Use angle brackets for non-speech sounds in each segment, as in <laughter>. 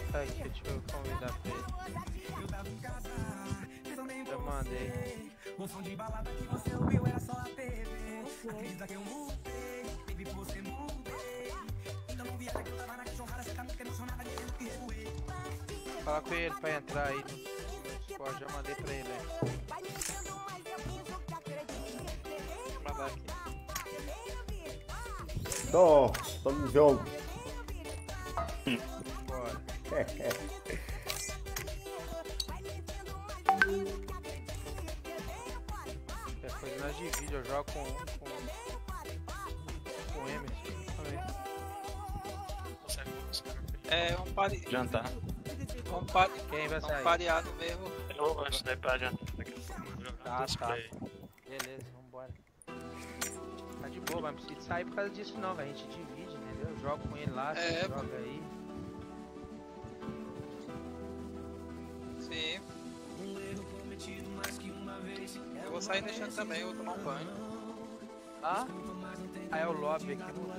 marcar aqui, deixa eu convidar pra ele. Já mandei. O som de balada que você ouviu era só a TV. Acredita que eu mudei, baby, você mudei. Então não viaja que eu tava na cachorrada, você tá me emocionada dizendo que recuei. Fala com ele pra entrar aí no, Discord, já mandei pra ele. Né? Vou mandar aqui. Tô, tô no jogo. <laughs> É coisa nós divide, eu jogo com com, com o Emerson também. É um pare... Jantar. um pare... Quem vai um sair? pareado mesmo. Eu antes daí pra jantar Tá, display. Beleza, vambora. Tá de boa, mas não precisa sair por causa disso não, velho. A gente divide, entendeu? Eu jogo com ele lá, você É, joga aí. Sim. Eu vou sair deixando também, eu vou tomar um banho. Ah, ah é o lobby aqui mudou.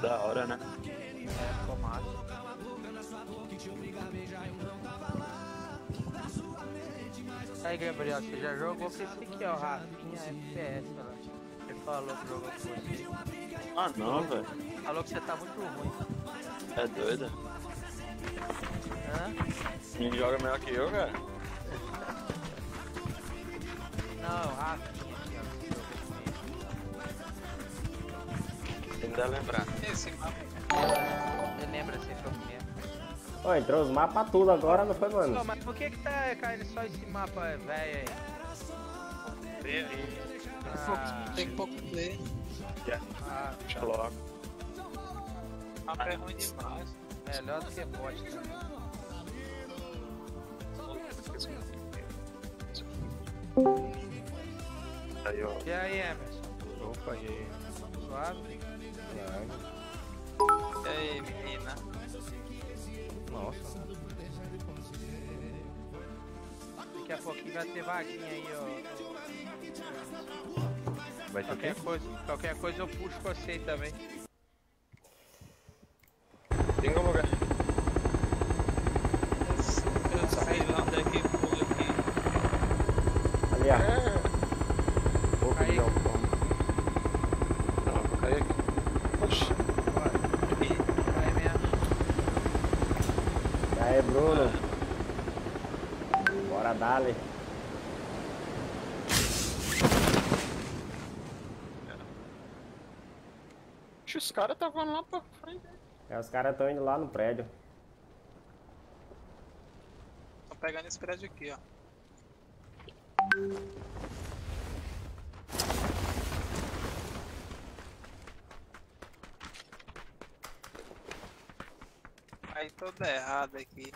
Da hora, né? é, massa. Aí, Gabriel, você já jogou com esse aqui, ó, Rafinha FPS, lá. Ele falou que jogou com você. Ah não, velho. Falou que você tá muito ruim. É doida. Hã? Joga melhor que eu, cara. Não, ele. Tem que dar lembrar. Esse mapa. Você lembra se foi o primeiro? Ó, entrou os mapas tudo agora, não foi, mano? mas por que que tá caindo só esse mapa velho aí? Aí. Ah, Tem pouco play. ah, Deixa logo. O mapa é ruim demais. Melhor do que também. Aí, ó. E aí, Emerson? Opa, e aí? Suave? E aí, menina? Nossa. Daqui a pouquinho vai ter vaguinha aí, ó. Vai ter quê? Qualquer coisa, qualquer coisa eu puxo com você também. Tem algum lugar? Eu sei lá onde é que pula aqui. Ali, ó. Vou Aí. Não, vou cair aqui. Oxi. Aí, Bruno? Bora, dale. Os caras estavam lá pra frente. É, os caras estão indo lá no prédio. Tô pegando esse prédio aqui, ó. Aí todo errado aqui.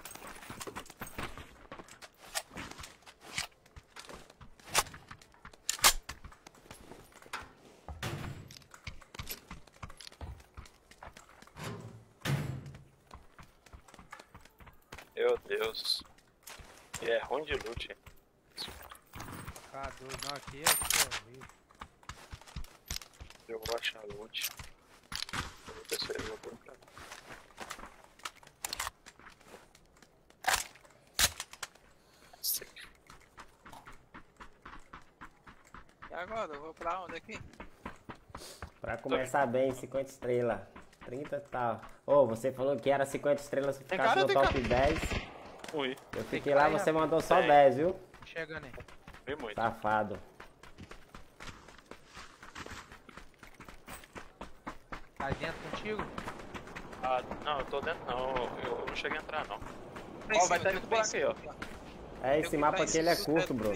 Meu Deus. E é ruim de loot. Ah, dois, não, aqui é horrível. Eu vou achar loot. Eu vou ver se ele vai por cá. Safe. E agora? Eu vou pra onde aqui? Pra começar bem, 50 estrelas. 30 tá. Ô, você falou que era 50 estrelas se ficasse cara, no top 10. Ui, Eu fiquei lá, você mandou só tem. 10, viu? Chegando aí. vi muito. Safado. Tá dentro contigo? Ah, não, eu tô dentro não. Eu, eu não cheguei a entrar não. Em Ó, vai tá indo tem por um aqui, ó. É, esse mapa aqui ele é curto, dentro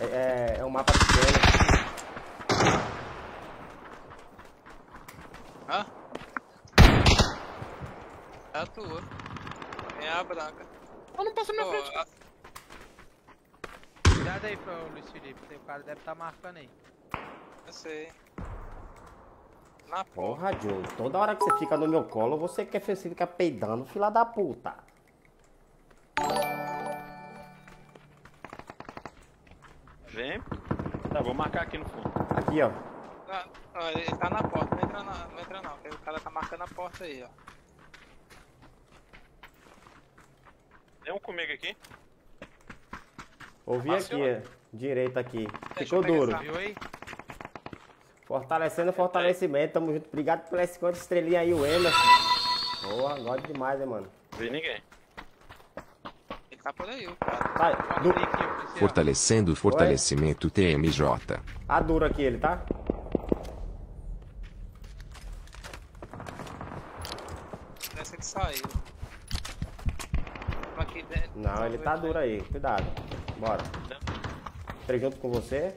É, é, é um mapa pequeno. Hã? É a tua. É a branca. Ah, não passa na minha frente. a- Cuidado aí, pro Luiz Felipe. O cara deve estar marcando aí. eu sei. Na porra. Joe, toda hora que você fica no meu colo, você quer você fica peidando, fila da puta. Vem. Tá, vou marcar aqui no fundo. Aqui, ó. Ó, ele tá na porta, não entra não, não entra não. O cara tá marcando a porta aí, ó. Tem um comigo aqui. Ouvi Passou. aqui, direito aqui. Deixa Ficou duro. essa- Viu aí? Fortalecendo o fortalecimento. Tamo junto. Obrigado pela 50 estrelinha aí, o Emerson. Boa, gosto demais, hein, mano. Não vi ninguém. Ele tá por aí. Tá, Ó, du... Fortalecendo o fortalecimento TMJ. Tá duro aqui ele, tá? Parece que saiu. Não, ele tá duro aí. Cuidado. Bora. Entrei junto com você.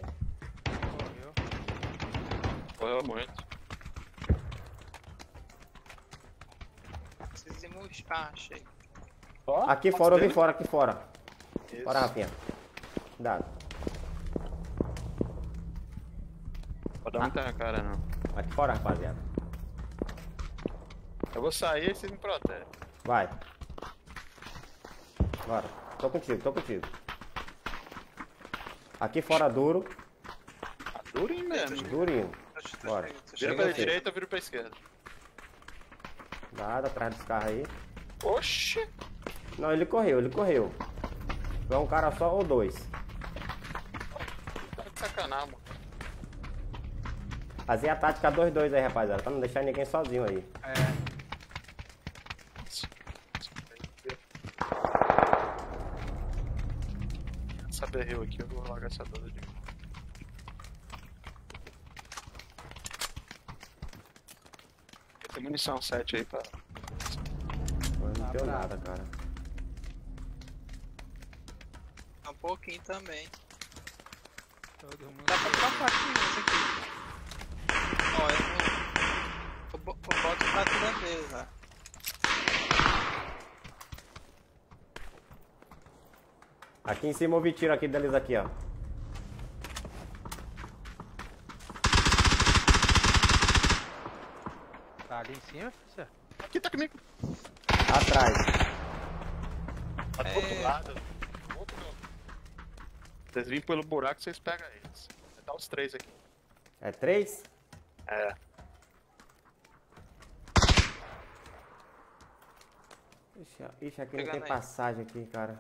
Correu. Correu muito. Preciso de mostarda, Ó, Aqui fora, eu vim fora, aqui fora. Isso. Bora, Rafinha. Cuidado. Vou dar muita cara, não. Aqui fora, rapaziada. Eu vou sair e vocês me protegem. Vai. Bora. Tô contigo, tô contigo. Aqui fora duro. Tá durinho mesmo. Durinho. Bora. Vira pra direita, eu viro pra esquerda. Nada atrás dos carros aí. Oxi! Não, ele correu, ele correu. É um cara só ou dois. Tá de sacanagem, mano. Fazer a tática 2-2 aí, rapaziada. Pra não deixar ninguém sozinho aí. É. Essa berreu aqui, eu vou largar essa dona de Tem munição 7 aí pra. Mas não deu nada, cara. Um pouquinho também. Todo mundo. Dá pra trocar aqui isso aqui. Ó, eu não. O, bo- o bot tá tirando dele, ó. Aqui em cima eu vi tiro aqui deles aqui, ó. Tá ali em cima, filho? Aqui tá comigo. Atrás. Tá do outro lado. do outro lado. Vocês vêm pelo buraco, vocês pegam eles. Dá os três aqui. É três? É. Ixi, ixi aqui não tem aí. passagem aqui, cara.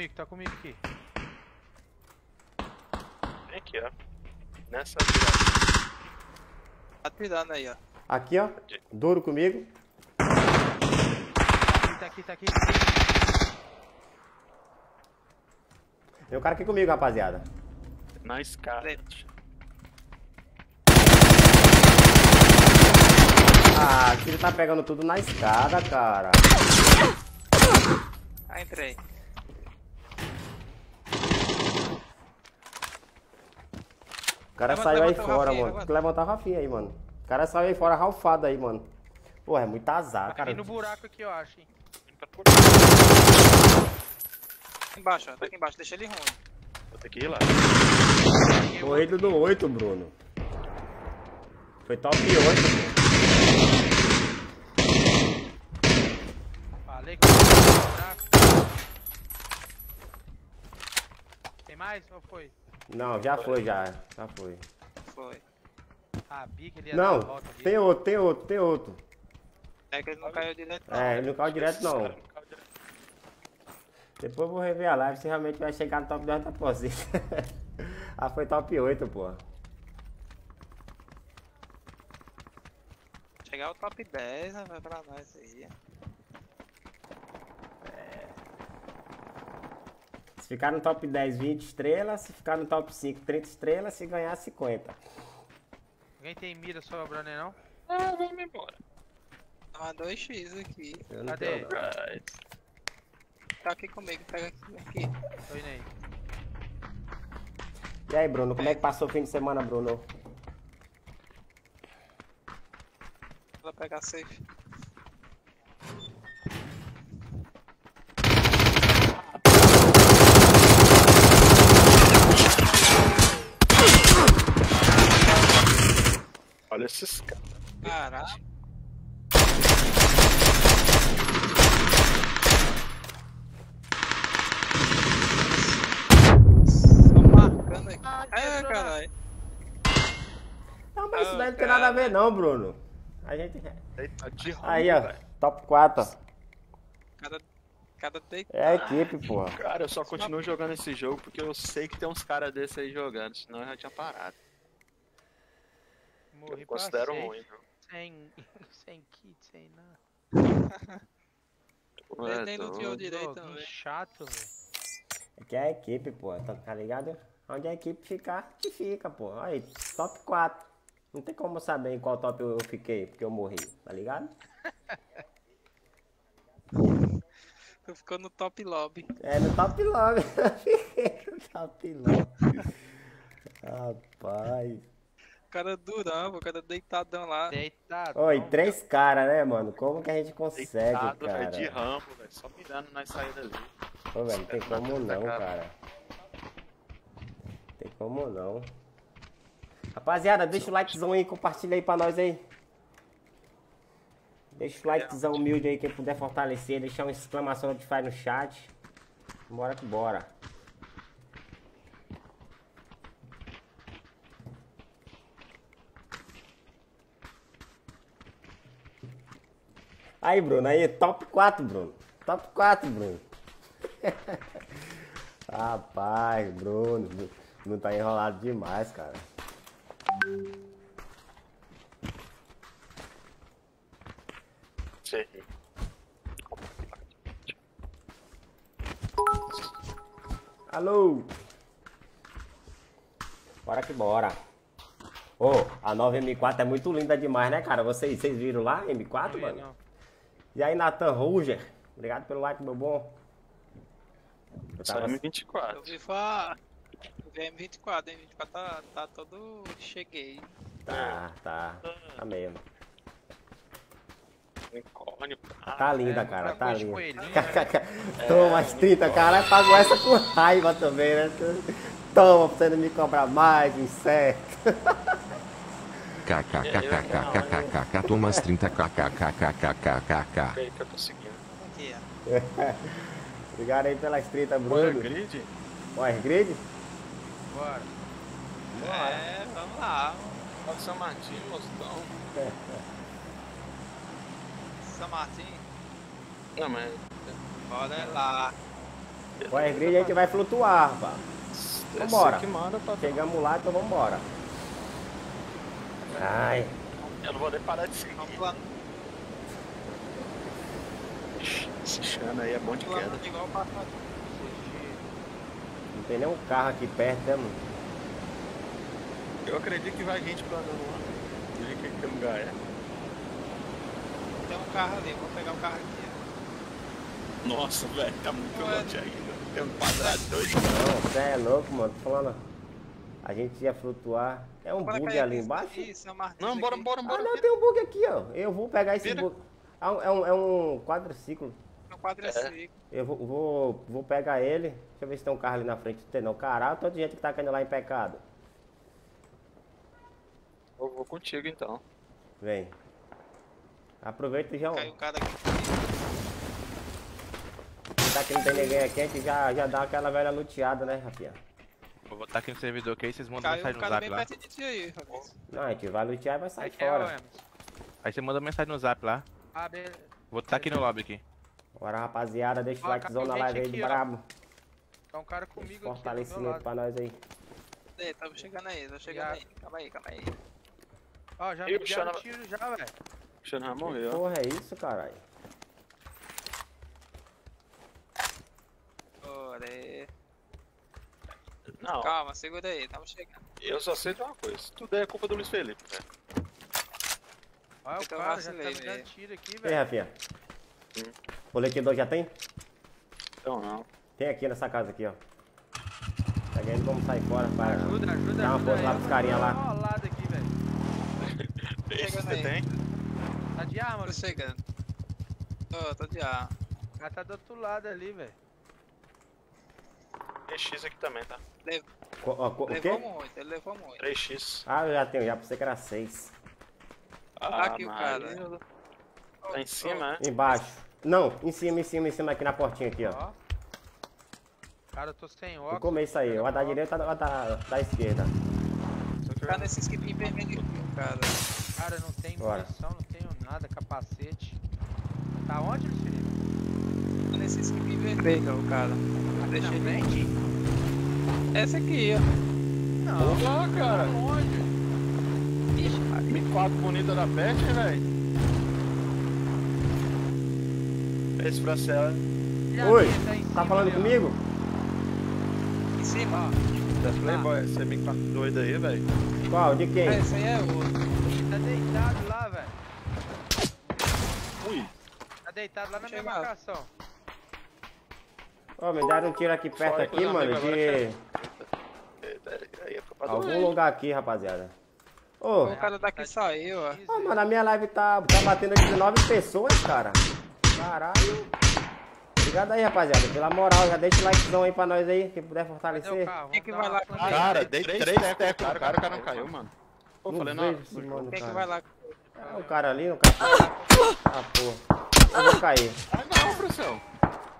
Comigo, tá comigo aqui. Vem aqui, ó. Nessa virada. Tá tirando aí, ó. Aqui, ó. Duro comigo. Tá aqui, tá aqui, tá aqui. Tem um cara aqui comigo, rapaziada. Na escada. Ah, aqui ele tá pegando tudo na escada, cara. Ah, entrei. Cara Levanta- saiu aí fora, Rafinha, mano. Tem que levantar o Rafinha aí, mano. O cara saiu aí fora ralfado aí, mano. Pô, é muito azar, Tá cara. aqui no buraco aqui, eu acho, hein. Aqui embaixo, ó. Tá aqui embaixo. Deixa ele ruim. Vou ter que ir lá. Corrido do 8, Bruno. Foi top 8. Falei que. Tem mais ou foi? Não, já foi, já. Já foi. Foi. Ah, bica ele ia Não, volta tem outro, tem outro, tem outro. É que ele não caiu direto, não. É, ele não caiu direto não. Depois eu vou rever a live se realmente vai chegar no top 10 da Posita. <laughs> ah, foi top 8, pô. Chegar o top 10, né? Vai pra nós aí. Ficar no top 10, 20 estrelas. Se ficar no top 5, 30 estrelas. Se ganhar, 50. Alguém tem mira sobrando aí, não? Ah, vamos embora. Ah, 2x aqui. Cadê? Tá aqui comigo, pega aqui. aqui. Tô indo aí. E aí, Bruno, como é que passou o fim de semana, Bruno? Vou pegar safe. Olha esses caras. Caralho. Marcando aqui. Ah, é, caralho. Não, mas isso ah, não tem nada a ver não, Bruno. A gente. Aí, ó. Top 4. Cada cada tem É a equipe, porra. Cara, eu só continuo jogando esse jogo porque eu sei que tem uns caras desses aí jogando, senão eu já tinha parado. Morri Eu considero pra ruim, viu? Sem, <laughs> sem kit, sem nada. <laughs> Ele é nem doido. luteou direito, velho. chato, velho. Aqui é a equipe, pô. Tá, tá ligado? Onde a equipe ficar, que fica, pô. Aí, top 4. Não tem como saber em qual top eu fiquei, porque eu morri, tá ligado? <laughs> Tu ficou no top lobby. É no top lobby. Fiquei no top lobby. Rapaz. O cara durão, o cara deitadão lá. Deitado. Oi, três caras, né, mano? Como que a gente consegue, Deitado, cara? de rambo, velho. Só mirando nas saídas ali. Pô, velho, não tem como não, cara. cara. Tem como não. Rapaziada, deixa o likezão aí, compartilha aí pra nós aí. Deixa o likezão humilde aí, quem puder fortalecer, deixar uma exclamação de faz no chat. Bora que bora. Aí, Bruno, aí, top 4, Bruno. Top 4, Bruno. <laughs> Rapaz, Bruno, não tá enrolado demais, cara. Sei. Alô? Bora que bora. Ô, a nova M4 é muito linda demais, né, cara? Vocês, vocês viram lá, M4, vi, mano? não. E aí, Nathan Ruger? Obrigado pelo like, meu bom. Eu tava... Eu M24. vi fa... Eu vi M24, M24 tá, tá todo... Cheguei. Tá, tá. Tá mesmo. Unicórnio. Tá linda, é, cara, tá linda. Toma as 30, cara, pagou essa com raiva também, né? Toma, pra você não me cobrar mais, inseto. <laughs> KKKKKKKK Thomas 30 KKKKKKK Peraí que eu tô seguindo. Aqui, ó. Obrigado aí pelas 30, Olha, Bruno. grid? Olha, grid? Bora. É, vamos lá. Olha o São Martinho, mostão. São Martin, Não, mas. bora lá. Olha, grid a gente vai flutuar, rapaz. é Vambora. você que manda pra Chegamos lá, então vambora. Ai, Eu não vou nem parar de seguir. Vamos lá, Ixi, Esse Xana aí é bom de queda. não tem nenhum carro aqui perto, né, mano? Eu acredito que vai gente planando lá. Ver que que lugar é. Tem um carro ali, vou pegar o carro aqui. Nossa, velho, tá muito Ué. longe ainda. Tem um quadrado doido. Não, você é louco, mano. Tô falando. A gente ia flutuar. É um Bora bug ali aqui, embaixo? aqui, São Martin, Não, bora, aqui. bora, Ah, bora. não, tem um bug aqui, ó. Eu vou pegar esse Vira. bug. Ah, É um, é um quadriciclo. No quadriciclo. Eu vou, vou, vou pegar ele. Deixa eu ver se tem um carro ali na frente. Não tem não. Caralho, tanta gente que tá caindo lá em pecado. Eu vou contigo então. Vem. Aproveita e já. Caiu um cara aqui. Já que não tem ninguém aqui, a gente já, já dá aquela velha luteada, né, Rafinha? Vou botar aqui no servidor que aí vocês mandam Caiu um mensagem no zap bem lá. perto de ti aí. Não, a gente vai lutear e vai sair que é fora. Aí você manda mensagem no zap lá. Ah, beleza. Vou estar aqui no lobby aqui. Bora, rapaziada, deixa o likezão na live aí de aqui, brabo. Tá um cara comigo aqui do meu Fortalecimento pra nós aí. Ei, tamo chegando aí, tô chegando aí. Calma aí, calma aí. Ó, já me o deram Xana- tiro já, velho. O Xana já morreu. Porra, é isso, caralho? Aí. Não, Calma, segura aí, tamo chegando. eu só sei de uma coisa. Tudo é culpa do Luiz Felipe, velho. Olha o Então cara, já tá me dando velho. tiro aqui, velho. Rafinha? Hum. Boletim já tem? Então não. Tem aqui nessa casa aqui, ó. Pega ele, vamos sair fora para Ajuda, ajuda, Dá uma ajuda força lá pros carinha lá. Enrolado aqui, velho. <laughs> Esse Chegando você tem? Tá de arma, Tô Luiz. chegando. Tô, tô de ar. O cara tá do outro lado ali, velho. Tem X aqui também, tá? Co- ó, co- o Levou quê? muito, ele levou muito. 3x. Ah, eu já tenho, já pensei que era 6. Ah, aqui o Maria. cara. Tá em cima, é? Embaixo. Não, em cima, em cima, em cima, aqui na portinha aqui, ó. Ó. Cara, eu tô sem No óculos. começo aí, ou a da direita ou a da, da esquerda. Tá nesse skip vermelho aqui, cara. Cara, não tem munição, não tenho nada, capacete. Tá onde, Felipe? Tá nesse skip vermelho, cara. Aqui Deixa ele- frente? Essa aqui, ó. Não. Olá, cara. Onde? Ixi, M4 bonita da pet, velho. Esse pra céu. já Oi, tá tá falando comigo? Em cima, ó. Da Playboy, esse M4 doido aí, velho. Qual? De quem? Ah, Esse aí é outro. Tá deitado lá, velho. Ui. Tá deitado lá na minha marcação. Ô, me deram um tiro aqui perto Fora aqui, mano, de Eita, Algum lugar aqui, rapaziada. Ô, O cara daqui saiu, ó. Ó, mano, a minha live tá, tá batendo 19 pessoas, cara. Caralho. Obrigado aí, rapaziada. Pela moral, já deixa o likezão aí pra nós aí, quem puder o fortalecer. carro? Quem que vai lá com? Cara, planejada. dei três tecos no cara, o cara não caiu, mano. Pô, Não falei, não. Quem que cara. vai lá? É o cara ali, no cara. Ah, porra. Eu vou cair. Ah, não, professor.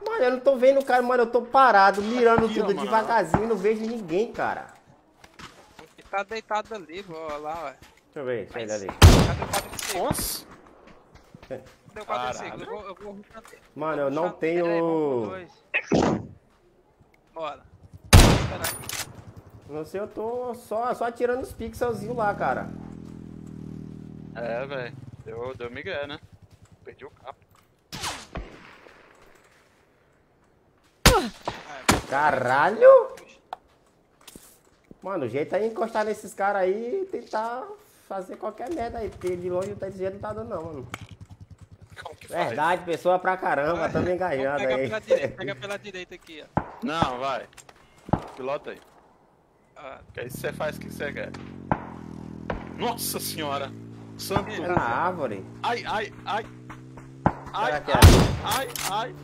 Mano, eu não tô vendo o cara, mano. Eu tô parado, mirando Aqui, ó, tudo mano. devagarzinho, não vejo ninguém, cara. Tá deitado ali, ó, lá, ó. Deixa eu ver, sai dali. Cadê o quadro de seco? Nossa. Cadê o quadro de seco? Caralho. Eu vou, eu vou. Mano, eu não tenho. Bora. Não sei, eu tô só, só atirando os pixelzinhos lá, cara. É, velho. Deu, deu migué, né? Perdi o capo. Caralho! Mano, o jeito é encostar nesses caras aí e tentar fazer qualquer merda aí, porque de longe desse jeito não tá dando não, mano. Faz? Verdade, pessoa pra caramba, tamo Vamos engajado pegar aí. pela direita, pega pela direita aqui, ó. Não, vai. Pilota aí. Ah, Que aí você faz o que você quer. Nossa senhora. Santo. É na árvore. Ai, ai, ai. Ai, é? ai, ai, ai.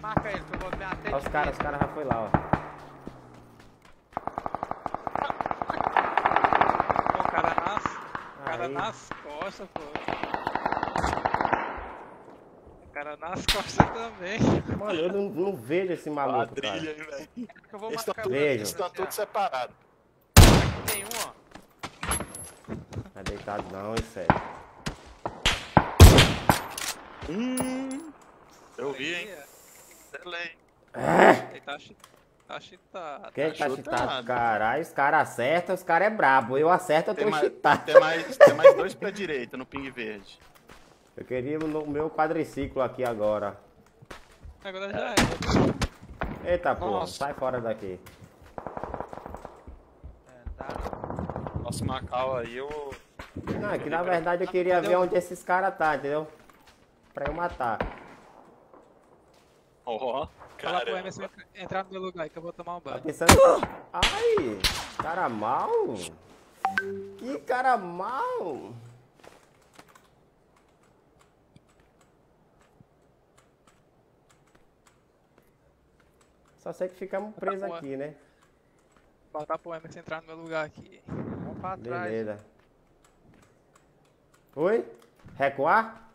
Marca ele, que eu vou me os caras, os caras já foi lá, ó. pô, o cara nas, o cara nas costas, pô. O cara nas costas também. Mano, eu não, não vejo esse maluco, cara. Quadrilha aí, velho. que eu vou Eles estão marcar tudo, Vejo. eles estão tudo separados. Tem um, ó. Tá deitado não, isso sério. Hum. Eu vi, hein? ó. Delay. Ele tá, tá chitado. Quem tá chutado. chitado? Caralho, os caras acertam, os caras é brabo. Eu acerto, eu Tem tô mais, chitado. tem, mais, tem mais dois pra direita no ping verde. Eu queria no meu quadriciclo aqui agora. Agora já é. Eita, porra, sai fora daqui. É, tá. Nosso Macau aí, eu. Não, é que na verdade eu queria ver onde esses caras tá, entendeu? Pra eu matar. Ó, Fala pro. Emerson entrar no meu lugar aí que eu vou tomar um Tá banho. pensando. Ai! Cara mal! Que cara mal! Só sei que ficamos presos aqui, né? Botar pro Emerson entrar no meu lugar aqui. Vamos pra trás. Beleza. Oi? Recuar?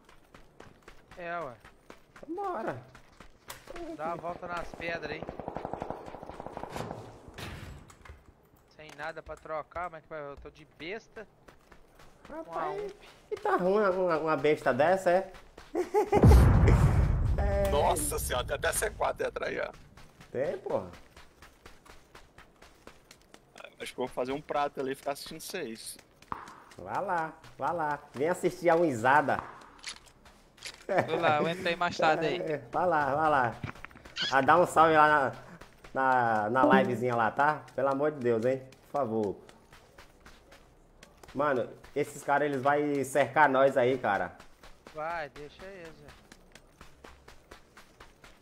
É, ué. Vambora. Dá uma volta nas pedras aí. Sem nada pra trocar, é que vai? Eu tô de besta. Rapaz, e tá ruim uma, uma besta dessa, é? <laughs> Nossa senhora, tem até C4 aí atrás já. Tem, porra. Acho que eu vou fazer um prato ali e ficar assistindo vocês. Vá lá, vá lá. Vem assistir a Unzada. Vou lá, eu entrei mais tarde aí. É, Vai lá, vai lá. Ah, dá um salve lá na, na, na livezinha lá, tá? Pelo amor de Deus, hein? Por favor. Mano, esses caras, eles vão cercar nós aí, cara. Vai, deixa eles, velho.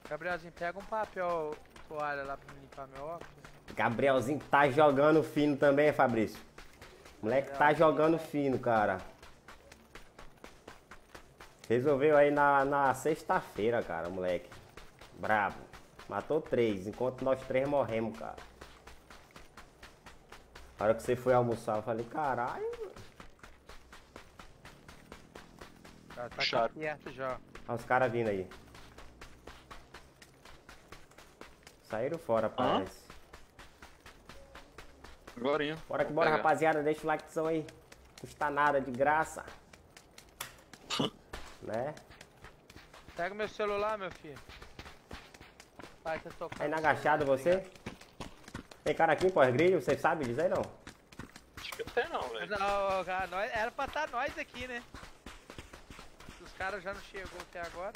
Gabrielzinho, pega um papel toalha lá pra limpar meu óculos. Gabrielzinho tá jogando fino também, Fabrício. Moleque tá jogando fino, cara. Resolveu aí na, na sexta-feira, cara, moleque. Brabo. Matou três, enquanto nós três morremos, cara. Na hora que você foi almoçar, eu falei, caralho. tá perto já. Olha os caras vindo aí. Saíram fora, parece. Agorinha. Bora que bora, pegar. rapaziada. Deixa o likezão aí. Custa nada, de graça. Né? Pega meu celular, meu filho. Vai, tá tocando. Aí na o celular, agachada tá você. ligado? Tem cara aqui, pós-grilho, você sabe dizer não? Acho que não tem não, velho. não, cara, nós, era pra estar nós aqui, né? Os caras já não chegou até agora.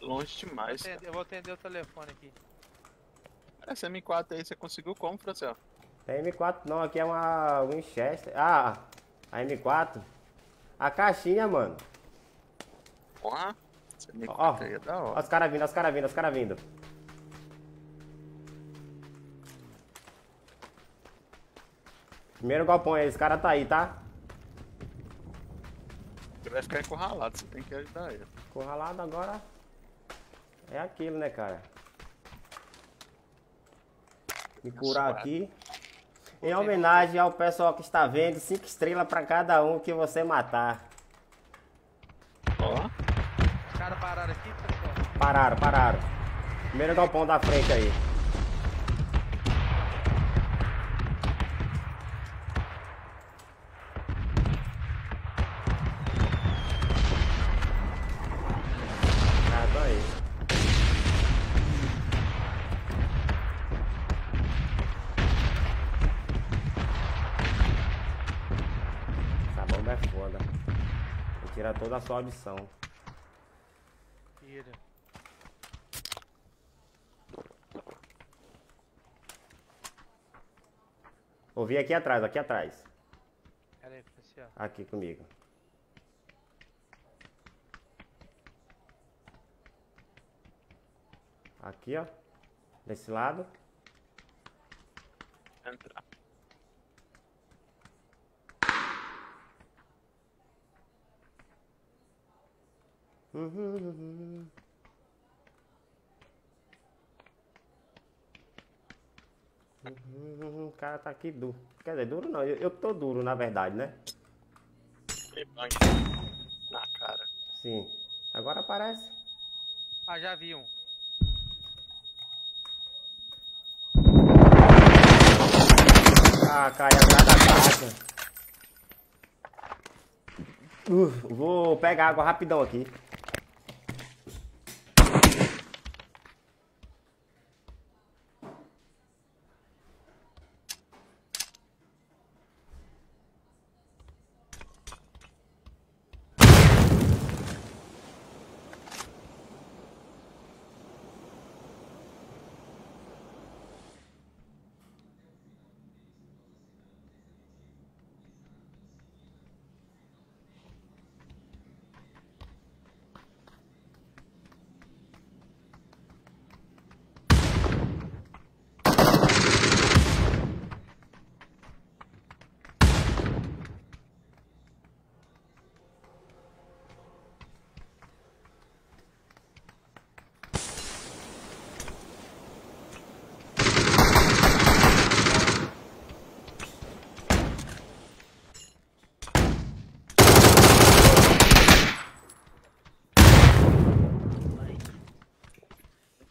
Longe demais. cara. Atende- Eu vou atender o telefone aqui. Essa M4 aí você conseguiu como, Francel? Tem M4 não, aqui é uma Winchester. Ah, a M4. A caixinha, mano. Porra. Essa M4 Ó, aí é da Ó os caras vindo, ó os caras vindo, ó os caras vindo. Primeiro galpão aí, esse cara tá aí, tá? Ele vai ficar encurralado, você tem que ajudar ele. Corralado agora. É aquilo, né, cara? Me curar suado. aqui. Em homenagem ao pessoal que está vendo, cinco estrelas pra cada um que você matar. Ó. Os caras pararam aqui, pessoal. Pararam, pararam. Primeiro galpão da frente aí. É tirar toda a sua audição. Tira. Ouvi aqui atrás, aqui atrás. Aqui comigo. Aqui, ó. Desse lado. Entrar. Uhum, O cara tá aqui duro. Quer dizer, duro não. Eu, eu tô duro, na verdade, né? Na cara. Sim. Agora aparece. Ah, já vi um. Ah, caiu atrás da caixa. Uh, vou pegar água rapidão aqui.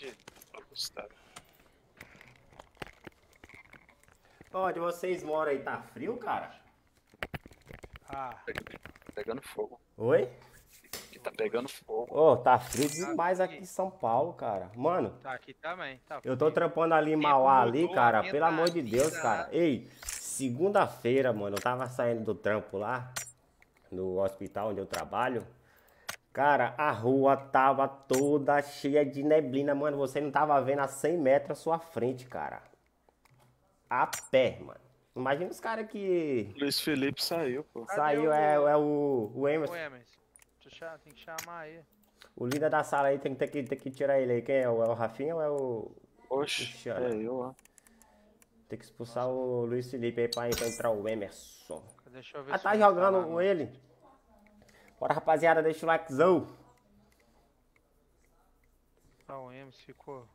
Onde? Ó, Gustavo. Onde vocês moram aí? Tá frio, cara? Ah, Tá pegando fogo. Oi? Aqui tá pegando fogo. Ô, tá frio demais aqui em São Paulo, cara. Mano, tá aqui também. Tá eu tô trampando ali em Mauá ali, cara. Pelo amor de Deus, cara. Ei, segunda-feira, mano, eu tava saindo do trampo lá, no hospital onde eu trabalho. Cara, a rua tava toda cheia de neblina, mano. Você não tava vendo a 100 metros à sua frente, cara. A pé, mano. Imagina os caras que Luiz Felipe saiu, pô. Saiu, o- é, é o, o Emerson. Ô, Emerson, tu cha- tem que chamar aí. O líder da sala aí tem que, tem que, tem que tirar ele aí. Quem é? O, é o Rafinha ou é o. Oxe, Cristiano. é eu, ó. Tem que expulsar o Luiz Felipe aí pra, pra entrar o Emerson. Deixa eu ver Ah, se tá jogando com ele. Bora, rapaziada, deixa o likezão. Ah, o Emerson ficou.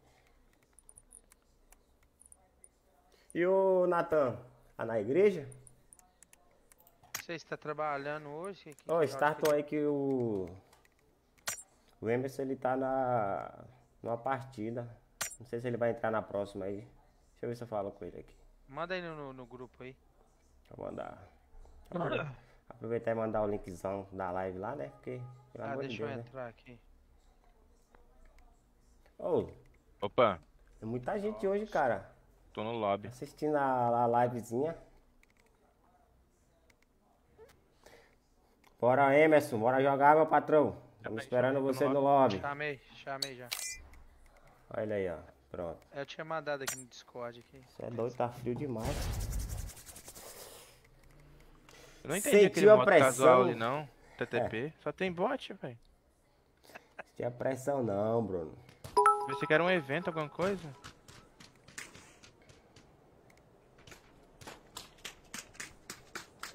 E o Natan? Tá na igreja? Não sei se tá trabalhando hoje. que- que- aí que o. O Emerson ele tá na. numa partida. Não sei se ele vai entrar na próxima aí. Deixa eu ver se eu falo com ele aqui. Manda aí no, no grupo aí. Vou mandar. Aprove- <laughs> Aproveitar e mandar o linkzão da live lá, né? Porque, pelo Ah, amor de deixa eu Deus, né? entrar aqui. Ô, Opa, tem muita gente hoje, cara. Tô no lobby. Assistindo a, a livezinha. Bora, Emerson. Bora jogar, meu patrão. Estamos esperando você no lobby. Chamei, chamei já. Olha aí, ó. Pronto. Eu tinha mandado aqui no Discord aqui. Você é doido, tá frio demais. Eu não entendi Sentiu aquele pressão? casual ali não. TTP. Só tem bot, velho. Tinha pressão não, Bruno. Pensei que era um evento, alguma coisa.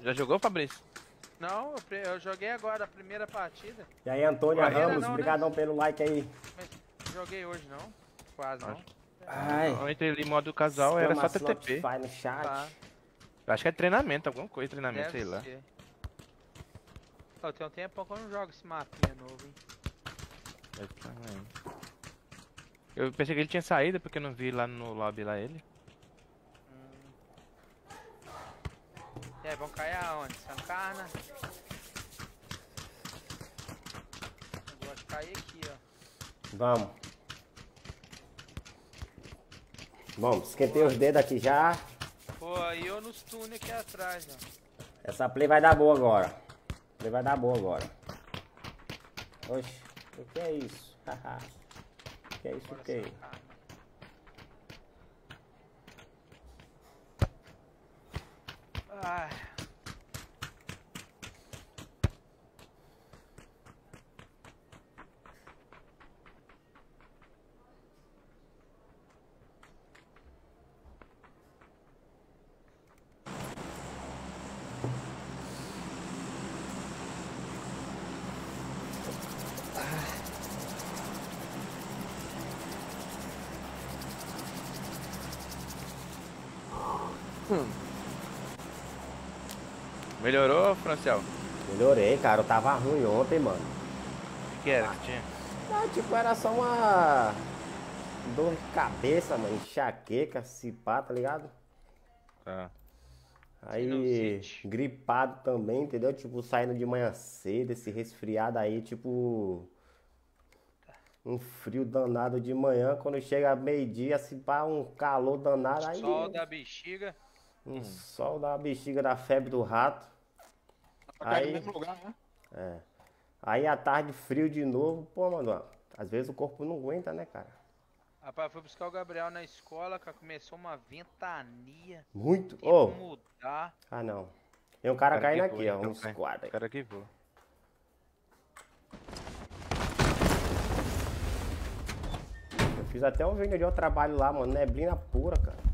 Já jogou, Fabrício? Não, eu, joguei agora a primeira partida. E aí, Antônia Ainda Ramos, não, né? obrigadão pelo like aí. Mas joguei hoje não. Quase não. Ai. Eu entrei ali modo casual, era só TTP. No chat. Tá, Acho que é treinamento, alguma coisa, treinamento, deve sei lá. ser. Ô, tem um tempo que eu não jogo esse mapinha novo, hein. Eu também. Eu pensei que ele tinha saído porque eu não vi lá no lobby lá ele. E aí, vão cair aonde? Sancarna? Eu gosto de cair aqui, ó. Vamos. Bom, esquentei os dedos aqui já. Pô, aí eu nos túneis aqui atrás, ó. Essa play vai dar boa agora. A play vai dar boa agora. Oxe, o que é isso? <laughs> o que é isso o que? Sancarna. Ai. Melhorou, Franciel? O Melhorei, cara. Eu tava ruim ontem, mano. que, que era que tinha? Ah, tipo, era só uma dor de cabeça, mano. Enxaqueca, cipá, tá ligado? Tá. Aí, gripado também, entendeu? Tipo, saindo de manhã cedo, esse resfriado aí, tipo. Um frio danado de manhã, quando chega meio-dia, se pá, um calor danado, aí. Sol da bexiga. Um sol da bexiga da febre do rato. Cair Aí- no mesmo lugar, né? É. Aí à tarde frio de novo, pô, mano, às vezes o corpo não aguenta, né, cara? Rapaz, fui buscar o Gabriel na escola, cara. Começou uma ventania. Muito. Ô, que mudar. ah não. Tem um cara, Cara que caindo voa, aqui, ó, então, uns cai. quadros aí. Cara que voa. Eu fiz até um vídeo de um trabalho lá, mano, neblina pura, cara.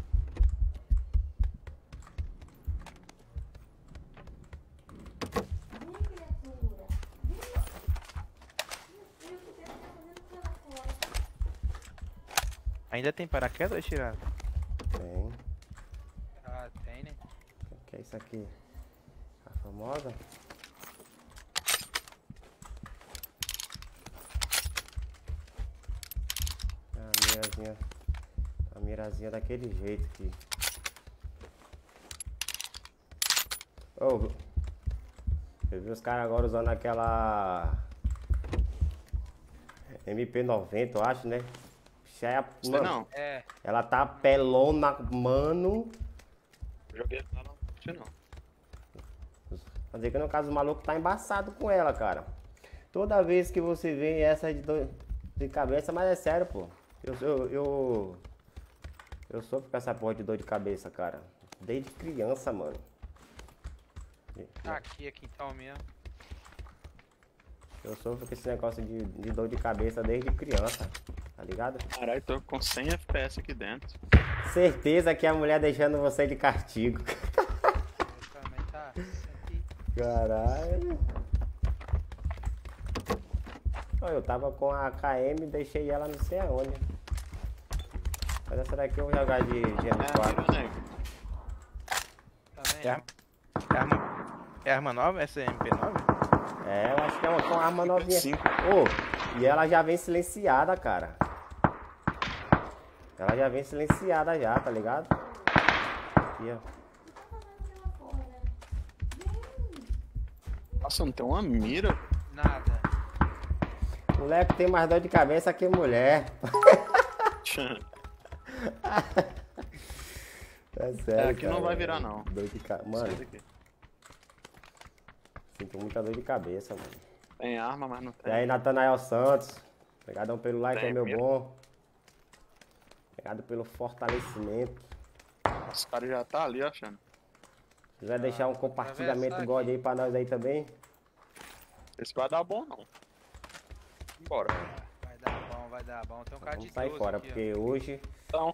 Ainda tem paraquedas ou tiraram? Tem. Ah, tem, né? O que é isso aqui? A famosa? A mirazinha. A mirazinha daquele jeito aqui. Ô, eu vi os caras agora usando aquela MP90, eu acho, né? Já é, mano, não. É, Ela tá pelona, mano. Joguei lá, não. Sei não. Quer dizer que no caso o maluco tá embaçado com ela, cara. Toda vez que você vê essa de dor de cabeça, mas é sério, pô. Eu, eu, eu, eu sofro com essa porra de dor de cabeça, cara. Desde criança, mano. tá aqui, aqui então mesmo. Eu sofro com esse negócio de, de dor de cabeça desde criança, tá ligado? Caralho, tô com 100 FPS aqui dentro. Certeza que a mulher deixando você de castigo. Aqui. Caralho. Eu tava com a KM e deixei ela não sei aonde. Mas essa daqui eu vou jogar de, de É, M4. meu nego. Também. É, é, arma, é arma nova? Essa é MP9? É, eu acho que é uma, com arma novinha. Ô, e ela já vem silenciada, cara. Ela já vem silenciada já, tá ligado? Aqui, ó. Nossa, não tem uma mira. Nada. Moleque tem mais dor de cabeça que mulher. <laughs> <laughs> É sério. É, aqui não cara, vai virar, não. Dor de ca... Sai Mano. Sinto muita dor de cabeça, mano. Tem arma, mas não E tem. aí, Natanael Santos. Obrigadão pelo like, Tem é meu mira. bom. Obrigado pelo fortalecimento. Os caras já tá ali achando. Se quiser deixar um compartilhamento aqui. God aí pra nós aí também. Esse vai dar bom, não. Bora. Vai dar bom, vai dar bom. Tem um cara de Vamos sair 12 fora, aqui, ó. porque hoje Então,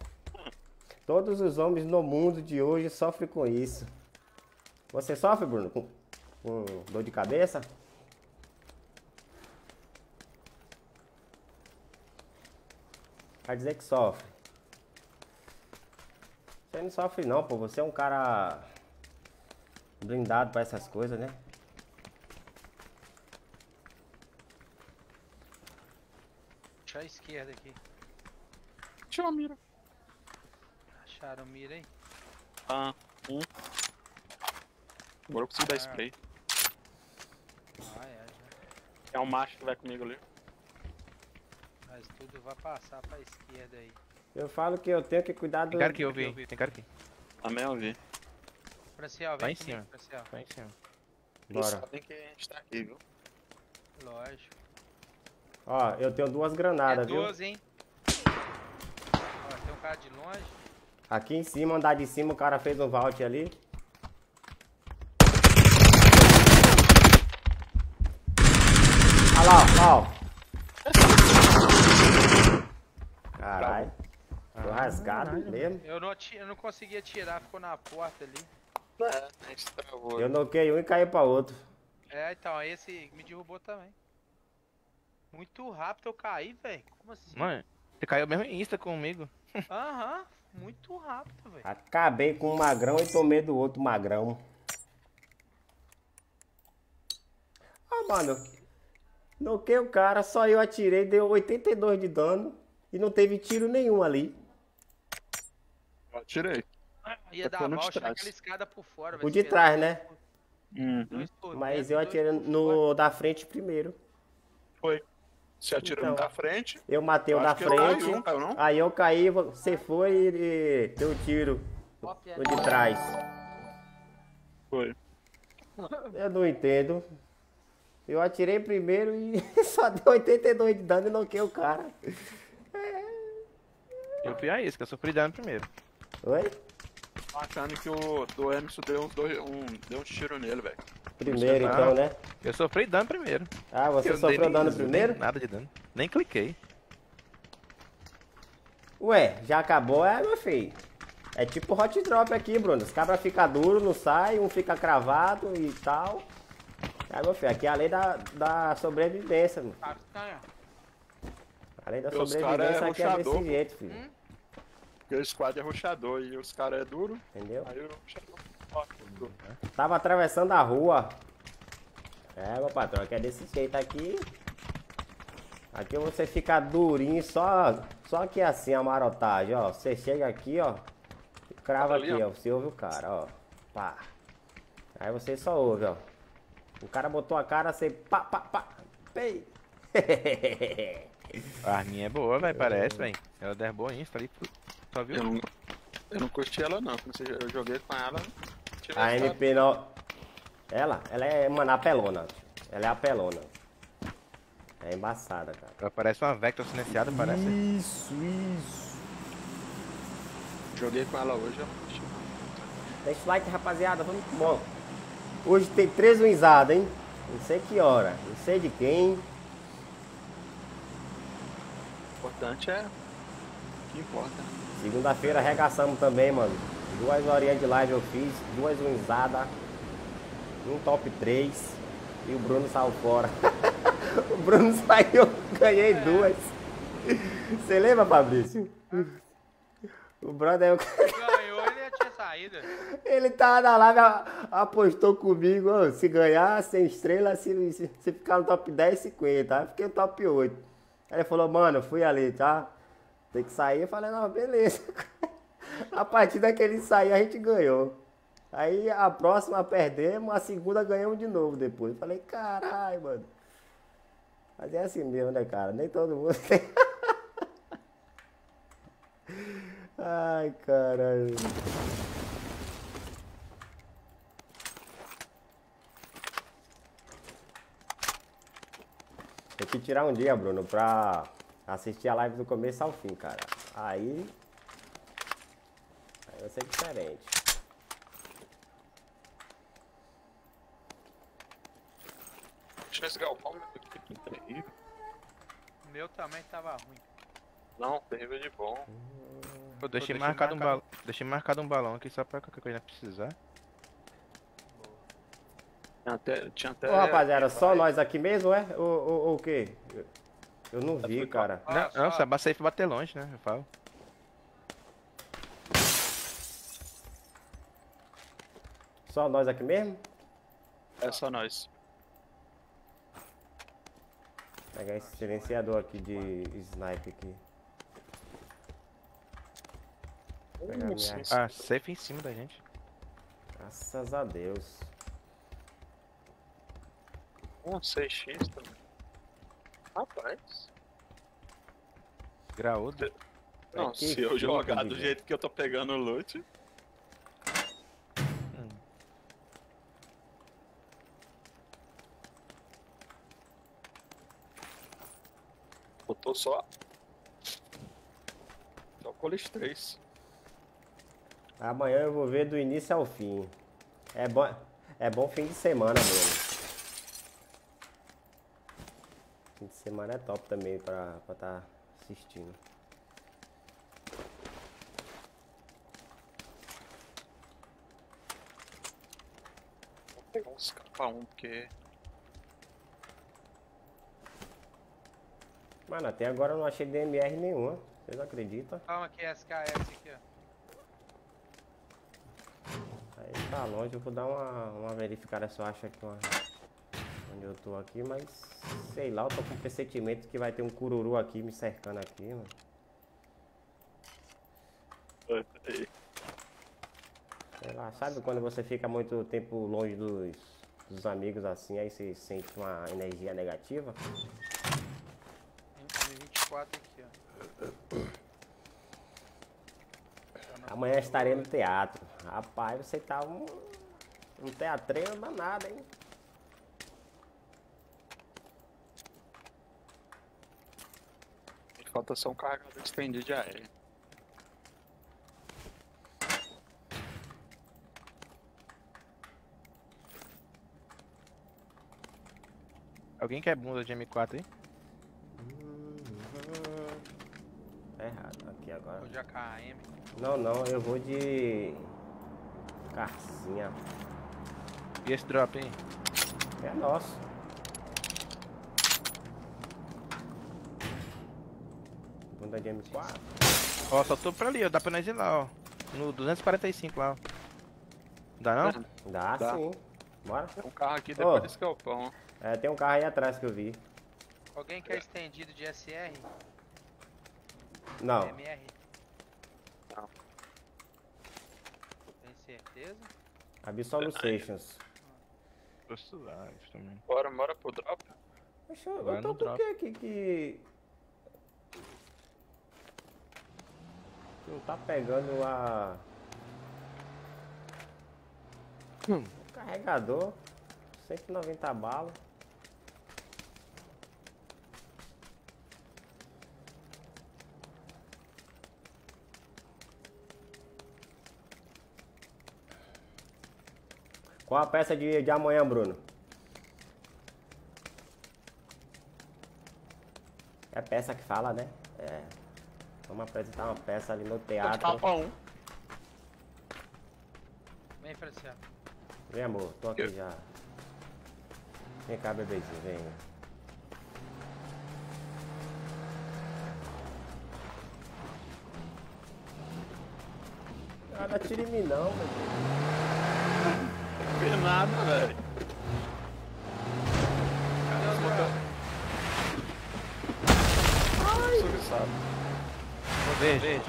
todos os homens no mundo de hoje sofrem com isso. Você sofre, Bruno, com, dor de cabeça? Vai dizer que sofre. Você não sofre não, pô. Você é um cara blindado pra essas coisas, né? Deixa a esquerda aqui. tinha uma mira. Acharam mira aí? Ah, um. Agora eu consigo dar spray. É. Um macho que vai comigo ali. Mas tudo vai passar pra esquerda aí. Eu falo que eu tenho que cuidar do... Tem cara que eu vi, tem cara aqui. Também eu vi. Franciel, Vai vem em comigo, cima. Franciel. Vai em cima. Bora. sabem que a gente tá aqui, viu? Lógico. Ó, eu tenho duas granadas, é viu? 12, hein? Ó, tem um cara de longe. Aqui em cima, andar de cima, o cara fez um vault ali. Lá, ó, ó. Caralho. Foi rasgado mesmo. Eu não, eu não consegui atirar, ficou na porta ali. É, a gente travou. Eu noquei um e caí pra outro. É, então, esse me derrubou também. Muito rápido eu caí, velho. Como assim? Mano, você caiu mesmo em Insta comigo. <laughs> Aham, muito rápido, velho. Acabei com um magrão e tomei do outro magrão. Ah, mano. Noquei o cara, só eu atirei, deu 82 de dano. E não teve tiro nenhum ali. Eu atirei. Ia dar Foi no mal, de achar trás. aquela escada por fora. O de trás, né? Uhum. Mas eu atirei no da frente primeiro. Foi. Você atirou no Então. da frente. Eu matei o da eu frente. caiu não? Aí eu caí, você foi e deu um tiro no de trás. Foi. Eu não entendo. Eu atirei primeiro e <laughs> só deu 82 de dano e noquei o cara. Eu fui a isso, que eu sofri dano primeiro. Oi? Tô achando que o do Emerson deu uns dois. Um, deu um tiro nele, velho. Primeiro então, né? Eu sofri dano primeiro. Ah, você Eu sofreu dano nem- primeiro? nem Nada de dano. Nem cliquei. Ué, já acabou, é, meu filho. É tipo hot drop aqui, Bruno. Os cabras ficam duros, não sai, um fica cravado e tal. É, meu filho, aqui é a lei da, da sobrevivência, mano. Ah, tá, A lei da Porque os sobrevivência é aqui é desse jeito, filho. Porque o squad é ruxador e os caras é duro. Entendeu? Aí o ruxador. Ó, tudo. Tava atravessando a rua. É, meu patrão, aqui é desse jeito aqui. Aqui você fica durinho, só, só que assim a marotagem, ó. Você chega aqui, ó. e Crava Ali, aqui, ó. ó. Você ouve o cara, ó. Pá. Aí você só ouve, ó. O cara botou a cara, você pá, pá, pá. Pei. <laughs> A minha é boa, velho, parece, velho. Ela derrubou Insta ali. Só viu? Eu não, eu não curti ela não. Eu joguei com ela. A. MP não. Ela, ela é, mano, apelona. Ela é apelona. É embaçada, cara. Ela parece uma Vector silenciada, parece. Isso, isso. Joguei com ela hoje. Deixa o like, rapaziada. Vamos que bom. Hoje tem três winzadas, hein? Não sei que hora. Não sei de quem. O importante é. O que importa. Segunda-feira arregaçamos também, mano. Duas horinhas de live eu fiz. Duas winzadas. Um top 3. E o Bruno saiu fora. <laughs> o Bruno saiu. <laughs> Ganhei duas. Você lembra, Fabrício? O brother. Eu... Ganhou, ele tava na live, apostou comigo, ó, se ganhar, sem estrela, se, se, se ficar no top 10, 50. Aí fiquei no top 8. Aí ele falou, mano, fui ali, tá? Tem que sair, eu falei, não, beleza. <laughs> A partir daquele sair a gente ganhou. Aí a próxima perdemos, a segunda ganhamos de novo depois. Eu falei, caralho, mano. Mas é assim mesmo, né, cara? Nem todo mundo <laughs> tem. Ai, caralho. Tem que tirar um dia, Bruno, pra assistir a live do começo ao fim, cara. Aí. Aí vai ser diferente. Deixa esse galpão meu aqui, que terrível. O meu também tava ruim. Não, terrível de bom. Pô, deixei deixei marcado um marcado. balão. Deixei marcado um balão aqui só pra qualquer coisa precisar. Tinha até. Tinha até Ô, rapaziada, só vai. nós aqui mesmo, é? Ou, ou, ou o quê? Eu- Eu não vi, cara. Ah, não, só- não, só basta safe bater longe, né? Eu falo. Só nós aqui mesmo? É só nós. Pegar esse silenciador aqui de snipe aqui. Pegar minha... Sim, sim. Ah, safe em cima da gente. Graças a Deus. Um 6x também. Rapaz. Graúdo. Não, que se eu jogar do jeito que eu tô pegando o loot. Botou só. Só colis 3. Amanhã eu vou ver do início ao fim. É bom, é bom fim de semana, mano. Fim de semana é top também pra estar tá assistindo. Vou pegar uns capa 1 porque. Mano, até agora eu não achei DMR nenhuma. Vocês acreditam? Calma aqui, SKS aqui, ó. Aí tá longe, eu vou dar uma, uma verificada se eu acho aqui uma, onde eu tô aqui, mas sei lá, eu tô com pressentimento que vai ter um cururu aqui me cercando aqui, mano. Sei lá, sabe quando você fica muito tempo longe dos, dos amigos assim, aí você sente uma energia negativa? 24 aqui, ó. Amanhã estarei no teatro. Rapaz, você tá um, um teatreiro danado, hein? Falta só um carregador estendido de aéreo. Alguém quer bunda de M4 aí? Tá errado, aqui agora. Vou de AKM. Não, não, eu vou de. Carcinha. E esse drop aí? É nosso. Bunda de M4. Ó, só tô pra ali, ó. Dá pra nós ir lá, ó. No 245 lá, ó. Dá não? Dá, Dá. sim. Bora. Tem um carro aqui depois Ô. desse galpão. É, tem um carro aí atrás que eu vi. Alguém quer estendido de SR? Não, MR? Não. Certeza? Absolutions. Gosto lá, isso também. Bora, bora pro drop. Poxa, eu Vai no por drop. que aqui que. Não tá pegando a. Hum. O carregador. 190 balas. Qual a peça de, de amanhã, Bruno? É peça que fala, né? É. Vamos apresentar uma peça ali no teatro. Capa 1. Vem, Franciano. Vem, amor, tô aqui já. Vem cá, bebezinho, vem. Ah, não atira em mim não, meu Deus. Não fez nada, velho. Cadê o drop? Subissado. no verde.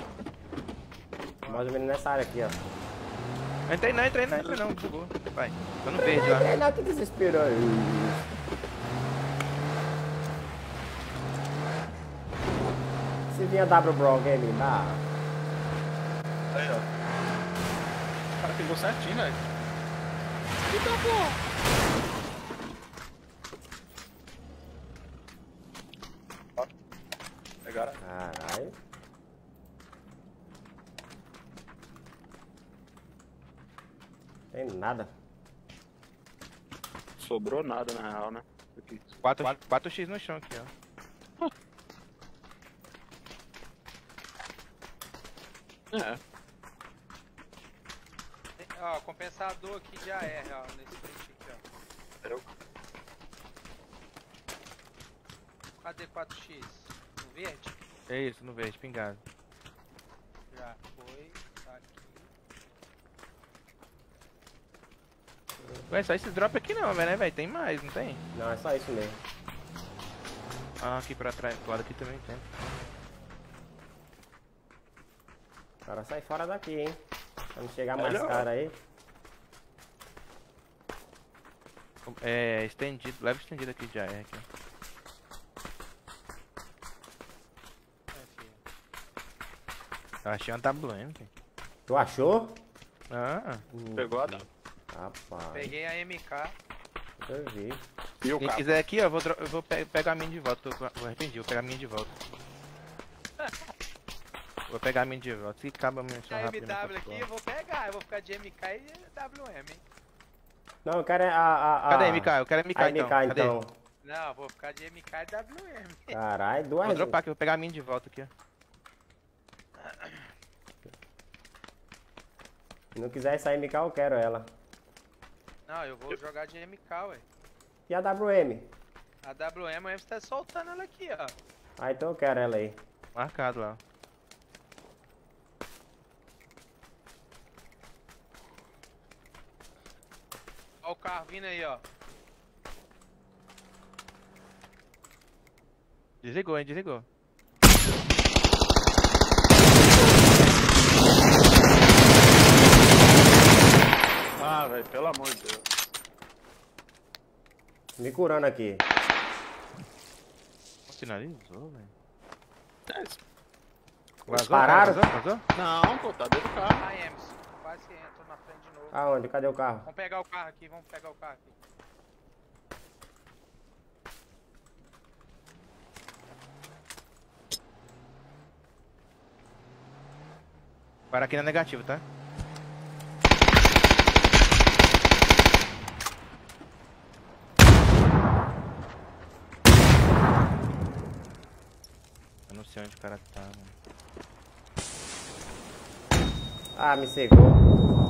Mais ou menos nessa área aqui, ó. Entrei não, entrei não, entrei não, bugou. Vai, tô no verde lá. É, não, que desespero aí. Se vinha W Bro Game, dá. Aí, ó. O cara pegou certinho, velho. Então, pô. Ó. Pegaram. Caralho. Tem nada. Sobrou nada, na real, né? Aqui. 4, 4x no chão aqui, ó. <laughs> É. Compensador aqui de AR, ó, nesse print aqui, ó. Eu. Cadê 4x? No verde? É isso, no verde, pingado. Já foi, tá aqui. Ué, só esse drop aqui não, né, velho? Tem mais, não tem? Não, é só isso mesmo. Ah, aqui pra trás, do lado aqui também tem. O cara sai fora daqui, hein? Pra não chegar mais cara aí. É, estendido, leve estendido aqui já é aqui. Eu achei uma WM, aqui. Tu achou? Ah, Pegou a data. Rapaz, Peguei a MK. eu vi. E o quem quiser aqui, ó, eu vou, eu vou pe- pegar a minha de volta. Eu vou arrependi, vou pegar a minha de volta. <laughs> Vou pegar a minha de volta. Se acaba a minha A rápido nessa MW aqui eu vou pegar, eu vou ficar de MK e WM, hein? Não, eu quero é a. a, a Cadê a MK? Eu quero a MK A então. MK Cadê? então. Não, eu vou ficar de MK e WM. Caralho, duas. Vou dropar aqui, vou pegar a minha de volta aqui, ó. Se não quiser essa MK, eu quero ela. Não, eu vou jogar de MK, ué. E a WM? A WM, o M tá soltando ela aqui, ó. Ah, então eu quero ela aí. Marcado lá. Ó o carro vindo aí, ó. Desligou, hein? Desligou. Ah, velho, pelo amor de Deus. Me curando aqui. Finalizou, velho. É isso. Vazou? pararam? Vazou? Vazou? Não, pô, tá dentro do carro. A Emerson. Quase que frente de novo. Aonde? Cadê o carro? Vamos pegar o carro aqui, vamos pegar o carro aqui. Para aqui na negativa, tá? Eu não sei onde o cara tá, mano. Ah, me cegou.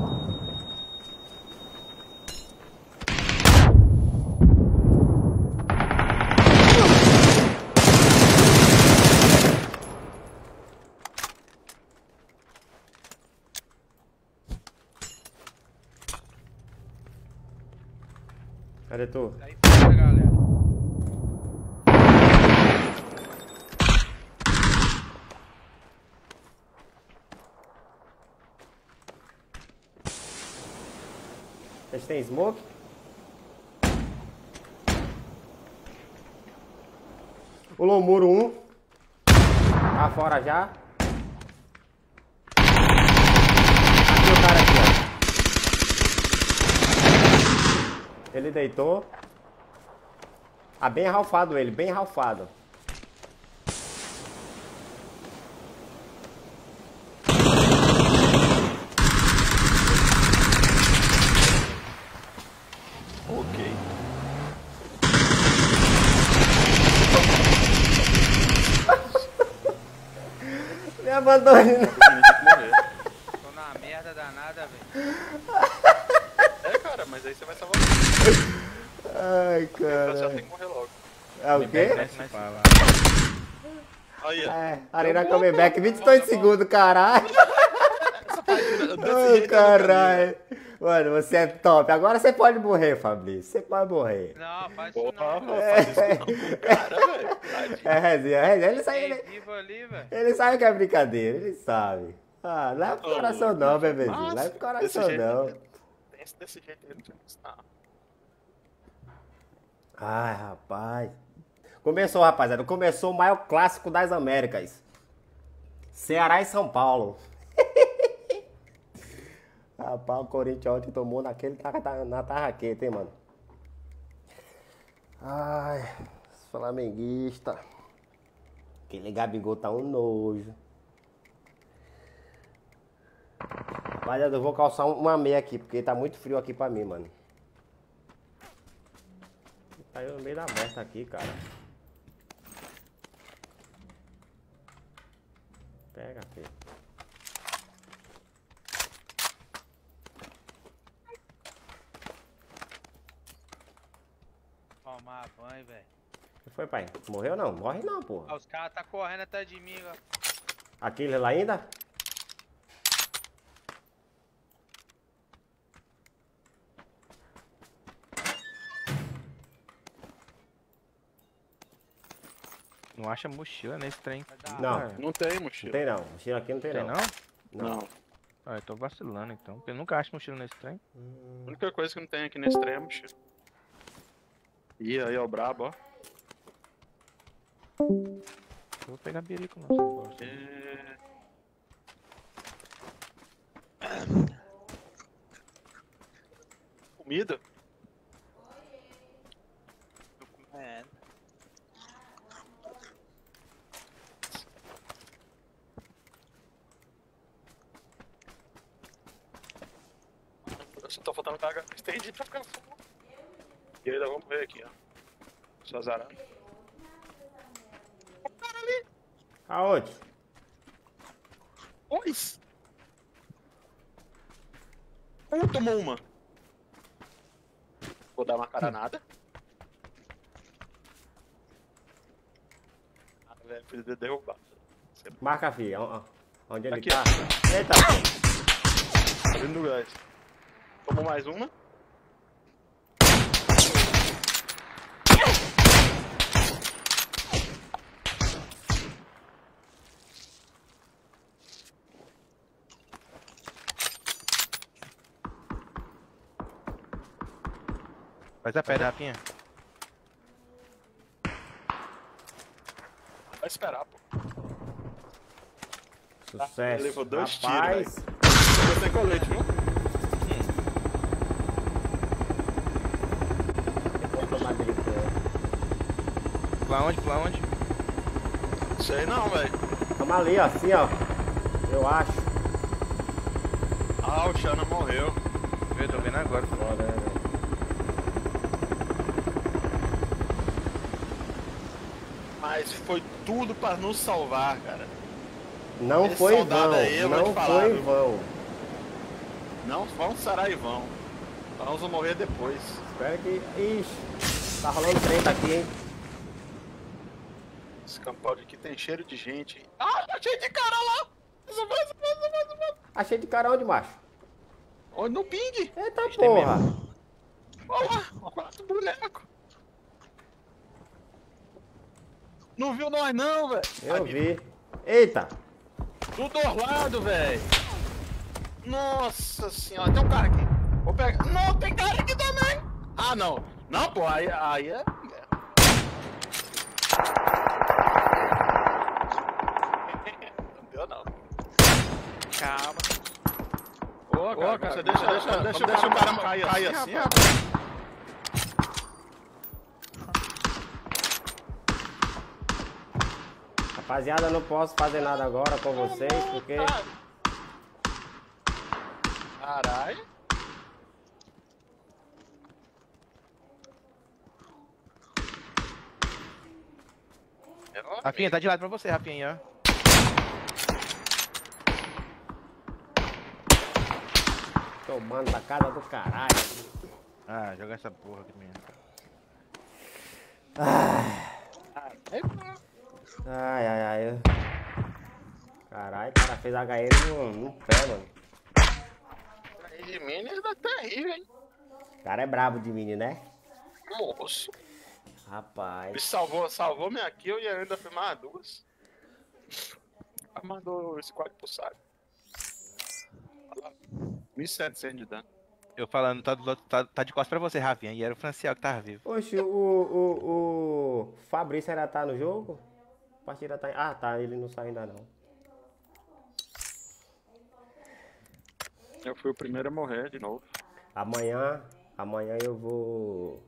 Cadê tu? Aí fora, galera. Vocês têm smoke? Pulou o muro 1. Tá fora já. Aqui o cara aqui, ó. Ele deitou. Ah, bem ralfado ele, bem ralfado. Ok. <laughs> Me abandone, né? Tô na merda danada, velho. É, cara, mas aí você vai salvar Ai, já cara. tem que morrer logo. É o quê? Aí, ó. É, Arena Comeback, 22 segundos, caralho. Desse Ai, caralho. Mano, você é top. Agora você pode morrer, Fabrício. Você pode morrer. Não, faz isso Porra, não. vou fazer isso não com o cara, velho. É resenha, é resenha. Ele sabe, ele, vivo ali, velho. ele sabe que é brincadeira, ele sabe. Ah, leva pro coração não, bebezinho. Leva pro coração não. Desse, desse jeito aí não tinha visto, não. Ai, rapaz. Começou, rapaziada. Começou o maior clássico das Américas. Ceará e São Paulo. <laughs> rapaz, o Corinthians ontem tomou naquele na tarraqueta, hein, mano. Ai, flamenguista. Aquele Gabigol tá um nojo. Rapaziada, eu vou calçar uma meia aqui, porque tá muito frio aqui pra mim, mano. Eu no meio da bosta aqui, cara. Pega, filho. Tomar banho, velho. Que foi, pai? Morreu não? Morre não, porra. Ah, os caras tá correndo atrás de mim, ó. Aquele lá ainda? Não acha mochila nesse trem. Vai dar Não. Ah, Não tem Não mochila. tem não. Mochila aqui não tem, Tem não. não? Não. Ah, eu tô vacilando então. porque Eu nunca acho mochila nesse trem. A única coisa que não tem aqui nesse trem é mochila. Ih, aí, ó, o brabo, ó. Eu vou pegar birico não, essa bosta. É... Comida? É, Só tá faltando carga stand pra. E ainda vamos ver aqui, ó. Só zarando. Aonde? Dois! Um tomou uma. Vou dar uma caranada. Ah, velho, precisa derrubar. Marca, filho. ó, ó. Onde ele Aqui, tá? Eita, pô. Tá dentro do gás. Tomou mais uma. Faz a pedra, Rapinha. Vai esperar, pô. Sucesso. levou dois tiros, Rapaz. Você tem colete, viu? Vou tomar brincando. Pra onde? Pra onde? Sei não, velho. Tamo ali, ó. Assim, ó. Eu acho. Ah, o Xana morreu. Eu tô vendo agora. Foda, né, velho? Mas foi tudo pra nos salvar, cara. Não Esse foi vão. aí, não falar, foi viu? vão. Não vão sarar e vão. Nós vamos morrer depois. Espera que. Ixi. Tá rolando treta aqui, hein? Esse campalho aqui tem cheiro de gente. Ah, tá cheio de cara lá! Isso vai, isso vai, isso vai, isso vai. Achei de cara onde, macho? Olha no ping! Eita tem porra. Olha lá, quatro bonecos. Não viu nós não, velho. Eu vi. Eita. Do dois lados, velho. Nossa senhora, tem um cara aqui. Vou pegar. Não, tem cara aqui também. Ah, não. Não, pô, aí, aí é. Não deu, não. calma. Ô, cara, você deixa, deixa, deixa, deixa o cara cair, cair assim, ó. Rapaziada, eu não posso fazer nada agora com vocês, porque. Caralho. Rafinha, tá de lado pra você, Rafinha, ó. Tomando da casa do caralho. Ah, joga essa porra aqui mesmo. Ai, ai, ai. eu- Caralho, o cara fez HL no, no pé, mano. de mini é terrível, hein? O cara é brabo de mini, né? Moço. Ele Rapaz. salvou, salvou minha kill e ainda foi mais duas. Mandou esse quadro pro saco. Olha lá, 1.700 de dano. Eu falando, tá, tá, tá de costas pra você, Rafinha. E era o Franciel que tava vivo. Oxe, o, o, o Fabrício ainda tá no jogo? A partida tá. Ah, tá, ele não saiu ainda não. Eu fui o primeiro a morrer de novo. Amanhã, amanhã eu vou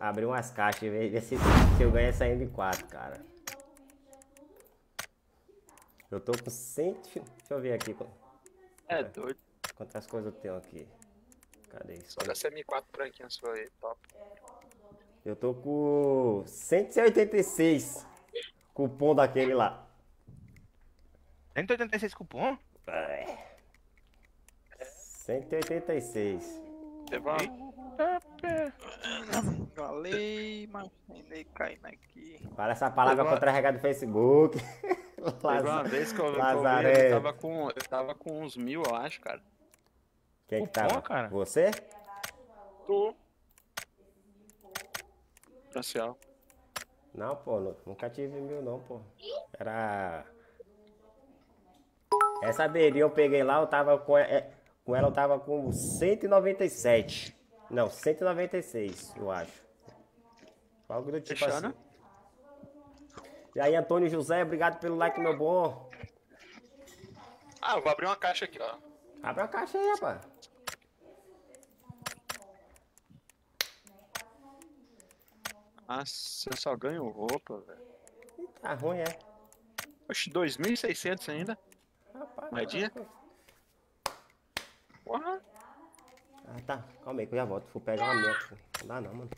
abrir umas caixas e ver se, se eu ganho essa M4, cara. Eu tô com 100. Deixa eu ver aqui qu- É doido. quantas coisas eu tenho aqui. Cadê isso? Olha essa M4 branquinha sua aí, top. Eu tô com 186 cupom daquele lá. 186 cupom? 186. Teve uma... Tá, pé. Galei, mas ainda caindo aqui. Fala essa palavra Teve uma- contra regar do Facebook. <laughs> Teve uma vez que eu, que eu ele tava com, ele tava com uns mil, eu acho, cara. Quem que tava? cara? Você? Tu. Francial. Não, pô, nu- nunca tive mil não, pô. Era. Essa beirinha eu peguei lá, eu tava com, é, com ela, eu tava com 197. Não, 196, eu acho. Algo do tipo Fechando? assim. E aí, Antônio José, obrigado pelo like, meu bom. Ah, eu vou abrir uma caixa aqui, ó. Abre a caixa aí, rapaz. Nossa, eu só ganho roupa, velho. Tá ruim, é? Oxe, 2.600 ainda? Rapaz, Moedinha? Porra. Ah, tá. Calma aí que eu já volto. Vou pegar uma aqui. Não dá não, mano.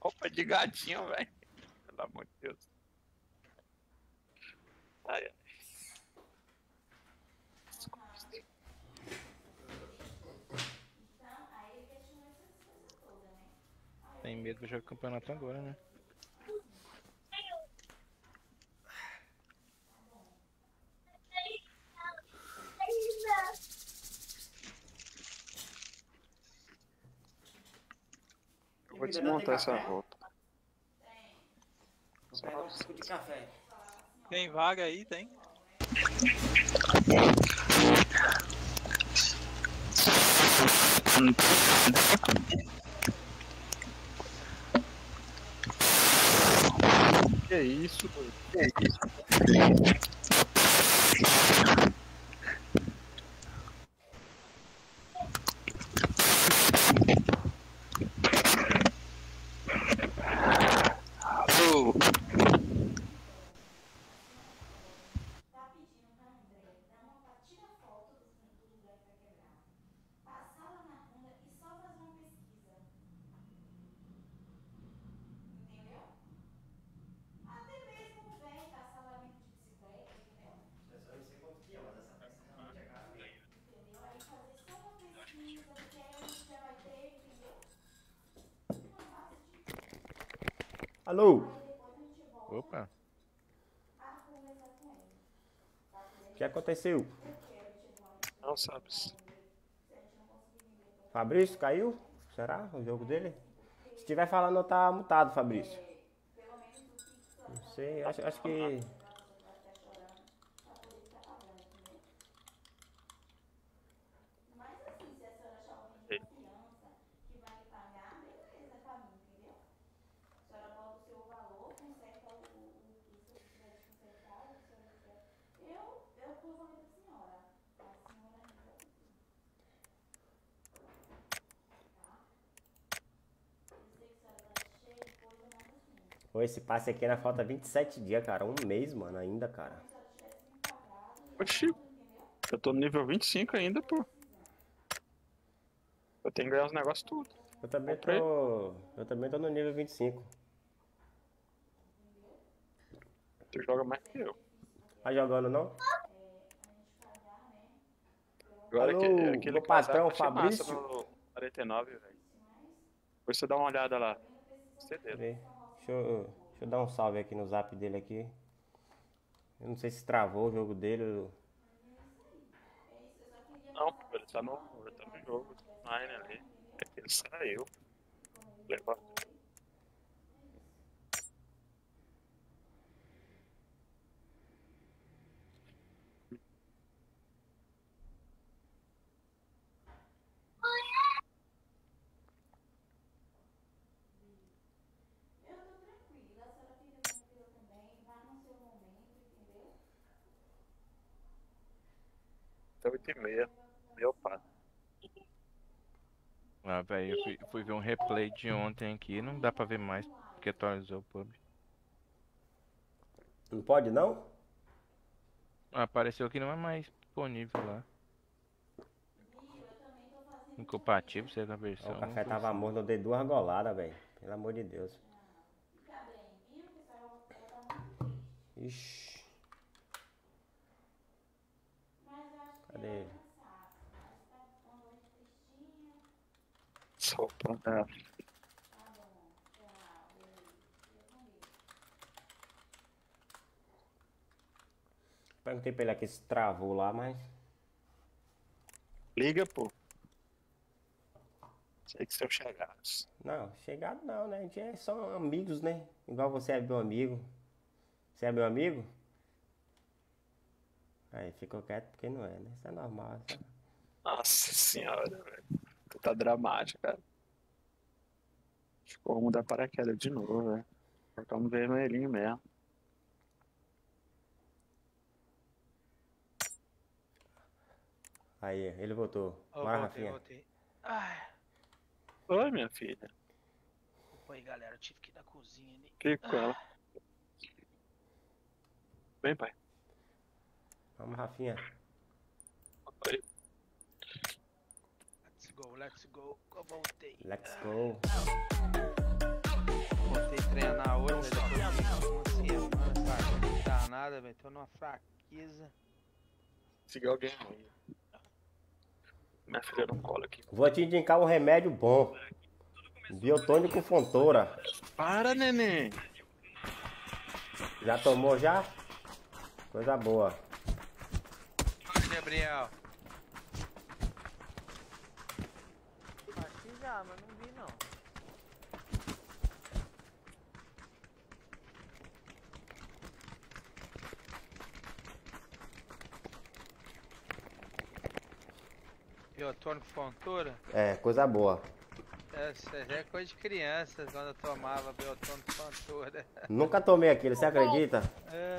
Roupa de gatinho, velho. Pelo amor de Deus. Ai, ai. Tem medo de jogar campeonato agora, né? Eu vou desmontar essa roupa. Vou pegar um suco de café. Tem vaga aí, tem? Que isso, doido? Que isso? Alô? Opa. O que aconteceu? Não sabe. Fabrício caiu? Será o jogo dele? Se estiver falando, tá mutado, Fabrício. Não sei, acho, acho que. Pô, esse passe aqui ainda falta 27 dias, cara. Um mês, mano, ainda, cara. Oxi. Eu tô no nível 25 ainda, pô. Eu tenho que ganhar os negócios tudo. Eu também Comprei. tô. Eu também tô no nível 25. Tu joga mais que eu. Tá jogando não? Agora Alô, que, aquele patrão, massa Fabrício? no 49, velho. Depois você dá uma olhada lá. Certeza. Peraí. Deixa eu, deixa eu dar um salve aqui no zap dele aqui. Eu não sei se travou o jogo dele. Não, ele tá no, ele tá no jogo, online ali. É ele saiu. Levou 8 e meia. Meu pai. Ah, velho, eu fui, fui ver um replay de ontem aqui, não dá pra ver mais, porque atualizou o pub. Não pode não? Ah, Apareceu que não é mais disponível lá. Incompatível, você é da versão. O café tava morto, eu dei duas goladas, velho. Pelo amor de Deus. Ixi. Cadê ele? Só pra Perguntei pra ele aqui se travou lá, mas. Liga, pô. Sei que são chegados. Não, chegado não, né? A gente é só amigos, né? Igual você é meu amigo. Você é meu amigo? Aí ficou quieto porque não é, né? Isso é normal. sabe? Nossa senhora, velho. Tu tá dramático, cara. Ficou um da paraquedas de novo, velho. Cortamos vermelhinho mesmo. Aí, ele voltou. Ô, Bora, voltei, Rafinha. voltei. Ai, Oi, minha filha. oi galera, eu tive que ir na cozinha ali. Fica com ela. Vem, pai. Vamos, Rafinha. Oi. Let's go, let's go. Eu voltei. Let's go. Voltei a treinar hoje. Depois de uma semana, sabe? Não dá nada, velho. Tô numa fraqueza. Seguiu alguém ruim. Minha filha não cola aqui. Vou te indicar um remédio bom. Biotônico Fontoura. Para, neném. Já tomou já? Coisa boa. Gabriel. Acho que já, mas não vi não. Biotônico Fontoura? É, coisa boa. Essa já é coisa de criança quando eu tomava Biotônico Fontoura. Nunca tomei aquilo, você acredita? É,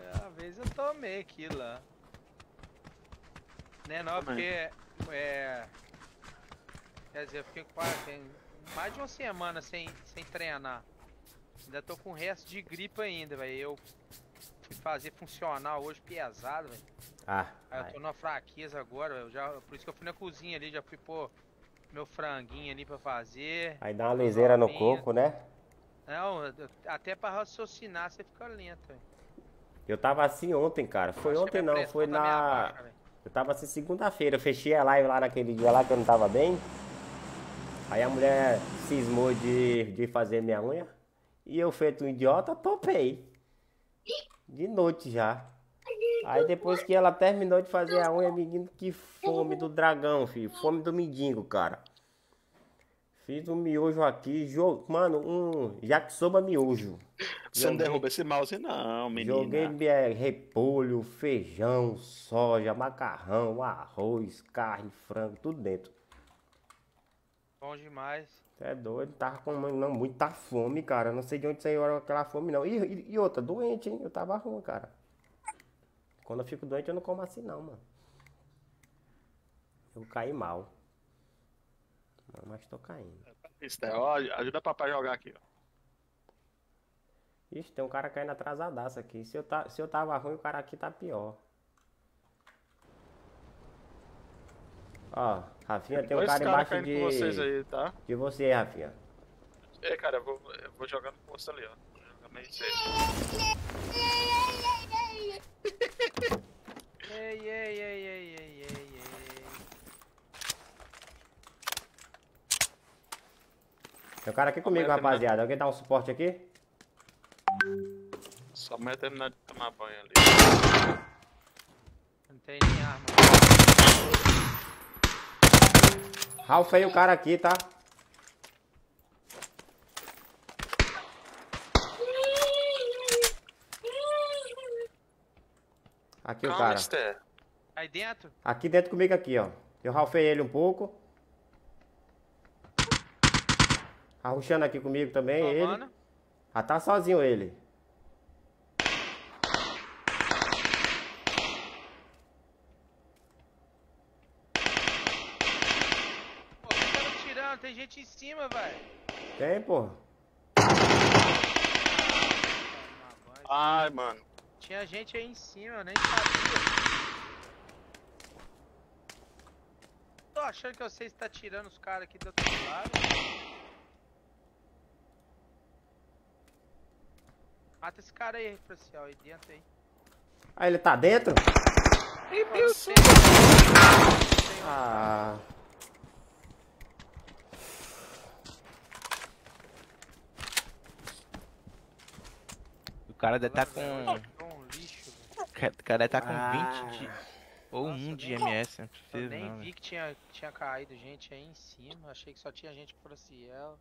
é, uma vez eu tomei aquilo lá. Né, não, Também. porque é. Quer dizer, eu fiquei quase mais de uma semana sem, sem treinar. Ainda tô com o resto de gripe ainda, velho. Eu fui fazer funcional hoje pesado, velho. Ah, Aí eu tô numa fraqueza agora, eu já, por isso que eu fui na cozinha ali, já fui pôr meu franguinho ali pra fazer. aí dá uma liseira no coco, né? Não, até pra raciocinar você fica lento, velho. Eu tava assim ontem, cara. Foi Acho ontem não, foi tá na. Eu tava assim segunda-feira, eu fechei a live lá naquele dia lá que eu não tava bem. Aí a mulher cismou de, de fazer minha unha. E eu, feito um idiota, topei. De noite já. Aí depois que ela terminou de fazer a unha, menino, que fome do dragão, filho. Fome do mendigo, cara. Fiz um miojo aqui, jo... mano, um yakisoba miojo. Você não Joguei- derruba esse mouse, não, menina. Joguei é, repolho, feijão, soja, macarrão, arroz, carne, frango, tudo dentro. Bom demais. Cê é doido, tava com não, muita fome, cara. Não sei de onde saiu aquela fome, não. E, e- e outra, doente, hein? Eu tava ruim, cara. Quando eu fico doente, eu não como assim, não, mano. Eu caí mal. Mas tô caindo. Isso, é, ó, ajuda papai a jogar aqui, ó. Ixi, tem um cara caindo atrasadaço aqui. Se eu, tá, se eu tava ruim, o cara aqui tá pior. Ó, Rafinha, tem um Dois cara embaixo de, com vocês aí, tá? de você, Rafinha. É, cara, eu vou, eu vou jogando com você ali, ó. Vou jogar meio cedo. Ei, ei, ei, ei, ei, ei, ei. Tem um cara aqui comigo, rapaziada. Alguém dá um suporte aqui? Só amanhã terminar de tomar banho ali. Não tem nem arma. Ralfei o cara aqui, tá? Aqui o Calma, cara. Esther. Aí dentro? Aqui dentro comigo aqui, ó. Eu ralfei ele um pouco. Arruxando aqui comigo também, ele. Tomando. Ah, tá sozinho ele. Pô, quem tá me tirando? Tem gente em cima, velho. Tem, pô. Ai, mano. Tinha gente aí em cima, eu nem sabia. Tô achando que você está tirando os caras aqui do outro lado. Mata esse cara aí, policial, aí dentro aí. Ah, ele tá dentro? Pode ser. Ah. O cara deve estar com. Um velho. O cara deve estar com Ah. 20 de. Ou Nossa, 1 de nem- MS, não Eu precisa nem não. vi velho. que tinha, tinha caído gente aí em cima. Achei que só tinha gente por Ciel.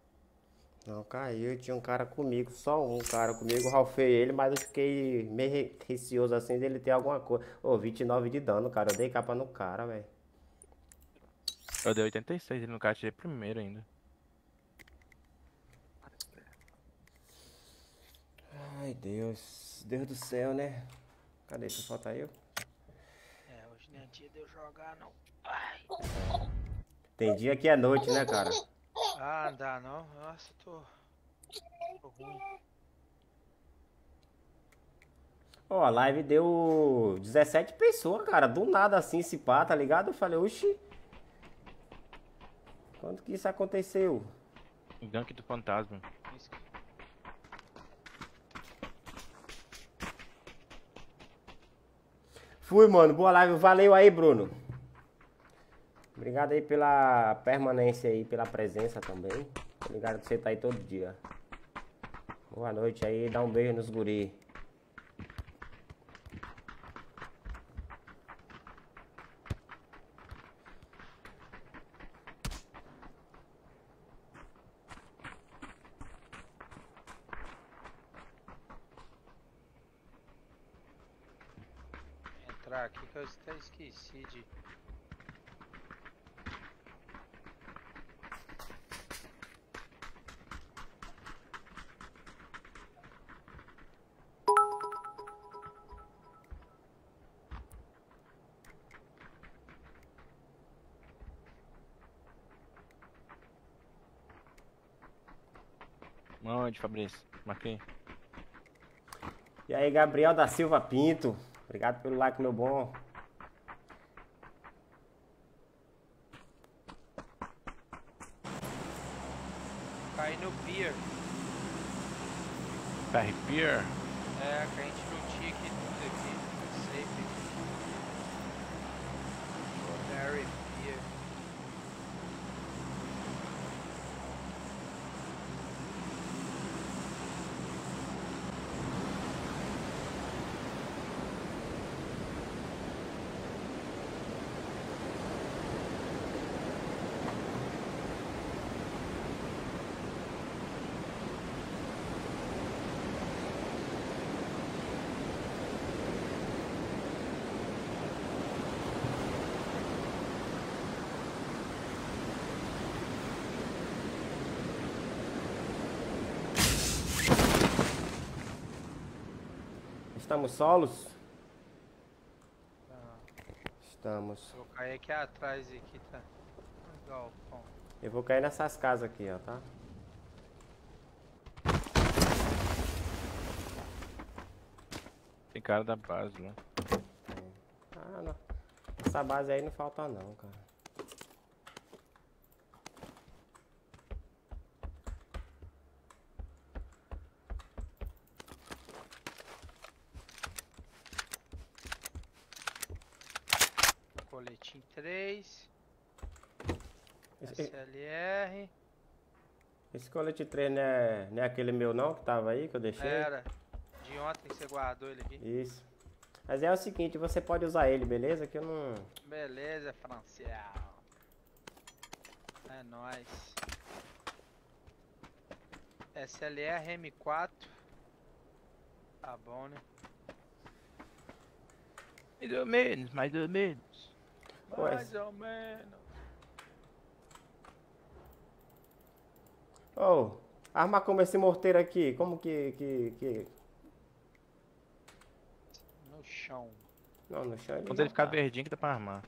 Não, caiu. Tinha um cara comigo. Só um cara comigo. Ralfei ele, mas eu fiquei meio re- receoso assim dele ter alguma coisa. Ô, 29 de dano, cara. Eu dei capa no cara, velho. Eu dei 86, ele no cara tirei primeiro ainda. Ai, Deus. Deus do céu, né? Cadê? Só falta eu? É, hoje nem é dia de eu jogar, não. Ai. Tem dia que é noite, né, cara? Ah, não dá não. Nossa, tô. Tô ruim. Ó, a live deu 17 pessoas, cara. Do nada assim, se pá, tá ligado? Eu falei, oxi. Quando que isso aconteceu? O gank do fantasma. Fui, mano. Boa live. Valeu aí, Bruno. Obrigado aí pela permanência aí, pela presença também. Obrigado que você tá aí todo dia. Boa noite aí. Dá um beijo nos guri. Entrar aqui que eu até esqueci de. Fabrício? Marquei. E aí, Gabriel da Silva Pinto. Obrigado pelo like, meu bom. Caí no pier. Ferry Pier. É, que a gente não tinha aqui tudo aqui. Safe. Very pier. Estamos solos? Tá. Estamos. Vou cair aqui atrás aqui, tá? Legal, bom. Eu vou cair nessas casas aqui, ó, tá? Tem cara da base lá. Ah, não. Essa base aí não falta não, cara. Coletim 3. Esse, SLR. esse colete 3 não é, não é aquele meu não que tava aí, que eu deixei? Era. De ontem que você guardou ele aqui. Isso. Mas é o seguinte, você pode usar ele, beleza? Que eu não... Beleza, Franciel. É nóis. SLR M4. Tá bom, né? Mais ou menos, mais ou menos. Ué. Mais ou menos. Ô, arma como esse morteiro aqui? Como que, que, que... No chão. Não, no chão ele Quando ele ficar tá. verdinho que dá pra armar.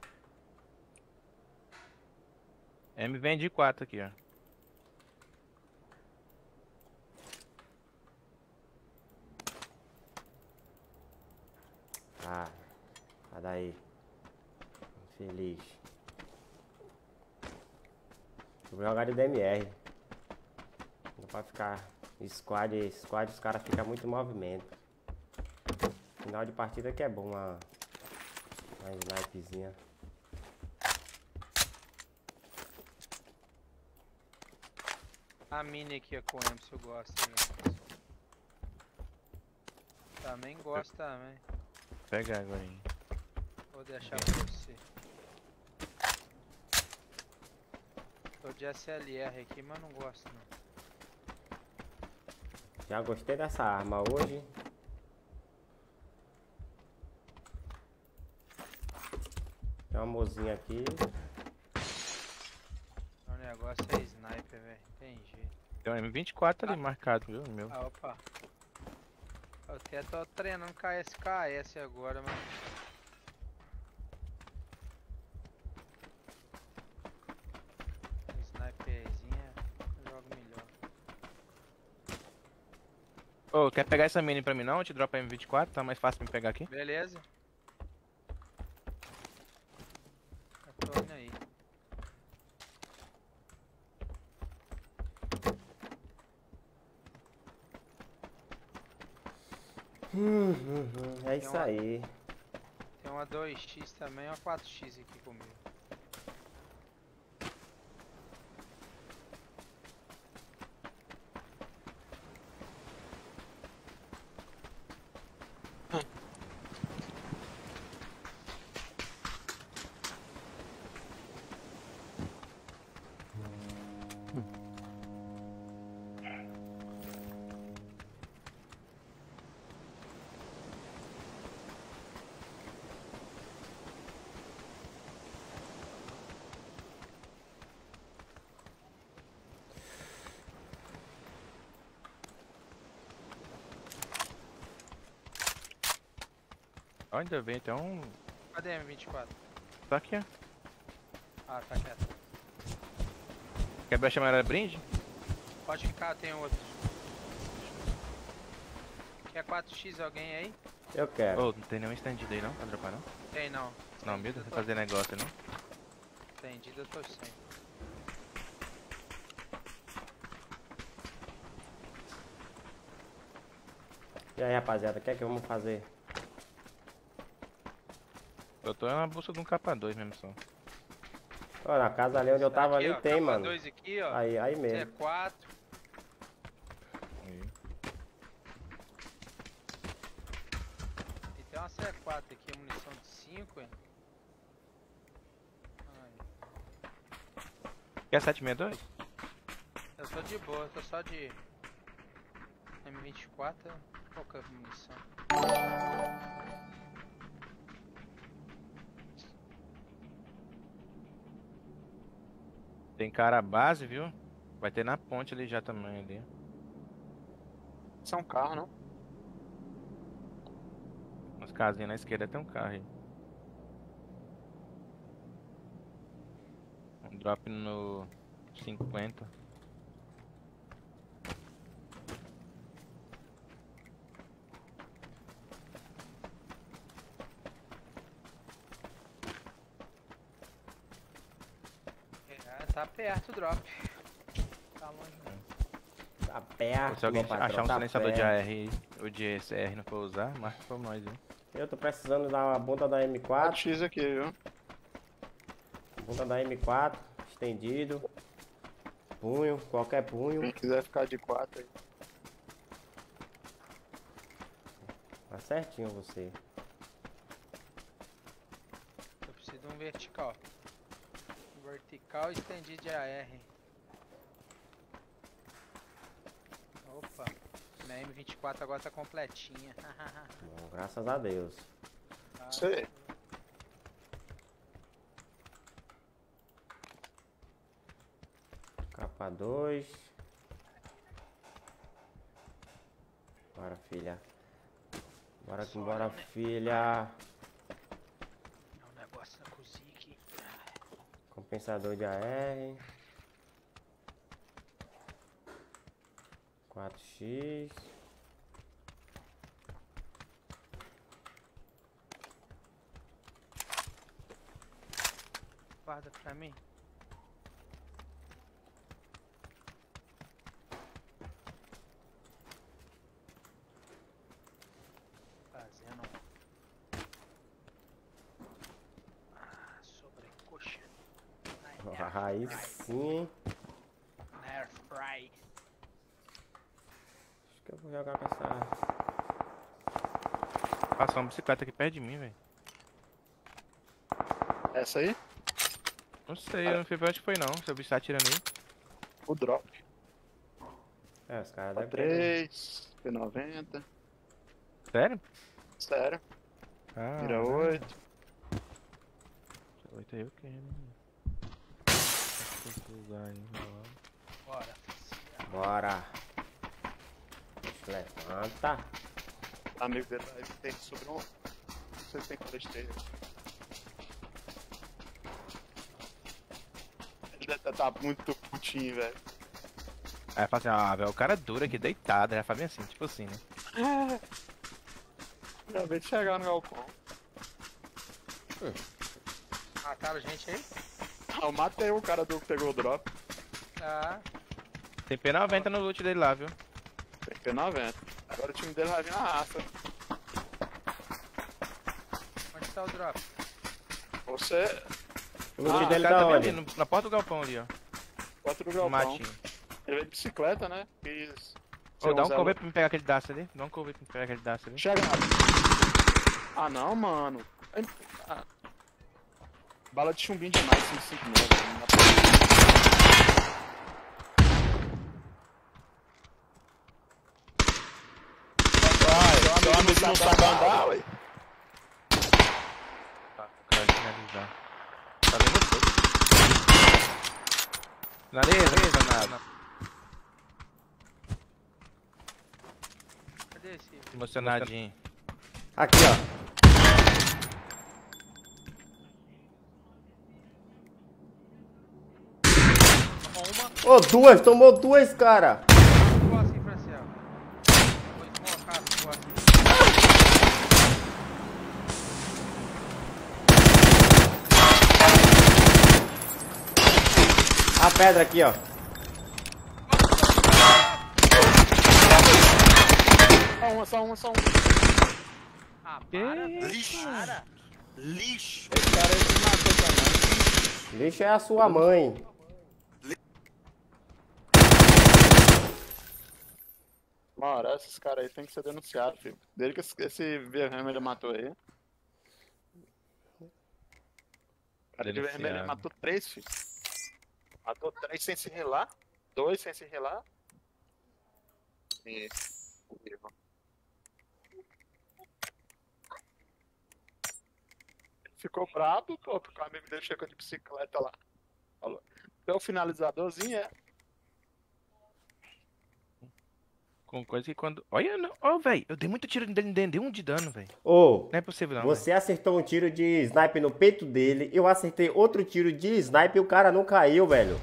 M vem de 4 aqui, ó. Ah, sai daí. Infeliz. Vou jogar de DMR. Não pode ficar squad, squad os caras ficam muito em movimento. Final de partida que é bom uma, uma snipezinha. A mini aqui é com M se eu gosto. né? Também gosto também. Pega agora aí. Vou deixar pra você. Tô de SLR aqui, mas não gosto não. Já gostei dessa arma hoje. Tem uma mozinha aqui. O negócio é sniper, velho. Tem jeito. Tem um M24 ali marcado, viu? Meu. Ah, opa. Eu até tô treinando KSKS agora, mas. Sniperzinha, eu jogo melhor. Ô, quer pegar essa mini pra mim não? Eu te dropa M24, tá mais fácil pra me pegar aqui. Beleza? Eu tô indo aí. Hum, hum, hum, é isso uma- aí. Tem uma 2x também, uma 4x aqui comigo. Ainda vem até um. Cadê a M24? Tá aqui, ó. Ah, tá quieto. Quer brecha amarela brinde? Pode ficar, tem outro. Quer 4x alguém aí? Eu quero. Ô, não tem nenhum estendido aí não? Pra dropar não? Tem não. Não, medo de fazer negócio não? Entendido, eu tô sem. E aí, rapaziada, o que é que vamos fazer? Eu tô na busca de um K2 mesmo só. Ó, na casa ali onde eu tava Aqui, ali ó, tem, capa mano. dois aqui, ó. Aí, aí mesmo. C4. Aí. E tem uma C4 aqui, munição de 5, hein? Ai, Quer 762? Eu tô de boa, eu tô só de M24, pouca munição. Tem cara base, viu? Vai ter na ponte ali já também ali. Isso é um carro, não? Umas casinhas na esquerda tem um carro aí. Um drop no 50. É, tá perto o drop. Tá longe não. Tá perto, Se alguém patrão, achar um tá silenciador de perto. AR aí, ou de CR não for usar, marca pra nós aí. Eu tô precisando da bunda da M4. 4x aqui, viu? Bunda da M4, estendido. Punho, qualquer punho. Quem quiser ficar de 4 aí. Tá certinho você. Eu preciso de um vertical. Vertical estendi de AR. Opa, minha M24 agora tá completinha. <laughs> Bom, graças a Deus. Tá. Isso aí. Capa 2. Bora, filha. Bora que bora, filha. É um negócio na cozinha aqui. Compensador de AR. 4x. Guarda pra mim. Fazendo. Ah, sobrecoxa. Ai, Aí sim. Air fry. Acho que eu vou jogar com essa. Passou uma bicicleta aqui perto de mim, velho. Essa aí? Não sei, eu não fui pra onde foi não. Se o bicho tá atirando aí. O drop. É, os caras devem ter. 3, P90. Sério? Sério. Ah, Mira 8. Oito aí eu quero. Deixa eu ó. Bora. Bora. Levanta. Amigo dele tem sobre um. Não sei se tem colesteiro. Ele deve tá muito putinho, velho. Aí fala assim, ah, velho, o cara é duro aqui, deitado. Aí fala bem assim, tipo assim, né? <laughs> Acabei de chegar no galpão. Mataram gente aí? Ah, eu matei o cara do que pegou o drop. Ah, Tem P90 no loot dele lá, viu? Tem P90. Agora o time dele vai vir na raça. onde tá o drop? Você. O loot Ah, dele tá onde? ali, na porta do galpão ali, ó. No No galpão. matinho. Ele veio de bicicleta, né? Fiz. Ô, dá um C11 cover pra me pegar aquele daço ali. Dá um cover pra me pegar aquele daço ali. Chega. Ah não, mano. Ah. Bala de chumbinho demais, 5 mil, velho. Não dá pra- Seu amigo não sabe andar, ué. Tá, o cara vai finalizar. Tá vendo você? Nariz, nariz, danado. Cadê esse? Emocionadinho. Aqui, ó. Ô, duas, tomou duas, cara. Ficou assim, Franciel. Foi desmocado, ficou assim. A pedra aqui, ó. Só uma, só uma, só uma. Ah, para. isso? Para. Esse cara aí matou também. Deixa é a sua mãe. Mano, esses caras aí tem que ser denunciados, filho. Desde que esse, esse vermelho matou aí. O cara de vermelho Denunciado. matou três, filho. Matou três sem se relar. Dois sem se relar. O vivo. Ele ficou brabo, pô, porque o amigo dele chegou de bicicleta lá. Falou. Deu o finalizadorzinho, é. Com coisa que quando. Olha, não. Ó, velho, eu dei muito tiro nele, dei um de dano, velho. Ô, Não é possível, não. você acertou um tiro de sniper no peito dele. Eu acertei outro tiro de sniper e o cara não caiu, velho.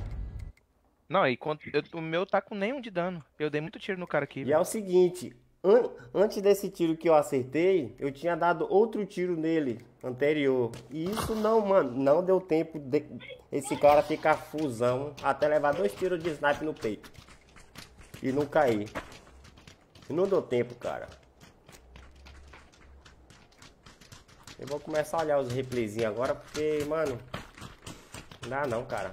Não, e quando, eu- o meu tá com nenhum de dano. Eu dei muito tiro no cara aqui. E velho. é o seguinte, an- antes desse tiro que eu acertei, eu tinha dado outro tiro nele anterior. E isso não, mano, não deu tempo de esse cara ficar fusão até levar dois tiros de sniper no peito. E não cair. E não deu tempo, cara. Eu vou começar a olhar os replayzinhos agora porque, mano, não dá não, cara.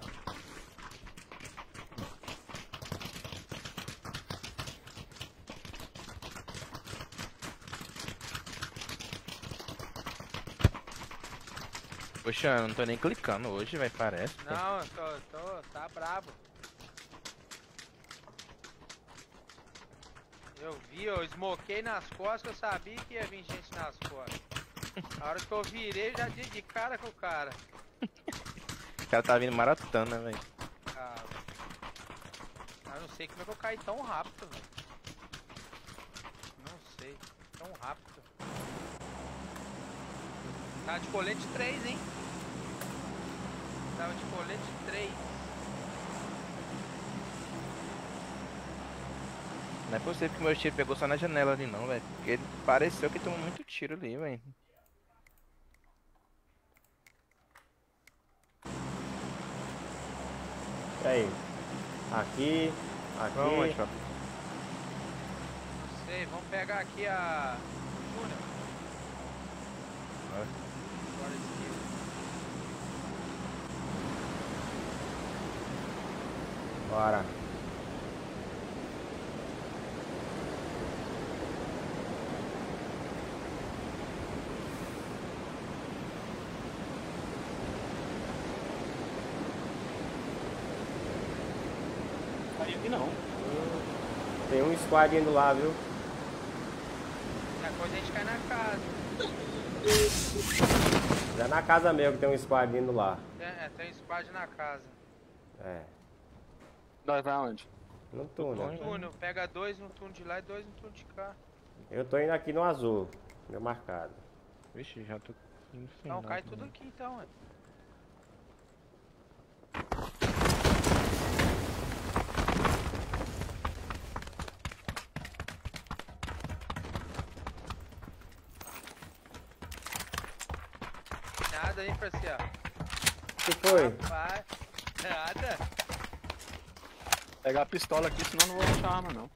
Poxa, eu não tô nem clicando hoje, vai parece. Não, eu tô, tô, tá brabo. Eu vi, eu esmoquei nas costas, eu sabia que ia vir gente nas costas. A hora que eu virei, já dei de cara com o cara. O cara tá vindo maratona, velho. Cara. Eu não sei como é que eu caí tão rápido, velho. Não sei, tão rápido. Tava de colete 3, hein? Tava de colete 3. Não é possível que meu tiro pegou só na janela ali não, velho. Porque ele pareceu que tomou muito tiro ali, velho. Aí? Aqui, Vamos, aqui. Chop. Não sei, vamos pegar aqui a. Júnior. Agora esquerda. Bora. Aqui não. Tem um squad indo lá, viu? Coisa a gente cai na casa. Já na casa mesmo que tem um squad indo lá. Tem, é, tem squad na casa. É. Nós vai aonde? No túnel. Túnel, pega dois no túnel de lá e dois no túnel de cá. Eu tô indo aqui no azul. Meu marcado. Vixe, já tô indo no Não, cai tudo aqui então, ué. Nada aí, parceiro. O que foi? Rapaz, nada. Pegar a pistola aqui, senão não vou achar arma não.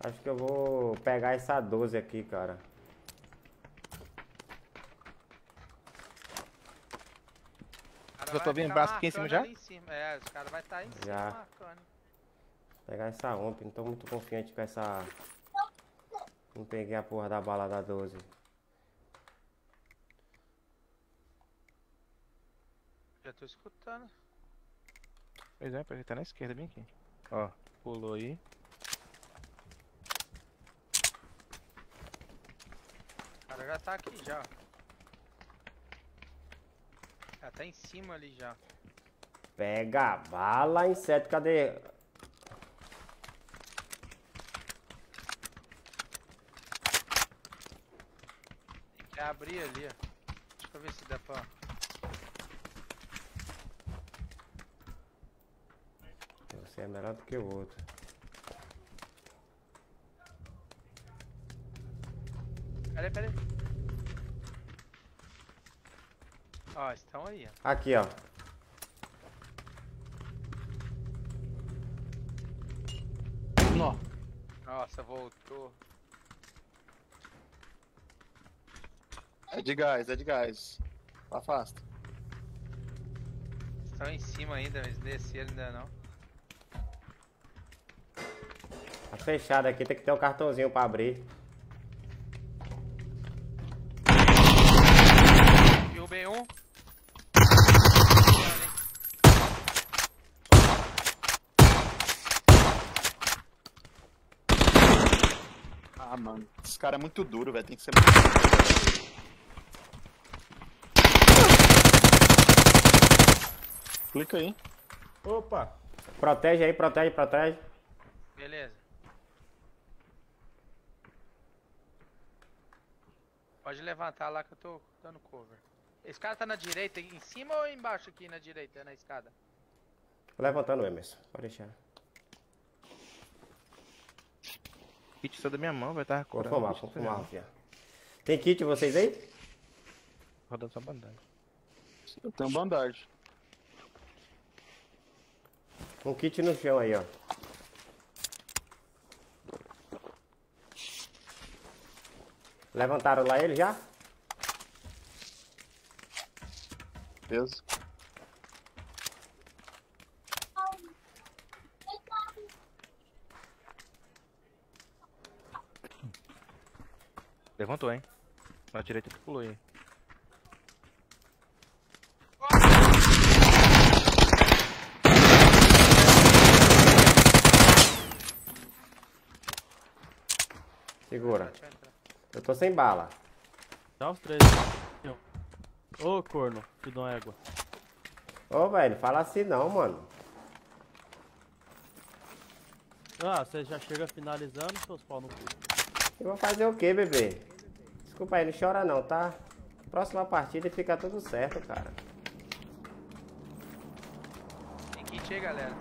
Acho que eu vou pegar essa 12 aqui, cara. O cara Eu tô vai vendo ficar braço aqui em cima já? em cima. É, os caras vão estar aí em cima Já. marcando. Pegar essa OMP. Não tô muito confiante com essa. Não peguei a porra da bala da 12. Já tô escutando. Pois é, porque tá na esquerda, bem aqui. Ó, pulou aí. O cara já tá aqui já. Já tá em cima ali já. Pega a bala, inseto. Cadê? Tem que abrir ali, ó. Deixa eu ver se dá pra. Você é melhor do que o outro. Pera aí, pera aí. Ó, estão aí, ó. Aqui, ó. Nó. Nossa, voltou. É de gás, é de gás. Afasta. Estão em cima ainda, mas desceram ainda não. Tá fechado aqui, tem que ter um cartãozinho pra abrir. Derrubei um. Mano. Esse cara é muito duro, velho. Tem que ser muito. Clica aí. Opa! Protege aí, protege, protege. Beleza. Pode levantar lá que eu tô dando cover. Esse cara tá na direita, em cima ou embaixo aqui na direita, na escada? Tô levantando o Emerson. Pode deixar. Kit só da minha mão, vai estar Vou curando. fumar, bicho, vou tá fumar, fia. Tem kit vocês aí? Rodando só bandagem. Eu tenho bandagem. Um kit no chão aí, ó. Levantaram lá ele já? Beleza. Levantou, hein? Na direita tu pulou aí. Segura. Eu tô sem bala. Dá os três. Ô, corno, filho de uma égua. Ô, velho, fala assim não, mano. Ah, você já chega finalizando, seus pau no cu. Eu vou fazer o quê, bebê? Desculpa aí, não chora não, tá? Próxima partida fica tudo certo, cara. Tem kit aí, galera.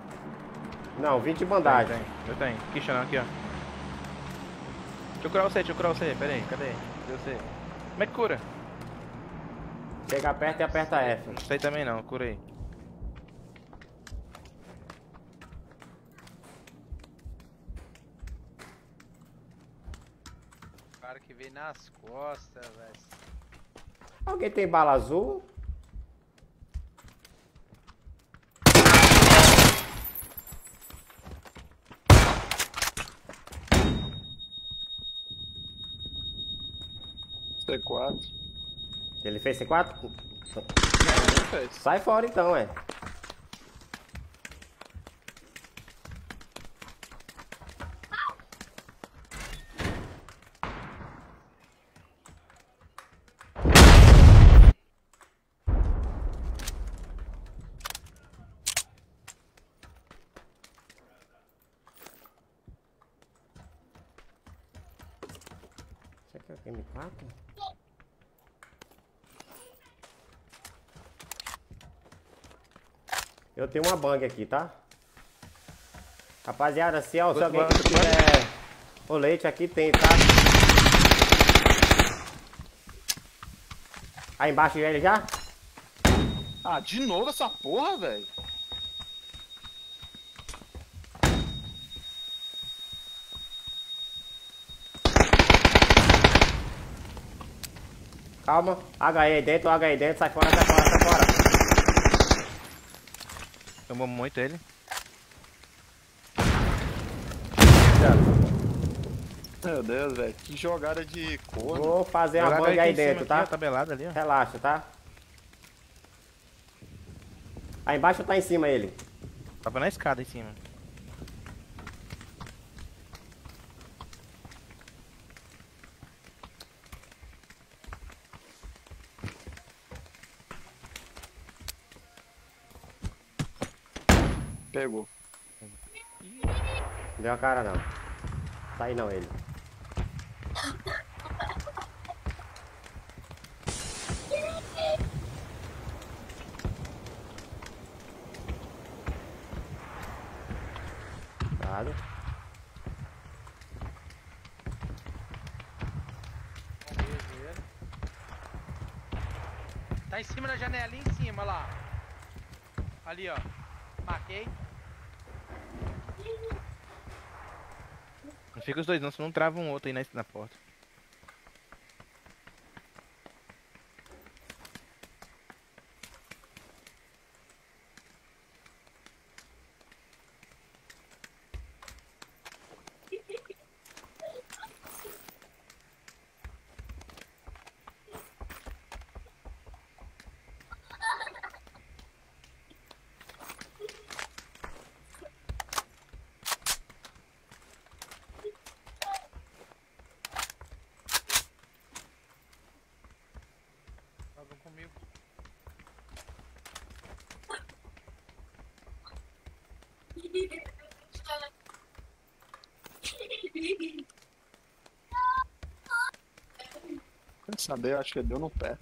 Não, 20 de bandagem. Tem, eu tenho. Aqui, Xanão, aqui, ó. Deixa eu curar você, deixa eu curar você. Pera aí, cadê? Cadê você? Como é que cura? Chega perto e aperta F. Não sei também não, cura aí. Nas costas, velho. Alguém tem bala azul? C4. Ele fez C4? Não fez. Sai fora então, é. Isso aqui é o M4? Eu tenho uma bang aqui, tá? Rapaziada, se, alguém bang, outro quiser o leite aqui tem, tá? Aí embaixo ele já? Ah, de novo essa porra, velho? Calma. HE aí dentro, HE aí dentro, sai fora, sai fora, sai fora. Tomou muito ele. Meu Deus, velho. Que jogada de corno. Vou fazer Joga bang aí dentro, tá? ó, tabelado ali, ó. Relaxa, tá? Aí embaixo ou tá em cima ele? Tava na escada em cima. Pegou. Deu a cara não. Aí não ele. Cuidado. Vamos ver ele. Tá em cima da janelinha em cima lá. Ali, ó. Marquei. Não fica os dois não, senão não trava um outro aí na, na porta. Jogam comigo. Saber? Acho que deu no pé.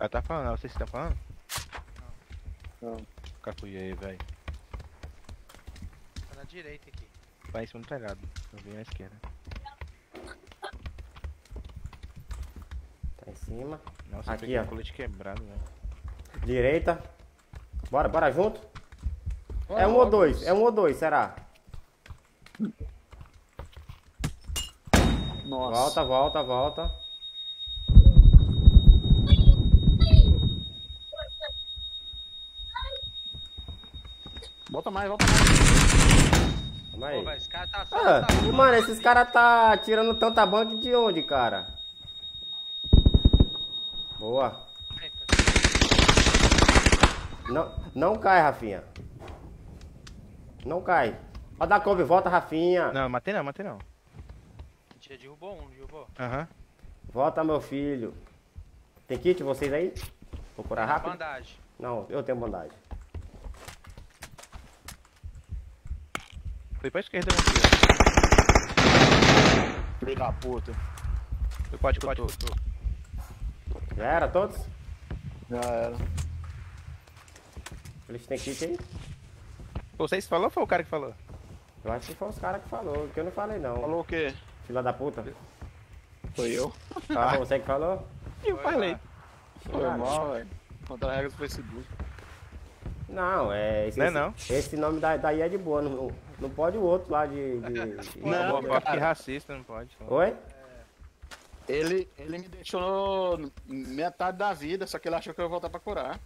Ela tá falando, vocês estão falando? Não. Cacuia aí, velho. Tá na direita aqui. Vai em cima do telhado. Eu vim na esquerda. cima. Nossa, aqui, ó. colete quebrado. Direita. Bora, bora junto. É um ou dois, é um ou dois, será? Nossa. Volta, volta, volta. Volta mais, volta mais. Calma aí. Pô, tá ah, tá mano, esses caras tá tirando tanta banca de onde, cara? Boa. Não, não cai, Rafinha. Não cai. Pode dar couve, volta, Rafinha. Não, matei não, matei não. A gente já derrubou um, derrubou. Aham. Volta, meu filho. Tem kit vocês aí? Vou curar rápido? Bandagem. Não, eu tenho bandagem. Foi pra esquerda, meu filho. Filho da puta. Foi pode, pode, pode. Já era todos? Já era. Eles têm kit aí? Vocês falou ou foi o cara que falou? Eu acho que foi os caras que falou, que eu não falei não. Falou o quê? Filha da puta. Foi eu. Ah, foi você que falou? Eu Foi falei. lá. Foi mal, velho. Contra regras do Facebook. Não, é. Esse, Não é não. esse nome da- daí é de boa. Não, não pode o outro lá de. de- <laughs> Não, Pô, que cara. racista, não pode. Oi? Ele, ele me deixou no- metade da vida, só que ele achou que eu ia voltar pra curar.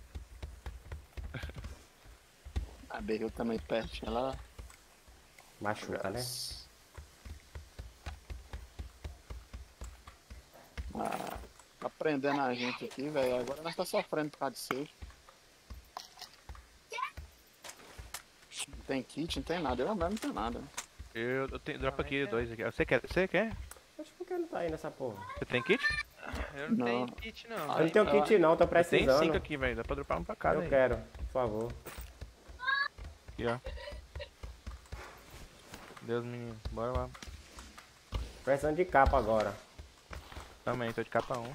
A Berril também pertinho lá. Machuca, né? Ah, tá prendendo a gente aqui, velho. Agora nós tá sofrendo por causa de seja. Não tem kit, não tem nada. Eu mesmo não tenho nada. Eu, eu tenho, dropa aqui dois aqui. Você quer? Você quer? Que não tá aí nessa porra. Você tem kit? Eu não, Não. tenho kit, não. Eu não tenho kit não, tô Eu tenho cinco precisando. aqui, velho. Dá pra dropar um pra cada Eu aí. quero, por favor. Aqui, ó. Deus, menino. Bora lá. Precisando de capa agora. Também, tô de capa 1.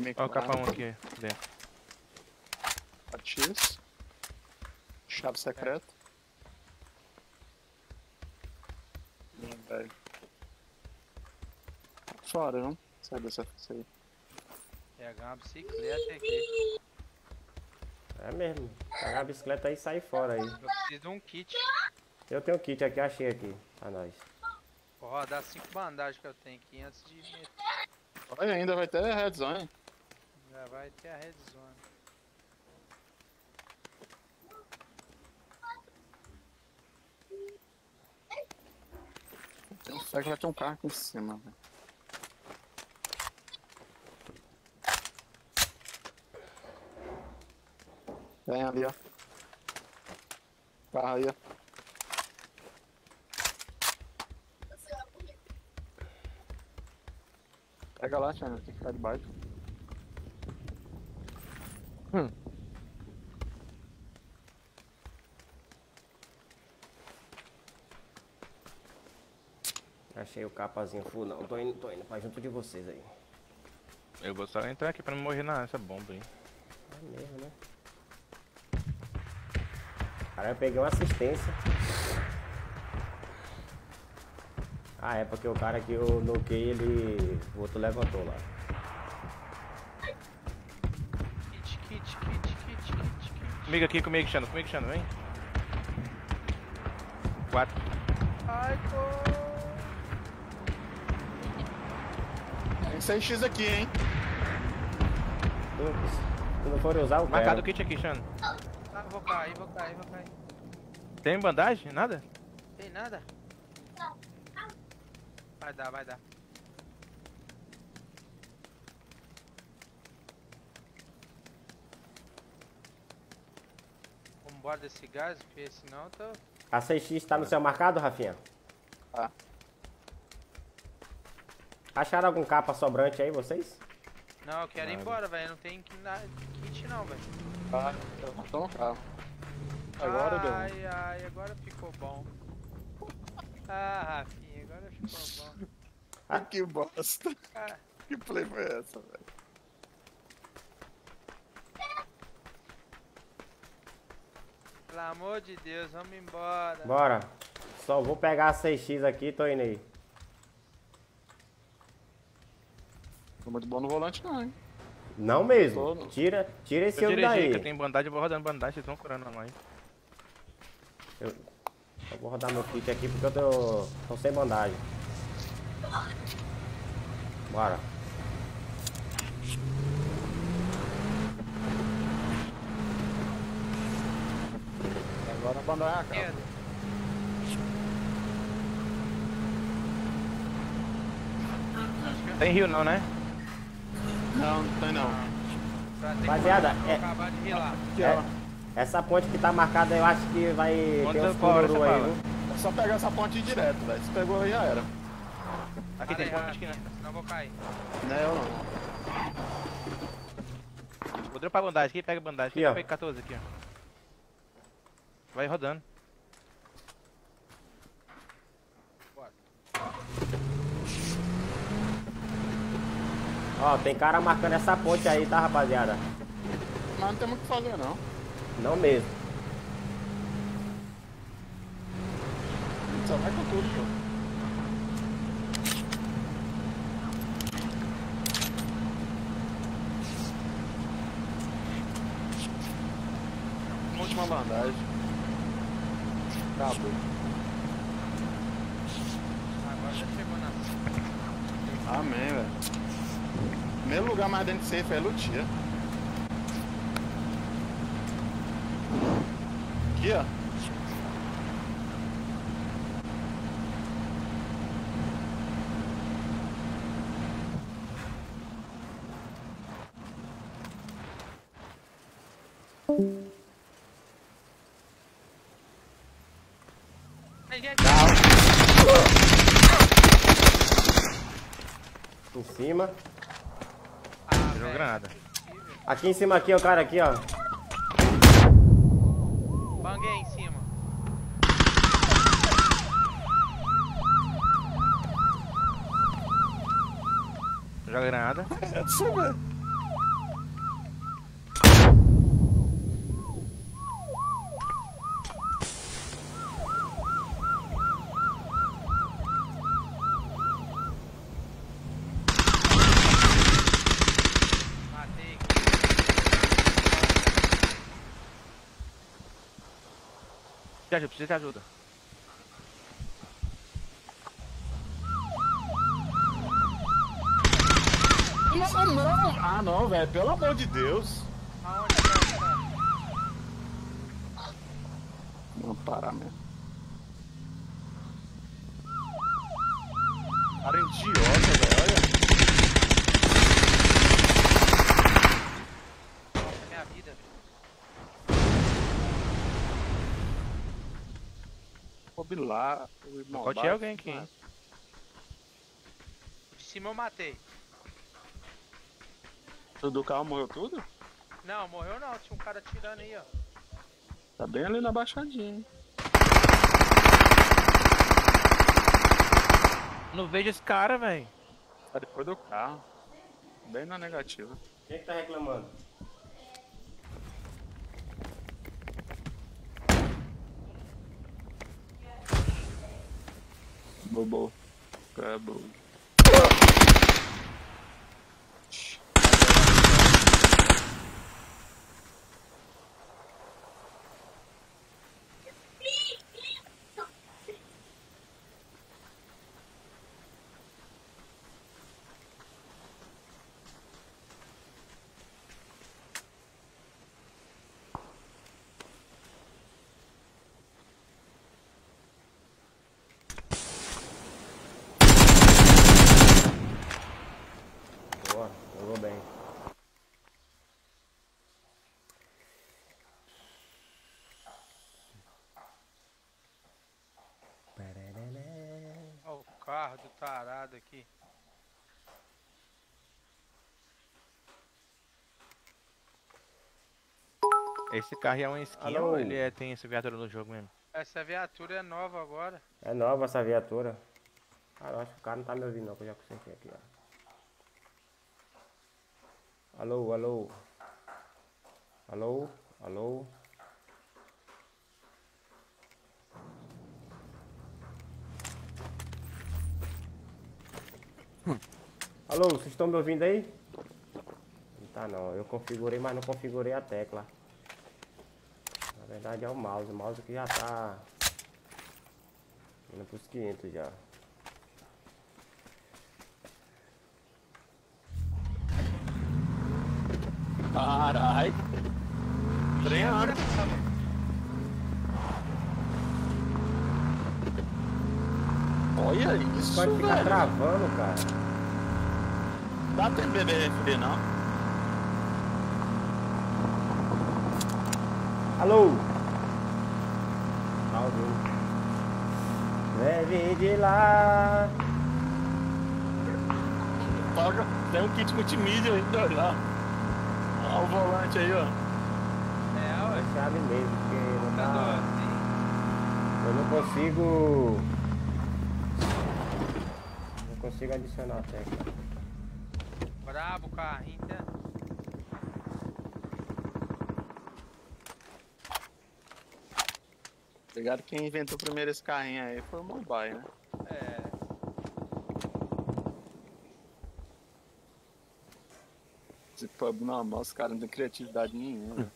Me Ó o capa 1 cura. aqui dentro. X. Chave secreta. Hum, velho. Fora, não? Sai dessa isso aí. Pegar uma bicicleta aqui. É mesmo. Pegar a bicicleta aí e sair fora aí. Eu preciso de um kit. Eu tenho kit aqui, achei aqui. Pra nós. Vou rodar cinco bandagens que eu tenho aqui antes de meter. Olha, ainda vai ter red zone. Já vai ter a red zone. Tem um fé que vai ter um carro aqui em cima, velho. Vem ali, ó. Carro aí, ó. Pega lá, Tiana, tem que ficar debaixo. Achei o capazinho full não. Tô indo, tô indo pra junto de vocês aí. Eu vou só entrar aqui pra não morrer nessa bomba aí. É mesmo, né? Cara, eu peguei uma assistência. Ah, é porque o cara que eu noquei, ele. O outro levantou lá. Kit, kit, kit, kit, kit, kit. Comigo aqui, comigo, Xano, comigo, Xano, vem. Quatro. Ai, pô. Tem 6x aqui, hein? Se não for usar, eu Marcado o kit aqui, Xano. Ah, vou cair, vou cair, vou cair. Tem bandagem? Nada? Tem nada? Vai dar, vai dar. Vambora desse gás, porque senão eu tô. A 6x tá no seu marcado, Rafinha? Tá. Acharam algum capa sobrante aí, vocês? Não, eu quero ir embora, velho. Não tem kit não, velho. Eu tô no carro. Agora deu. Ai, ai, agora ficou bom. Ah, Rafinha, agora ficou bom. Ah. Que bosta. Ah, Que play foi essa, velho? pelo amor de Deus, vamos embora. Bora. Só vou pegar a 6x aqui e tô indo aí. Tô muito bom no volante, não, hein? Não mesmo. Tira, tira esse Eu dirigi, que daí. eu tenho bandagem, eu vou rodando bandagem, vocês vão curando mais. Eu, eu vou rodar meu kit aqui porque eu tô, tô sem bandagem. Bora. Agora abandonar a casa. Esquerda. Tem rio não, né? Não, não tem não. Ter Rapaziada, é- É, essa ponte que tá marcada, eu acho que vai ter Quanto uns qual hora cururu aí, viu? É só pegar essa ponte ir direto, velho. Se pegou aí já era. Aqui tem ponte aqui, né? Senão eu vou cair. Não é eu não. Vou dropar a bandagem aqui, pega a bandagem aqui, Aqui, ó. eu pego 14 aqui, ó. Vai rodando. Ó, tem cara marcando essa ponte aí, tá, rapaziada? Mas não tem muito o que fazer, não. Não mesmo. Só vai com tudo, pô. Última bandagem. Acabou. Agora já chegou na. Amém, velho. Primeiro lugar mais dentro de safe é Lutia. Aqui, ó. Gente, Em cima. Granada. Aqui em cima, aqui, ó, cara, aqui, ó. Banguei em cima. Joga granada. É isso, velho. Matei. Te ajuda, precisa de ajuda. Ah, não. Ah, não, velho. Pelo amor de Deus. Aonde? Não parar mesmo. Cara idiota, velho. Olha. Nossa, minha vida. Sobe lá. o irmão Pode alguém aqui, hein? De cima eu matei. Tudo do carro morreu tudo? Não, morreu não. Tinha um cara atirando aí, ó. Tá bem ali na baixadinha, hein? Não vejo esse cara, velho. Tá depois do carro. Bem na negativa. Quem que tá reclamando? Bobo. Acabou. Boa, jogou bem. Ó, o carro do tarado aqui. Esse carro é uma skin Alô? ou ele é, tem essa viatura no jogo mesmo? Essa viatura é nova agora. É nova essa viatura. Cara, eu acho que o cara não tá me ouvindo não, que eu já consegui aqui, ó. Alô, alô. Alô, alô. Alô, vocês estão me ouvindo aí? Não tá não, eu configurei, mas não configurei a tecla. Na verdade é o mouse, o mouse que já tá indo pros 500 já. Isso, Pode ficar velho. travando, cara. Dá tempo de beber refri, não? Alô? Tá ouvindo? Leve de lá. Toca. Tem um kit multimídia ainda, olha lá. Olha o volante aí, ó. É, ué. É chave mesmo, porque não Tá Eu não consigo. Consigo adicionar a tecla. hein? Brabo o carrinho? Ligado quem inventou primeiro esse carrinho aí foi o Mobile, né? É. Esse pub normal, os caras não têm criatividade nenhuma.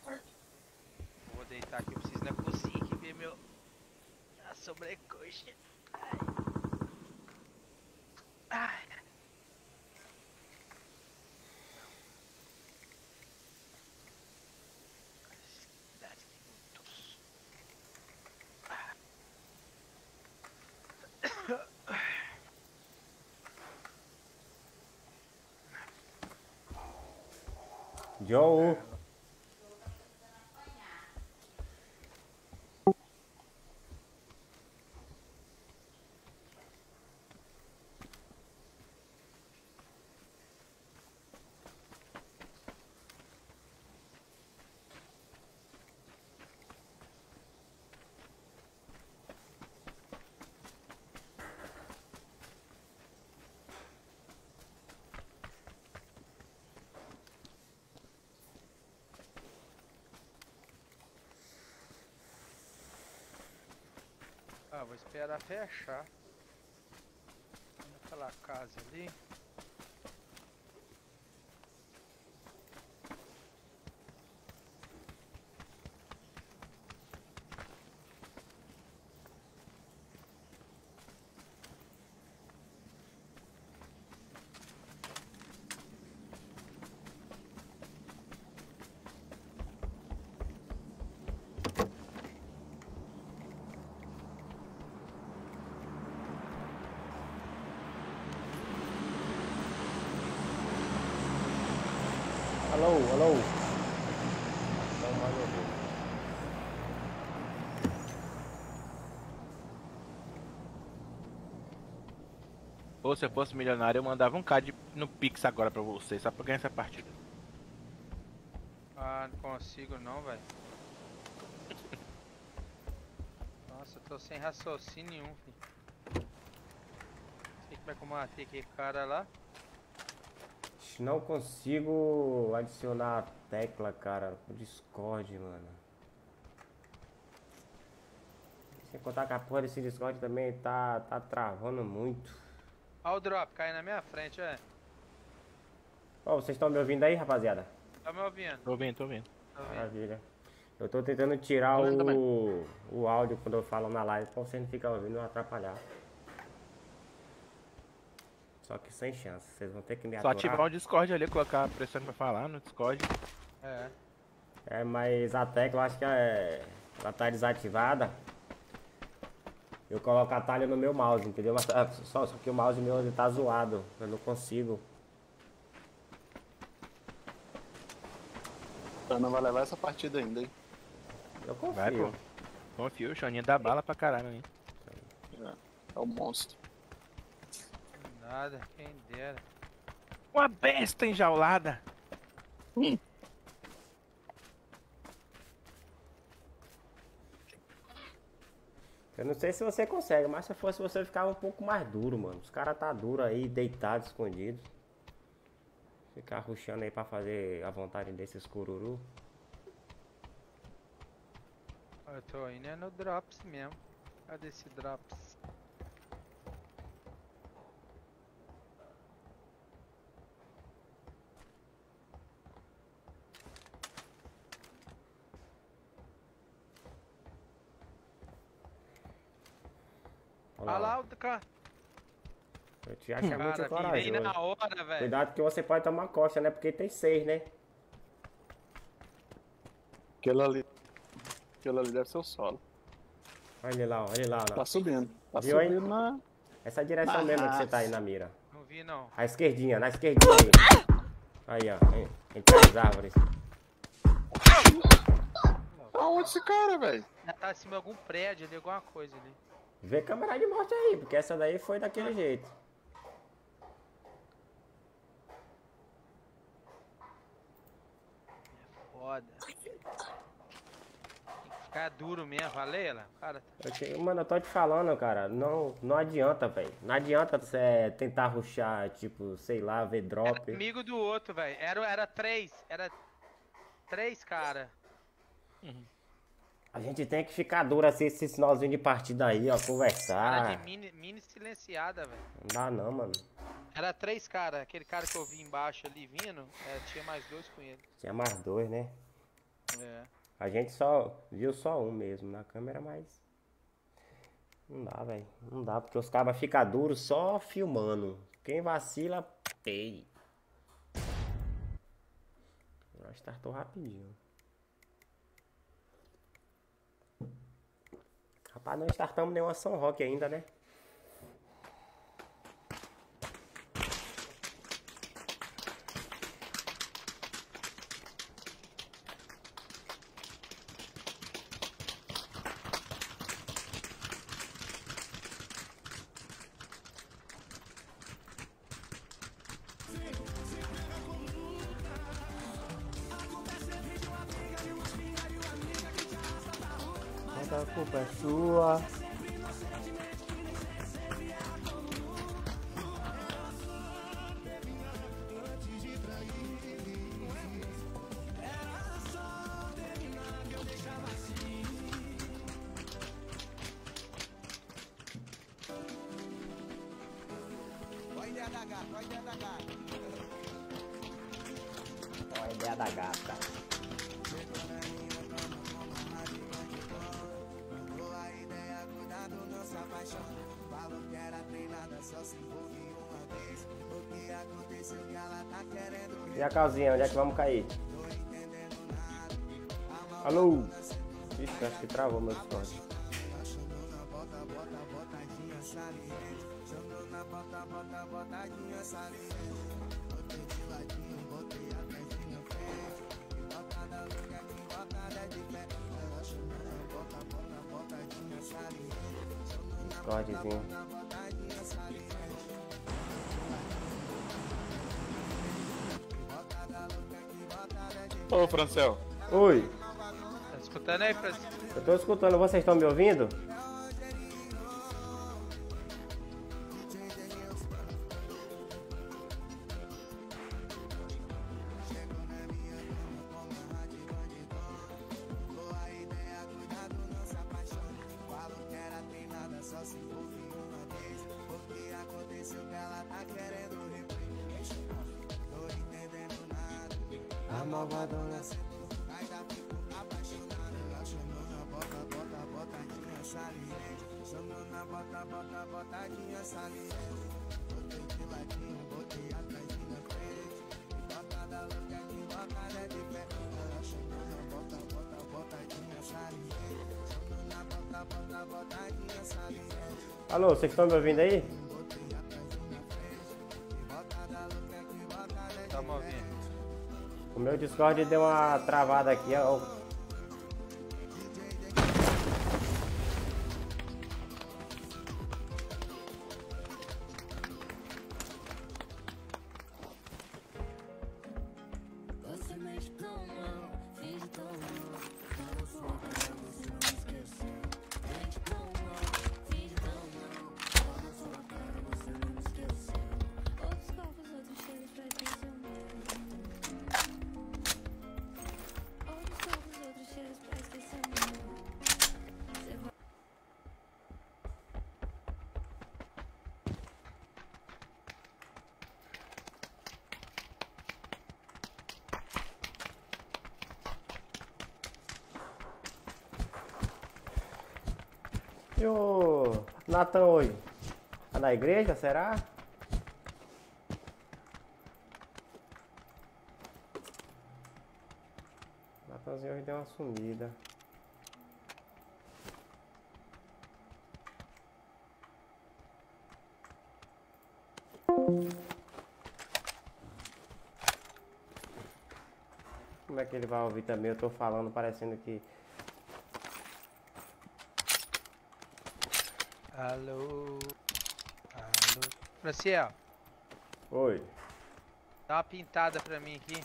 Vou deitar aqui, eu preciso ir na cozinha aqui ver meu. A sobrecoxa. Ai. Ai. Quantidade de minutos. Joe. Ah, vou esperar fechar. Naquela casa ali. Alô, alô. Não. Ou se eu fosse milionário, eu mandava um card no Pix agora pra você, só pra ganhar essa partida. Ah, não consigo não, velho. <laughs> Nossa, eu tô sem raciocínio nenhum, filho. Não sei como é que eu matei aquele cara lá. Não consigo adicionar a tecla, cara, pro Discord, mano. Sem contar que a porra desse Discord também tá, tá travando muito. Olha o drop caindo na minha frente, é. Ó, vocês estão me ouvindo aí, rapaziada? Tá me ouvindo? Tô ouvindo, tô ouvindo. Maravilha. Eu tô tentando tirar o, o áudio quando eu falo na live pra você não ficar ouvindo e não atrapalhar. Só que sem chance, vocês vão ter que me Só aturar. ativar o Discord ali, colocar a pressão pra falar no Discord. É. É, mas a tecla eu acho que é, ela tá desativada. Eu coloco a talha no meu mouse, entendeu? Mas, ah, só, só que o mouse meu ele tá zoado. Eu não consigo. Então não vai levar essa partida ainda, hein? Eu confio. Vai, pô. Confio, o Xoninha dá bala pra caralho, hein? É o monstro. Nada, quem dera. Uma besta enjaulada. Eu não sei se você consegue, mas se fosse você ficava um pouco mais duro, mano. Os caras tá duro aí, deitados, escondidos. Ficar ruxando aí pra fazer a vontade desses cururu. Eu tô indo é no Drops mesmo. Cadê esse Drops? Olha lá o cara. Eu te acho é muito Cara, virei corajoso. na hora, velho. Cuidado que você pode tomar costa, né? Porque tem seis, né? Aquilo ali. Aquilo ali deve ser o solo. Olha ele lá, olha ele lá. Tá Lá. subindo. Tá Viu aí? subindo na. Essa direção mesmo que você tá aí na mira. Não vi não. A esquerdinha, na esquerdinha aí. Aí, ó. en- Entre as árvores. Aonde esse cara, velho? Já tá acima de algum prédio ali, alguma coisa ali. Vê câmera de morte aí, porque essa daí foi daquele jeito. Foda. Tem que ficar duro mesmo, valeu? Cara, Eu te- Mano, eu tô te falando, cara. Não, não adianta, velho. Não adianta você tentar ruxar, tipo, sei lá, ver era drop. amigo do outro, velho. Era, era três. Era três, cara. A gente tem que ficar duro assim, esse sinalzinho de partida aí, ó. Cara Conversar. de mini, mini silenciada, velho. Não dá não, mano. Era três, cara. Aquele cara que eu vi embaixo ali vindo, é, tinha mais dois com ele. Tinha mais dois, né? É. A gente só viu só um mesmo na câmera, mas. Não dá, velho. Não dá, porque os cabas ficam duros só filmando. Quem vacila, pei. Nós startou rapidinho. Rapaz, não startamos nenhuma São Roque ainda, né? Casinha, onde é que vamos cair? Alô? Ixi, acho que travou meu Discord. Discordzinho. Ô, Francel. Oi, Tá escutando aí, Francisco? eu tô escutando, vocês estão me ouvindo? Alô, vocês estão me ouvindo aí? Tamo ouvindo. O meu Discord deu uma travada aqui, ó. Natan hoje? Tá na igreja, será? Natanzinho hoje deu uma sumida. Como é que ele vai ouvir também? Eu tô falando parecendo que. Alô. Alô. Franciel, Oi. dá uma pintada pra mim aqui.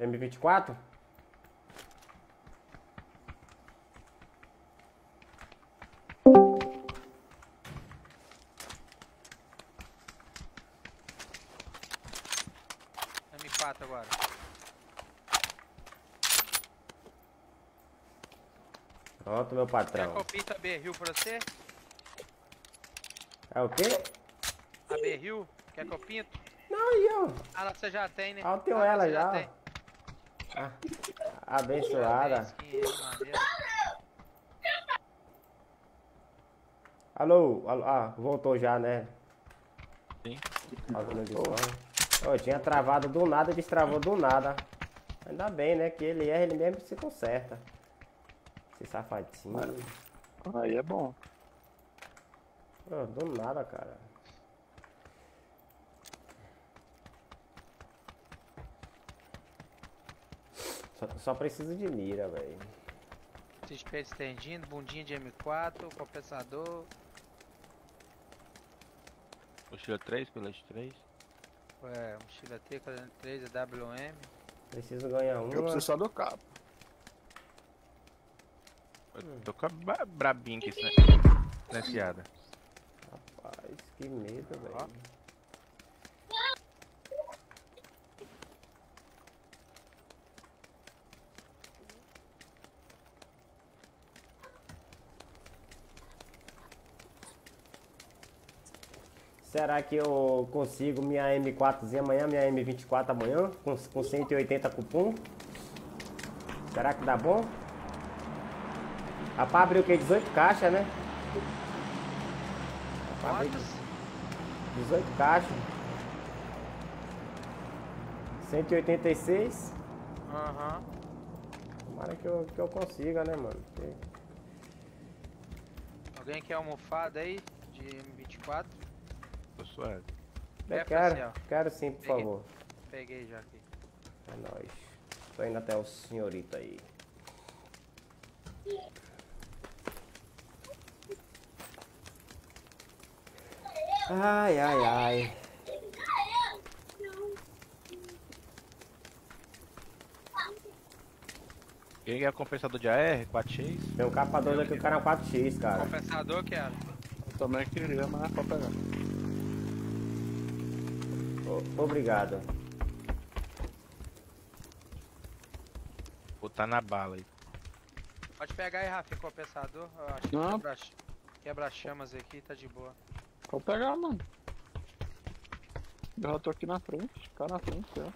M24? Meu Quer patrão. que eu pinta a B-Rio pra você? É o quê? A B-Rio? Quer que eu pinto? Não, e eu? Ah, não, você já tem, né? Ah, eu tenho não, ela já. tem. Ah, abençoada. Alô, alô, ah, voltou já, né? Sim. Edição. Ô, tinha travado do nada, destravou do nada. Ainda bem, né? Que ele erra, ele mesmo se conserta. Esse safadinho. Aí é bom. Ô, do nada, cara. Só, só preciso de mira, velho. XP estendindo, bundinha de M4, compensador. Mochila 3, colete 3. É, mochila T, 43, é WM. Preciso ganhar uma. Eu preciso só do cabo. Eu tô com a brabinha aqui, silen- silenciada. Rapaz, que medo, velho. Será que eu consigo minha M4zinha amanhã, minha M24 amanhã, com, com 180 cupom? Será que dá bom? Rapaz, abriu o quê? 18 caixas, né? Rapaz, abriu Quantas? 18 caixas. 186. Aham. Tomara que eu, que eu consiga, né, mano? Porque Alguém quer almofada aí? De M24? Tô suave. Eu É, quero, Franciel. quero sim, por Peguei. favor. Peguei já aqui. É nóis. Tô indo até o senhorito aí. Ai, ai, ai. Quem é o compensador de AR? 4x? Tem um capa 2 aqui, o cara é um 4x, cara. Compensador quero. Eu também queria, mas é pra pegar. O- obrigado. Botar na bala aí. Pode pegar aí, Rafa, compensador. Eu acho que Não. quebra, quebra chamas aqui, tá de boa. Vou pegar, mano. Eu já tô aqui na frente, ficar na frente, ó.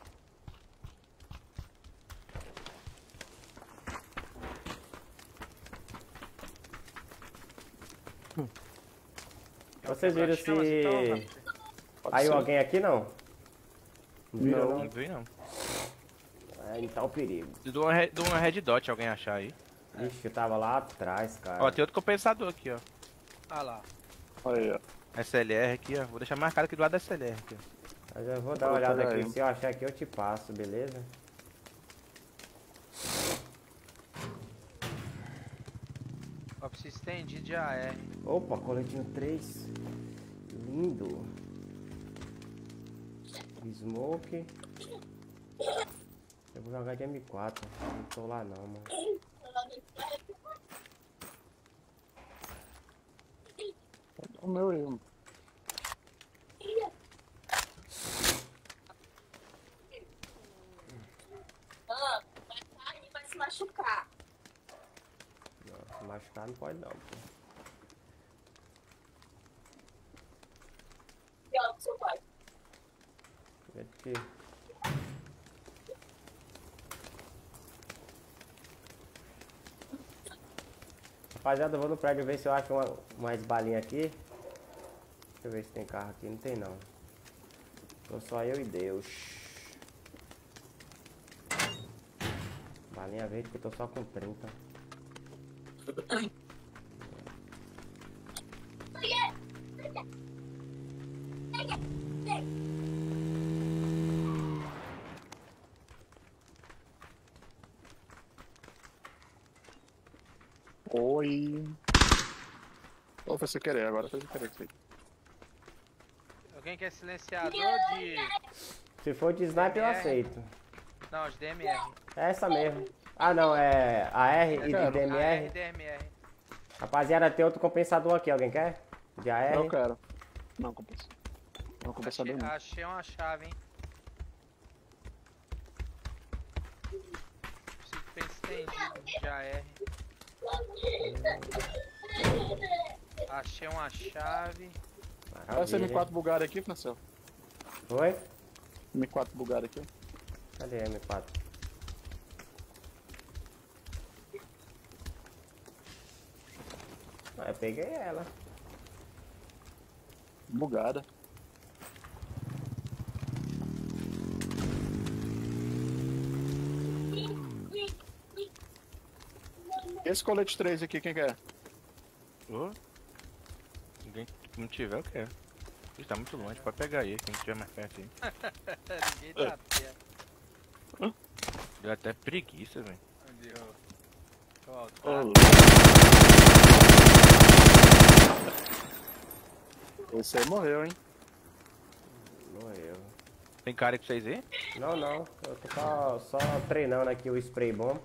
Vocês viram se. Então? Pode Aí ser. alguém aqui não? Não Não. Não vi não. Aí tá o perigo. De uma, uma red dot, alguém achar aí. Ixi, eu tava lá atrás, cara. Ó, tem outro compensador aqui, ó. Ah lá. Aí, ó. SLR aqui, ó. Vou deixar marcado aqui do lado da SLR aqui, ó. Mas eu vou dar uma Vou olhada aqui. Se eu achar aqui, eu te passo, beleza? Óculos estendido de AR. Opa, coletinho 3. Lindo. Smoke. Eu vou jogar de M4. Não tô lá não, mano. O meu. Ah, vai se machucar. Não, se machucar não pode não. pô. E ó, seu pai. É que- Rapaziada, eu vou no prédio ver se eu acho uma, mais balinha aqui. Deixa eu ver se tem carro aqui. Não tem não. Tô só eu e Deus. Balinha verde que eu tô só com 30. Oi. Ou foi sem querer agora, foi sem querer. Alguém quer silenciador de. Se for de sniper, eu DMR. aceito. Não, de DMR. É essa mesmo. Ah, não, é AR e de quero. AR DMR. e DMR. Rapaziada, tem outro compensador aqui, alguém quer? De AR? Não quero. Não compensa. Não compensa Achei, não. achei uma chave, hein? Preciso ter estendido de AR. Achei uma chave. Olha Maravilha. M4 bugado aqui, Francel. Oi? M4 bugado aqui. Cadê a M4? Ah, eu peguei ela. Bugada. Esse colete 3 aqui, quem quer? Ô. Ninguém não tiver, eu quero. Ih, tá muito longe, pode pegar aí, quem tiver mais perto aí. <laughs> Ninguém tá perto. Deu até preguiça, velho. Onde eu. Tô alto. Esse aí morreu, hein? Morreu. Tem cara aí pra vocês aí? Não, não. Eu tô só, só treinando aqui o spray bom.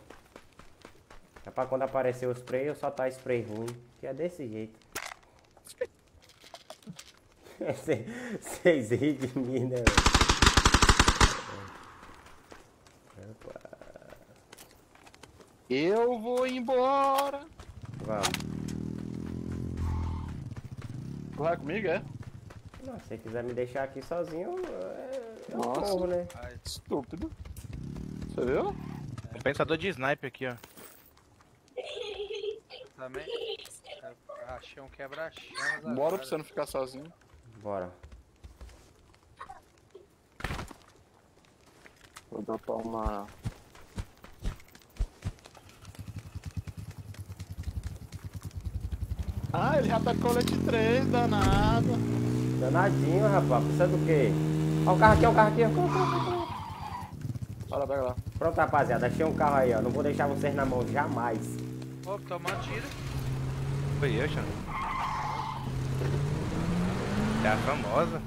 É pra quando aparecer o spray, eu só tá spray ruim. Que é desse jeito. Cê- Vocês riem de mim, né, velho? Opa, Eu vou embora. Vamos. Tu vai comigo, é? Não, se você quiser me deixar aqui sozinho, é, eu Nossa. corro, né? Ai, Estúpido. Você viu? Compensador de sniper aqui, ó. também. <laughs> Eu Achei um quebra-chamas. Bora pra você não ficar sozinho. Bora. Vou dar pra uma. Ah, ele já tá com colete 3, danado. Danadinho, rapaz. Precisa do quê? Ó o carro aqui, ó o carro aqui. Bora, pega lá. Pronto, rapaziada. Achei um carro aí, ó. Não vou deixar vocês na mão jamais. Ô, tomando tiro. Foi eu, Xan. É a famosa.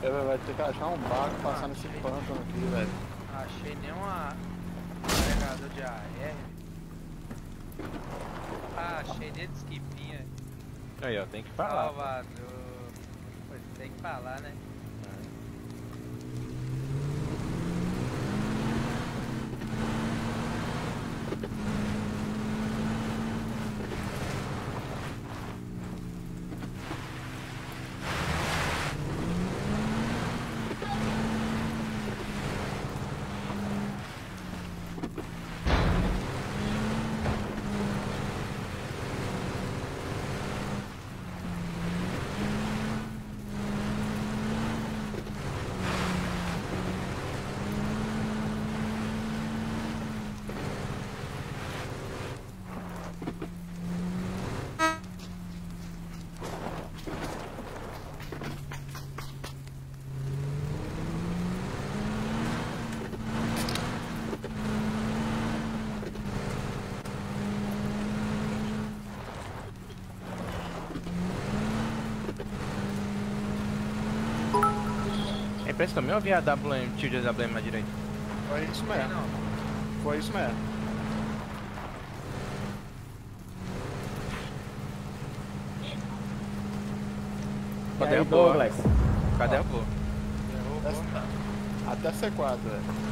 Ele vai ter que achar um barco passar nesse pântano aqui, velho. Achei nenhuma carregador de AR. Ah, achei dentro de esquipinha. Aí, ó, tem que falar. Salvador. Pois tem que falar, né? É impressa também ou vi a WM, tio de WM na direita? Foi isso mesmo. Não. Foi isso mesmo. Cadê aí, o boa? Douglas? Cadê a boa? Até C4, velho.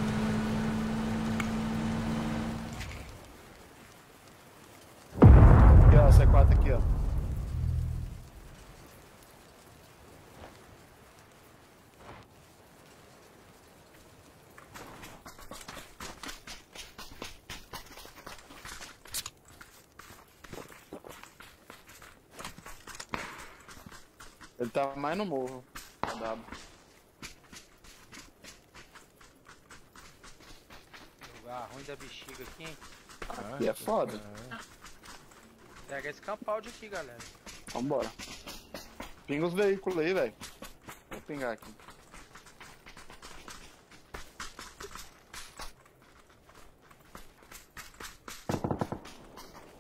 tá mais no morro. W. Lugar ruim da bexiga aqui, hein? Aqui é foda. É. Pega esse campaldi aqui, galera. Vambora. Pinga os veículos aí, velho. Vou pingar aqui.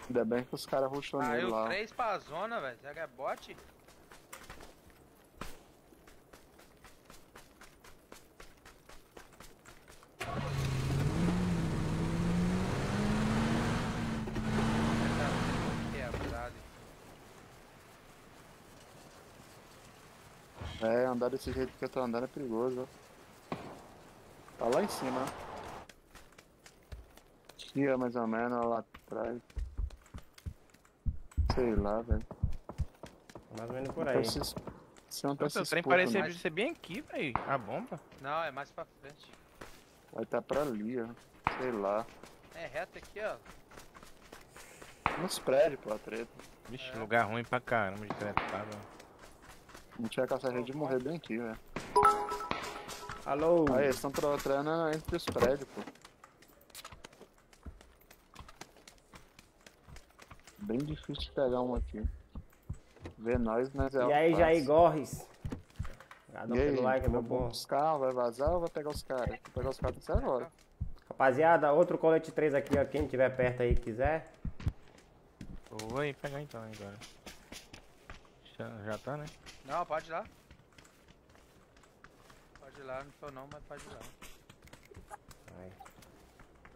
Ainda bem que os caras ruxam ah, nele lá. Caiu 3 pra zona, velho. Será que é bot? Andar desse jeito que eu tô andando é perigoso, ó. Tá lá em cima, ó. Aqui, mais ou menos, lá atrás. Sei lá, velho. Mais ou menos por aí. Esse, esse não tá se trem parecia né? ser bem aqui, velho. A bomba. Não, é mais pra frente. Vai tá pra ali, ó. Sei lá. É reto aqui, ó. Nos prédios, pô, a treta. Vixe, É. lugar ruim pra caramba de tretar, velho. Não tinha caçaria de morrer bem aqui, velho. Alô? Aí, eles estão trotando entre os prédios, pô. Bem difícil de pegar um aqui. Ver nós, nós é E aí, Jair. Gorres? E aí, pelo like, meu bom. buscar, vai vazar ou vai pegar os caras? Vou pegar os caras até agora. Rapaziada, outro colete 3 aqui, ó. Quem tiver perto aí quiser. Vou aí pegar então agora. Já, já tá, né? Não, pode ir lá. Pode ir lá, não tô não, mas pode ir lá. Vai.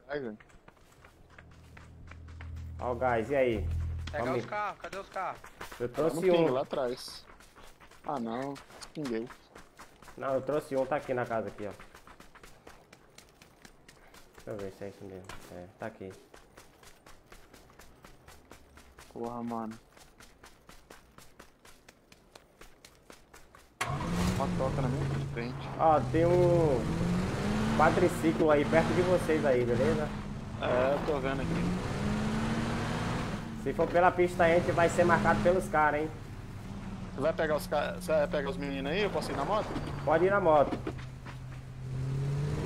Vai, velho. Ó o gás, e aí? Pegar Vamos. os carros, cadê os carros? Eu Tá trouxe um. lá atrás. Ah, não. Pinguei. Não, eu trouxe um, tá aqui na casa aqui, ó. Deixa eu ver se é isso mesmo. É, tá aqui. Porra, mano. Uma toca na minha frente. Ó, tem um quadriciclo aí perto de vocês aí, beleza? É, eu tô vendo aqui. Se for pela pista aí, a gente vai ser marcado pelos caras, hein? Você vai pegar os caras. Você vai pegar os meninos aí? Eu posso ir na moto? Pode ir na moto.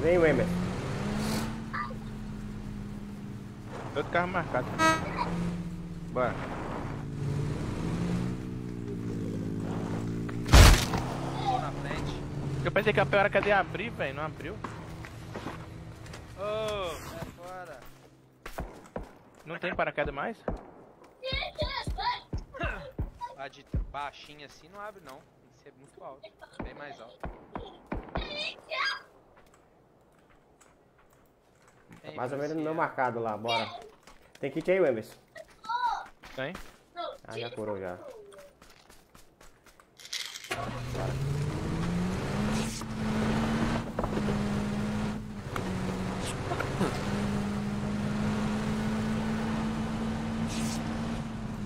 Vem, Wemer. Outro carro marcado. Bora. Eu pensei que a pior cadê abrir, velho? Não abriu. Ô, sai fora. Não tem paraquedas mais? A de baixinho assim não abre não. Tem que ser muito alto. Bem mais alto. Tem Mais ou menos no meu marcado lá, bora. Tem kit aí, Emerson? Tem? Ah, já curou já.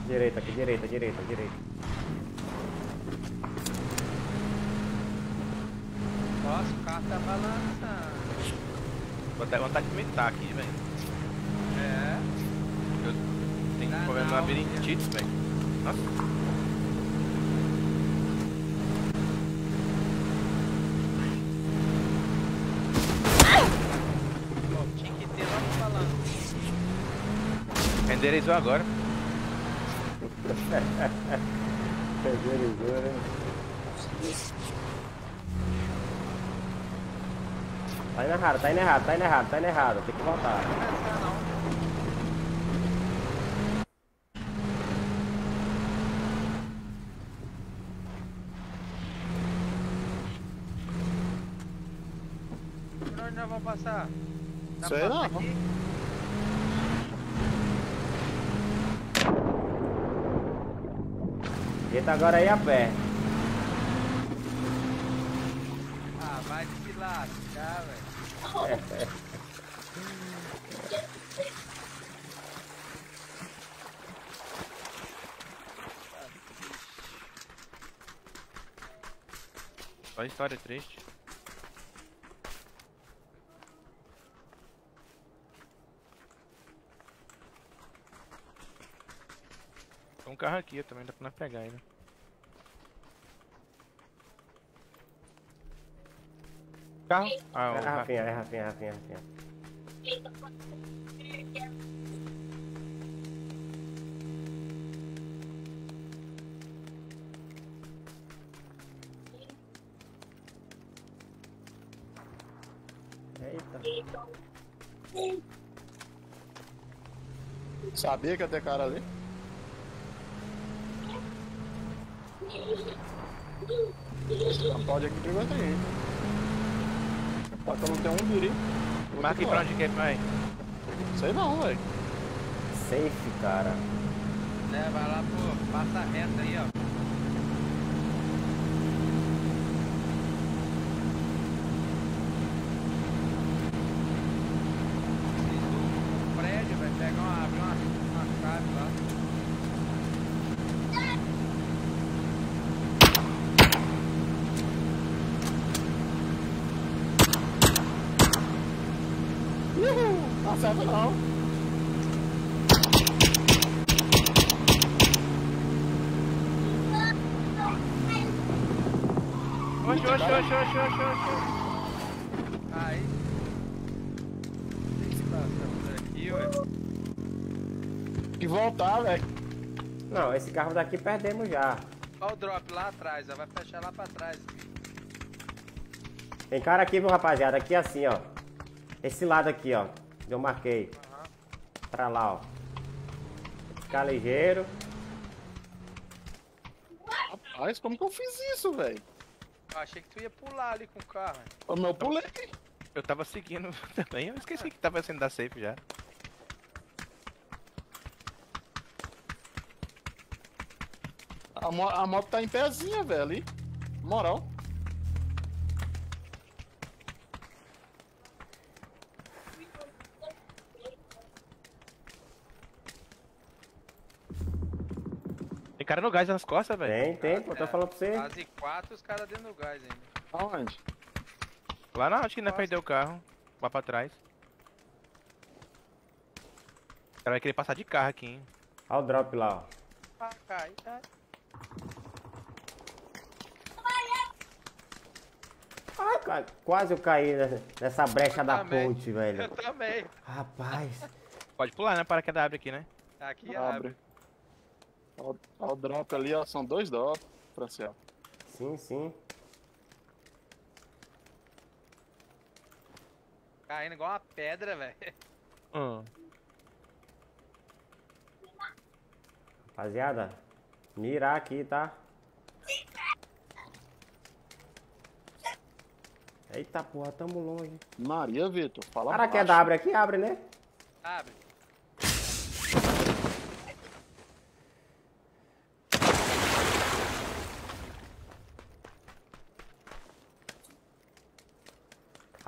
Direita aqui, direita, direita, direita. Nossa, o carro tá balançando. Vou até vontade de vomitar aqui, velho. É. Eu tenho Dá problema não, labirintite, velho. Nossa. Tinha que ter lá no balanço. Renderizou agora. Renderizou, né? Tá indo errado, tá indo errado, tá indo errado, tá indo errado. Tem que voltar. Por onde nós vamos passar? Dá Sei passar aqui? Eita, agora aí a pé. Ah, vai se lascar, velho. Só história triste. Tem um carro aqui, também dá pra nós pegar ainda. Carro? Ah, É Rafinha. Rafinha, é Rafinha, é Rafinha, é Rafinha. Eita. Sabia que ia ter cara ali? Não pode aqui pegou aí. Pode não tem um biri. Marca pra onde que é, pai. Sei não, velho. Safe, cara. Né, vai lá, pô, passa reto aí, ó. O prédio vai pegar uma, abrir uma, uma chave lá. Não acerta não. Oxe, oxe, oxe, oxe, oxe, oxe. Aí. O que fazendo aqui, ué? Que voltar, velho. Não, esse carro daqui perdemos já. Olha o drop lá atrás, ó. Vai fechar lá pra trás. Tem cara aqui, viu, rapaziada? Aqui assim, ó. Esse lado aqui, ó. Eu marquei. Pra lá, ó. Ficar ligeiro. Rapaz, como que eu fiz isso, velho? Eu achei que tu ia pular ali com o carro. Ô, meu pulei. Eu tava seguindo <laughs> também, eu esqueci que tava sendo da safe já. A, mo- a moto tá em pezinha, velho, ali. Moral. Cara no gás nas costas, velho. Tem, tem, pô. Tô falando pra você. Quase quatro os caras dentro do gás ainda. Aonde? Lá na onde que nós perdeu o carro. Lá pra trás. O cara vai querer passar de carro aqui, hein. Olha o drop lá, ó. Ah, cai, cai. Ai, cara, quase eu caí nessa- brecha da também. ponte, velho. Eu também. Rapaz. Pode pular, né? Paraquedas abre aqui, né? Aqui Abre. abre. Ó o drop ali, ó. São dois drops, Franciel. Sim, sim. Caindo igual uma pedra, velho. Hum. Rapaziada, mirar aqui, tá? Eita porra, tamo longe. Maria, Vitor, fala Cara, quer dar abre aqui? Abre, né? Abre.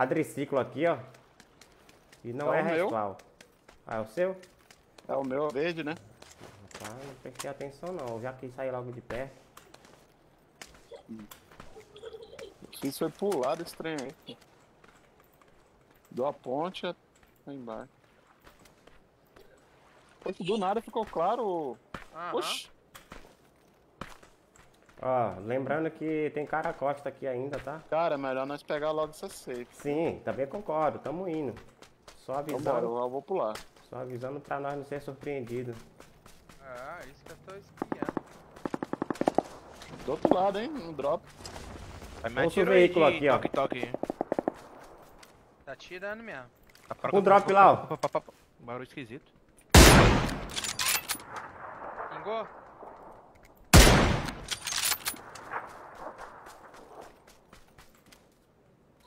Quadriciclo aqui, ó. E não É é, restral. Ah, é o seu? É o meu verde, né? Tá, não prestei atenção não. Já quis sair logo de perto. Fiz foi pular desse trem aí. Deu a ponte até embaixo. Poxa, do nada ficou claro. Aham. Oxi. Ó, lembrando que tem cara costa aqui ainda, tá? Cara, é melhor nós pegar logo essa safe. Sim, também concordo. Tamo indo. Só Vambora, avisando. eu vou pular. Só avisando pra nós não ser surpreendido. Ah, isso que eu tô espiando. Do outro lado, hein? Um drop. Vai Ouça o veículo aqui, ó. Toque, toque. Tá tirando mesmo. Um drop lá, ó. Barulho esquisito. Pingou?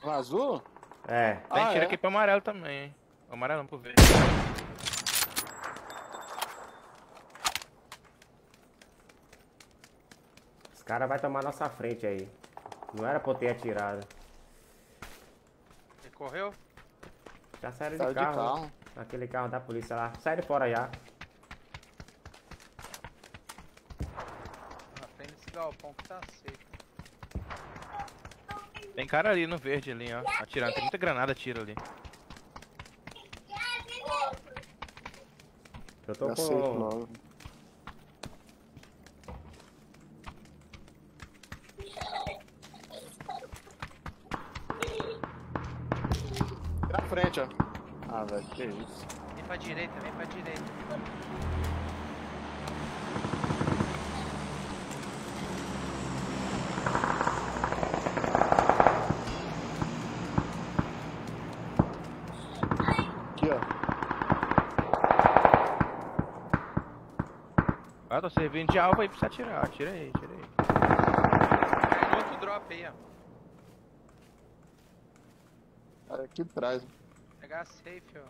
No azul? É. Tem Ah, tiro é? aqui pro amarelo também, hein. O amarelo não pro verde. Os caras vão tomar nossa frente aí. Não era pra eu ter atirado. Ele correu? Já saíram Saiu de de carro. carro. né? Aquele carro da polícia lá. Sai de fora já. Na frente desse galpão que tá seco. Tem cara ali no verde ali, ó. Atirando. Tem muita granada tiro ali. Eu tô Já com. logo. Na frente, ó. Ah, velho, que isso. Vem pra direita, vem pra direita. Ah, tô servindo de alvo aí pra você atirar. Tira aí, tira aí. Outro drop aí, ó. Cara, aqui atrás. Pegar a safe, ó.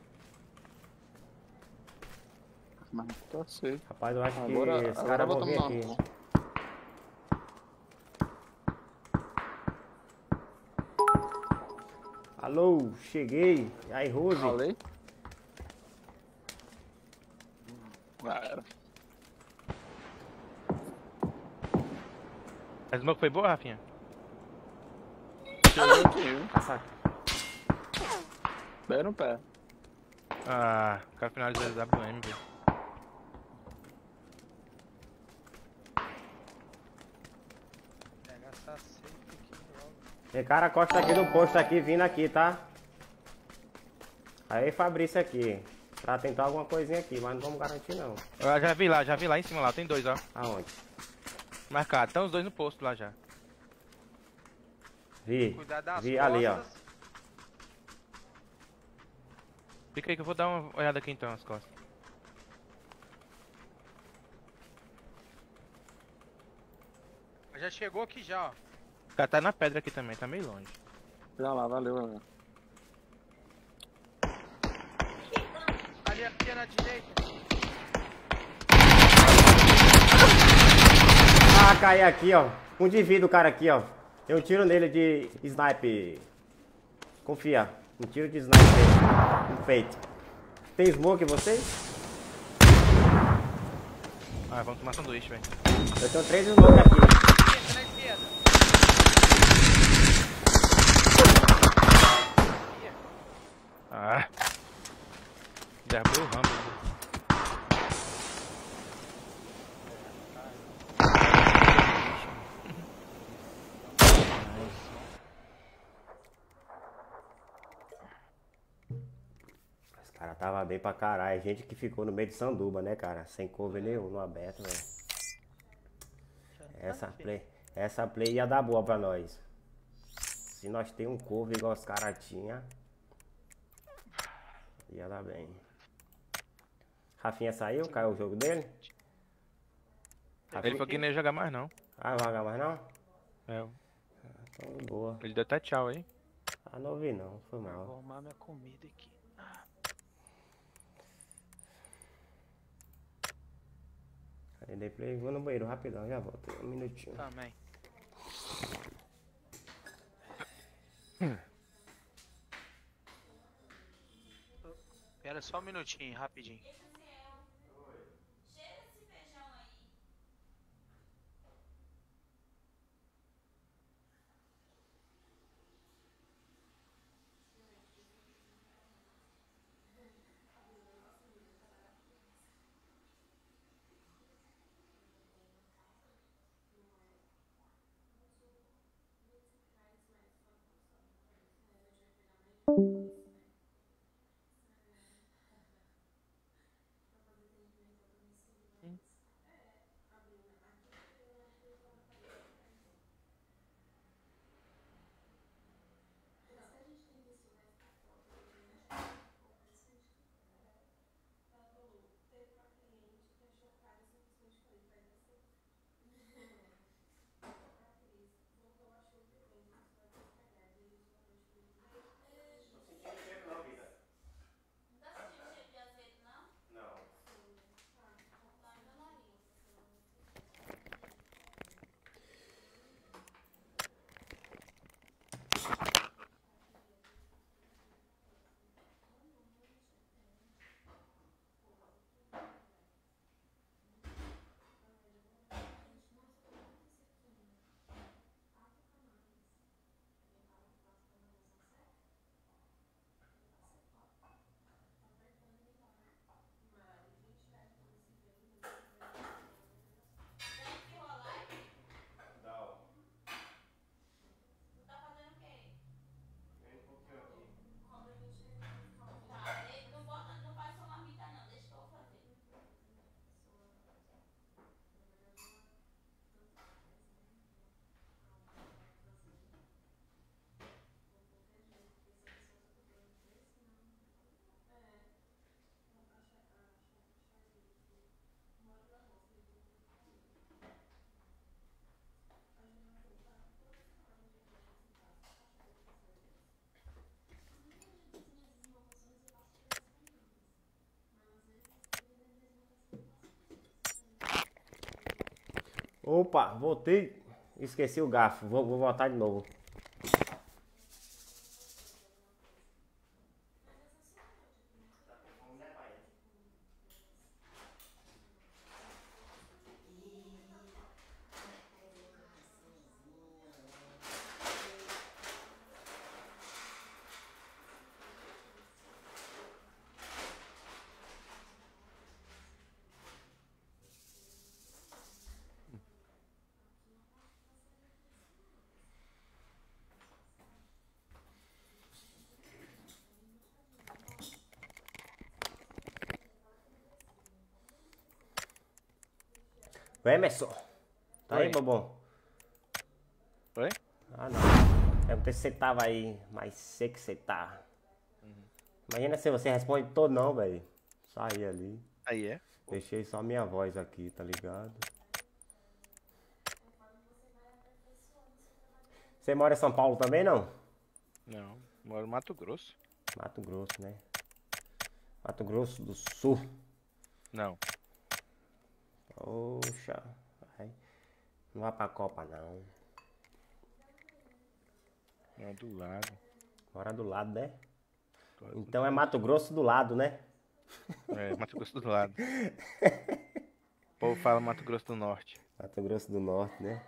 Mas tá safe. Rapaz, eu acho que Agora, esse agora cara vão vir aqui. Alô, cheguei. E aí, Rose? Falei? Já era. A smoke foi boa, Rafinha? Chegou aqui, no pé. Ah, o cara finalizou da WM, velho. Pegar essa safe aqui logo. Tem cara costa aqui do posto aqui, vindo aqui, tá? Aí, Fabrício aqui. Pra tentar alguma coisinha aqui, mas não vamos garantir não. Eu já vi lá, já vi lá em cima lá, tem dois, ó. Aonde? Marcado, estão os dois no posto lá já. Vi. Vi costas. ali, ó. Fica aí que eu vou dar uma olhada aqui então nas costas. Já chegou aqui já, ó. O cara tá na pedra aqui também, tá meio longe. Já lá, valeu, valeu. Ali aqui na direita. Ah, caí aqui, ó. Um o cara aqui, ó. Tem um tiro nele de snipe. Confia. Um tiro de snipe. Um feito. Tem smoke em vocês? Ah, vamos tomar sanduíche, velho. Eu tenho três smoke aqui. Esquerda, na esquerda. Ah. Derrubei o Rambo. Os caras tava bem pra caralho. Gente que ficou no meio de Sanduba, né, cara? Sem cover nenhum no aberto, velho. Essa play, essa play ia dar boa pra nós. Se nós tem um cover igual os caras tinham, ia dar bem. Rafinha saiu? Caiu o jogo dele? Ele falou que não ia jogar mais não. Ah, não vai jogar mais não? É, Então, boa. ele deu até tchau aí. Ah, não vi não, foi Vou mal. arrumar minha comida aqui. Cadê dei play? Vou no banheiro rapidão, já volto. Um minutinho. Também. Espera só um minutinho, rapidinho. Opa, voltei. Esqueci o garfo. Vou, vou voltar de novo. O Emerson. Tá aí, Oi. bobão? Oi? Ah, não. Perguntei se você tava aí, mas sei que você tá. Imagina se você responde todo não, velho. Saí ali. Aí é? Deixei só minha voz aqui, tá ligado? Você mora em São Paulo também, não? Não, moro no Mato Grosso. Mato Grosso, né? Mato Grosso do Sul. Não. Poxa. Vai. Não vai pra Copa, não. É do lado. Mora do lado, né? Então é Mato Grosso do lado, né? É, Mato Grosso do lado. <laughs> O povo fala Mato Grosso do Norte. Mato Grosso do Norte, né?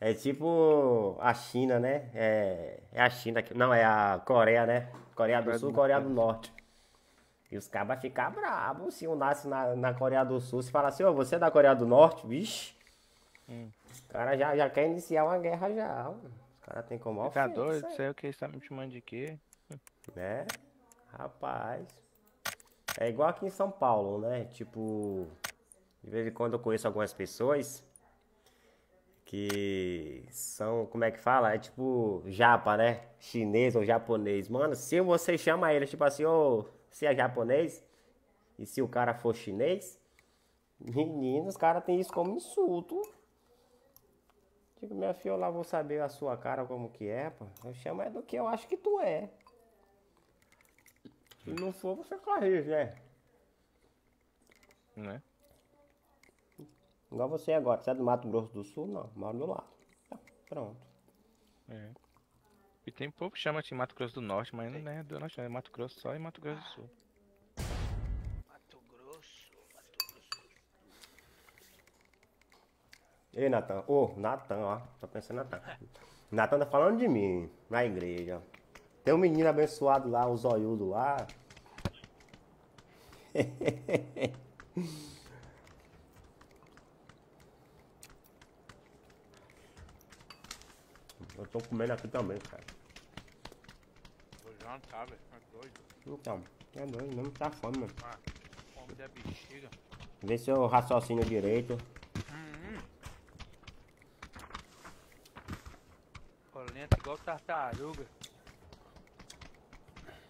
É tipo a China, né? É, é a China, que- não, é a Coreia, né? Coreia do Sul, Coreia do Norte. E os cabas ficam bravos se um nasce na, na Coreia do Sul. Se fala assim, ô, você é da Coreia do Norte, vixe. Hum. Os caras já, já querem iniciar uma guerra já. Os caras têm como Você tá ofensa, doido? Sei o que você tá me chamando de quê? né? Rapaz. É igual aqui em São Paulo, né? Tipo, de vez em quando eu conheço algumas pessoas que são, como é que fala? É tipo japa, né? Chinês ou japonês. Mano, se você chama ele, tipo assim, ô, você é japonês? E se o cara for chinês? Menino, os caras têm isso como insulto. Tipo, minha filha, eu lá vou saber a sua cara como que é, pô. Eu chamo é do que eu acho que tu é. Se não for, você corrige, né? Né? Igual você agora. Você é do Mato Grosso do Sul? Não, moro do lado. Tá, pronto. É. E tem povo que chama de Mato Grosso do Norte, mas não é do Norte, é Mato Grosso só e Mato Grosso do Sul. Mato Grosso, Mato Grosso. Ei, Natan. Ô, Natan, ó. Tô pensando em Natan. Natan tá falando de mim na igreja. Tem um menino abençoado lá, o zoiudo lá. <laughs> Eu tô comendo aqui também, cara. Vou jantar, velho. É doido. Então, é doido, não tá fome, mano. Ah, fome da bexiga. Vê se eu raciocínio direito. Hum. Pô, lento igual tartaruga.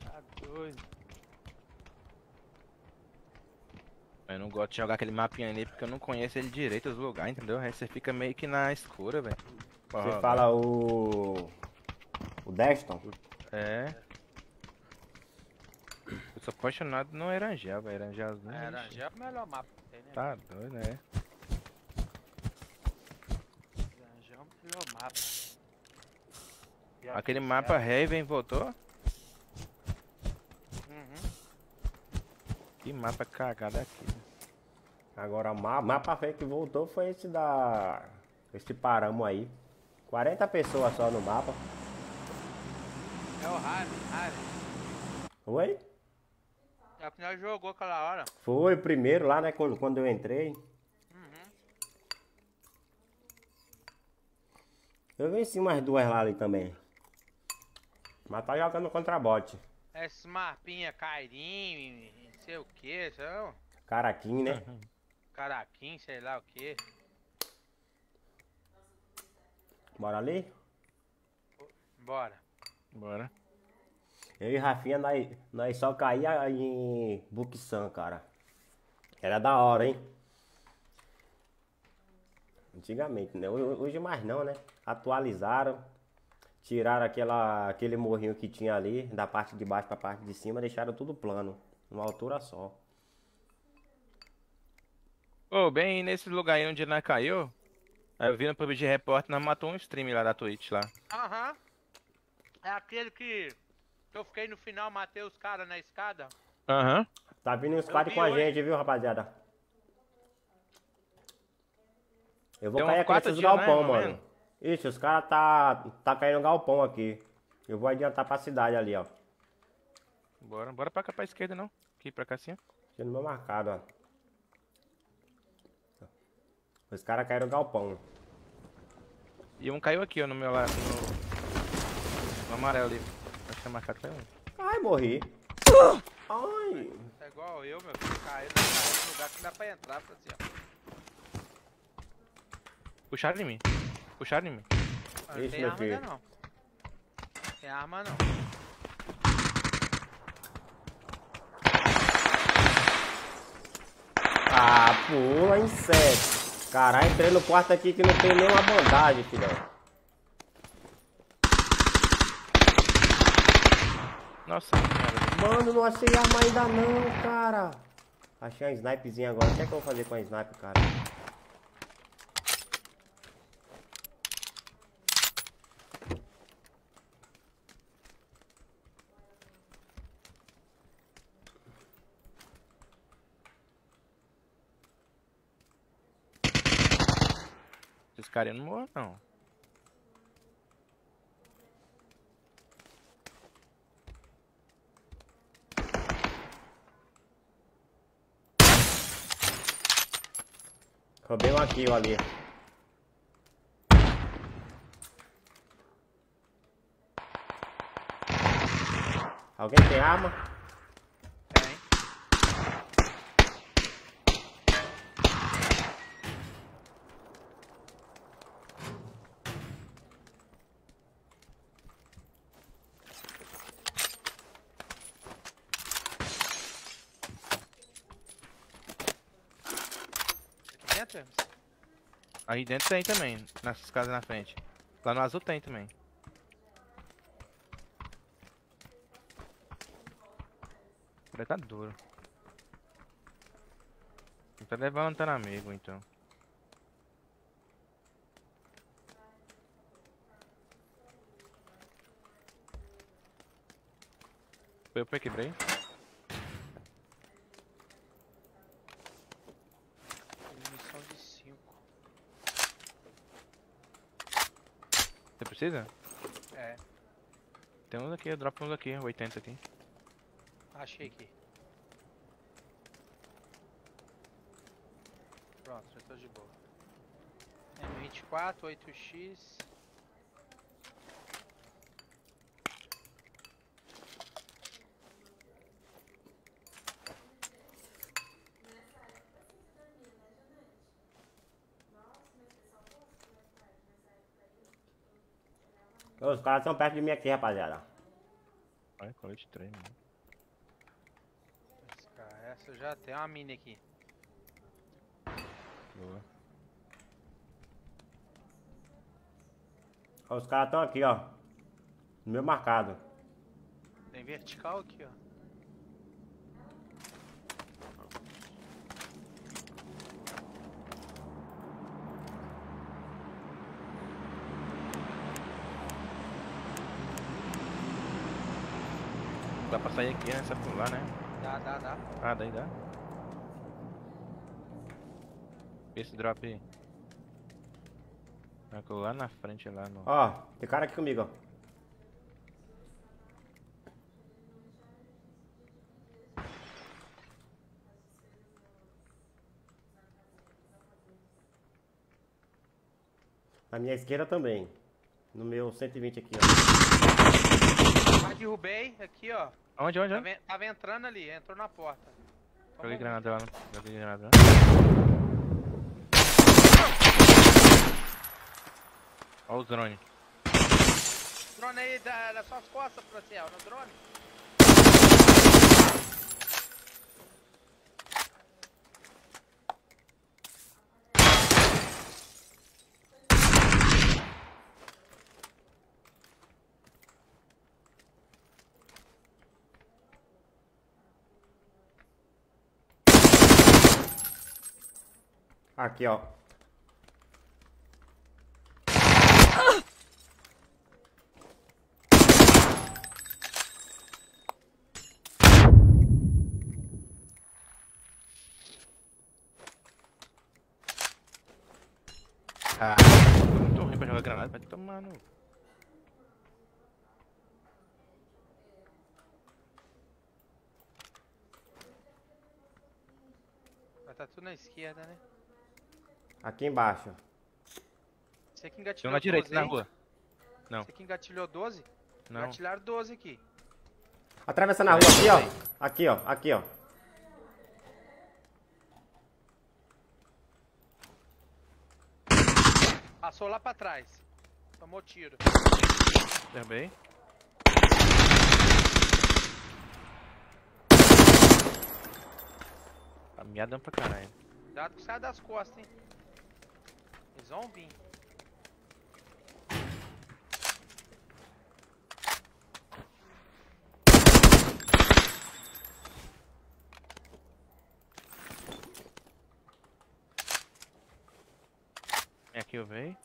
Tá doido. Eu não gosto de jogar aquele mapinha ali porque eu não conheço ele direito, os lugares, entendeu? Aí você fica meio que na escura, velho. Você fala o. O Deston? É. Sou apaixonado no Erangel, velho. Erangelzinho. É, ixi, Arangel é o melhor mapa que tem, né? Tá doido, né? Arangel é o melhor mapa. E Aquele mapa é- Raven voltou? Uhum. Que mapa cagado aqui. Agora, o ma- mapa feio que voltou foi esse da. Esse paramo aí. 40 pessoas só no mapa. É o Harry, Harry. Oi? É o que nós jogou aquela hora. Foi o primeiro lá, né? Quando, quando eu entrei. Eu venci umas duas lá ali também. Mas tá jogando contra bot. Esses mapinha Kairim, não sei o que, são Caraquinho, né? <laughs> Caraquim, sei lá o que. Bora ali? Bora. Bora. Eu e Rafinha, nós, nós só caía em Buxan, cara. Era da hora, hein? Antigamente, né? Ho- Hoje mais não, né? Atualizaram. Tiraram aquela, aquele morrinho que tinha ali, da parte de baixo pra parte de cima, deixaram tudo plano. Uma altura só. Ô, bem nesse lugar aí onde nós caiu, Aí eu vi no PUBG Report, nós matou um stream lá da Twitch lá. Aham. É aquele que, que eu fiquei no final, matei os caras na escada. Aham. Tá vindo um squad com a hoje. gente, viu, rapaziada? Eu vou Tem cair aqui nesses né, galpão, ou mano. Ixi, os caras tá, tá caindo galpão aqui. Eu vou adiantar pra cidade ali, ó. Bora, bora pra cá pra esquerda não. Aqui pra cá assim. ó. Sendo meu marcado, ó. Os caras caíram no galpão. E um caiu aqui, ó, no meu lado. No, no amarelo ali. É marcado foi um. Ai, morri. Ai. É igual eu, meu filho. Caiu, no lugar que não dá pra entrar, ó. Puxaram em mim. Puxaram em mim. Não Ixi, tem arma ainda não. Tem arma não. Ah, pula, inseto. Caralho, entrei no quarto aqui que não tem nenhuma bandagem, filhão. Nossa senhora. Mano, não achei arma ainda não, cara. Achei uma snipezinha agora. O que é que eu vou fazer com a snipe, cara? Esses caras não morram não. Um aqui, ó, ali. Alguém tem arma? Tem. Aqui dentro? Hermes? Aí dentro tem também, nessas casas na frente. Lá no azul tem também. Vai tá duro. Não tá levantando amigo então. Foi eu que quebrei? Munição de 5. Você precisa? É, Tem uns aqui, dropa uns aqui, 80 aqui. achei aqui. Pronto, já tô de boa. M24, 8x. Os caras estão perto de mim aqui, rapaziada. Olha, colete 3, mano. Esse cara, Essa já tem uma mini aqui. Boa. Os caras estão aqui, ó. No meu marcado. Tem vertical aqui, ó. Sair aqui, né? Só por lá, né? Dá, dá, dá. Ah, daí dá. Esse drop aí. Marcou lá na frente, lá no... Ó, tem cara aqui comigo, ó. Na minha esquerda também. No meu 120 aqui, ó. Já derrubei aqui, ó. Onde, onde, Tava, tava entrando ali, entrou na porta. Joguei granada lá, no- joguei granada lá. Olha os drones. Drone aí da, das suas costas, Franciel, no drone. Aqui, ó. Ah, tô ruim pra jogar granada, vai tomar no... Tá tudo na esquerda, né? Aqui embaixo. Você que Tem engatilhou um na direita, 12 na rua. Não. Você que engatilhou 12? Não. Engatilharam 12 aqui. Atravessando a rua aqui, ó. Aqui, ó. Aqui, ó. Passou lá pra trás. Tomou tiro. Derrubei. Tá miadão pra caralho. Cuidado com caras das costas, hein? Eles vão vir. Vem aqui, eu veio.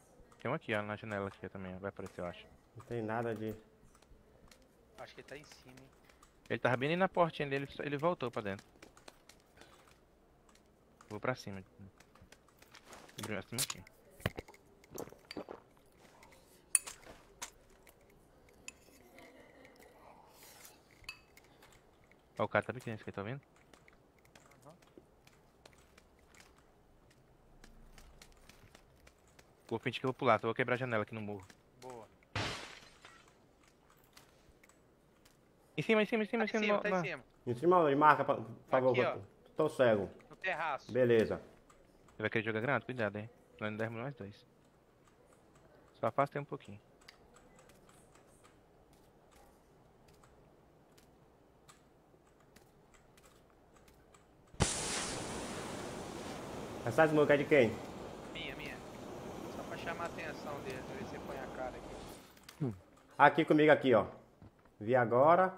Tem um aqui, ó, na janela aqui também, ó, vai aparecer, eu acho. Não tem nada de. Acho que ele tá em cima, hein? Ele tava bem ali na portinha dele, ele- voltou pra dentro. Vou pra cima. Abriu pra cima aqui. Ó, o cara tá pequeno, esse aqui, tá vendo? Vou fingir que eu vou pular, então eu vou quebrar a janela aqui no morro. Boa. Em cima, em cima, em cima, Tá em em cima. cima, no- tá em cima. Em cima, marca, pra, por favor. Aqui, ó. Tô cego. No terraço. Beleza. Você vai querer jogar granada? Cuidado, hein? Senão ele derruba nós dois. Só afasta aí um pouquinho. Essa smoke é de quem? Minha, minha. Só pra chamar a atenção dele. Pra ver se você põe a cara aqui. Aqui comigo, aqui, ó. Vi agora.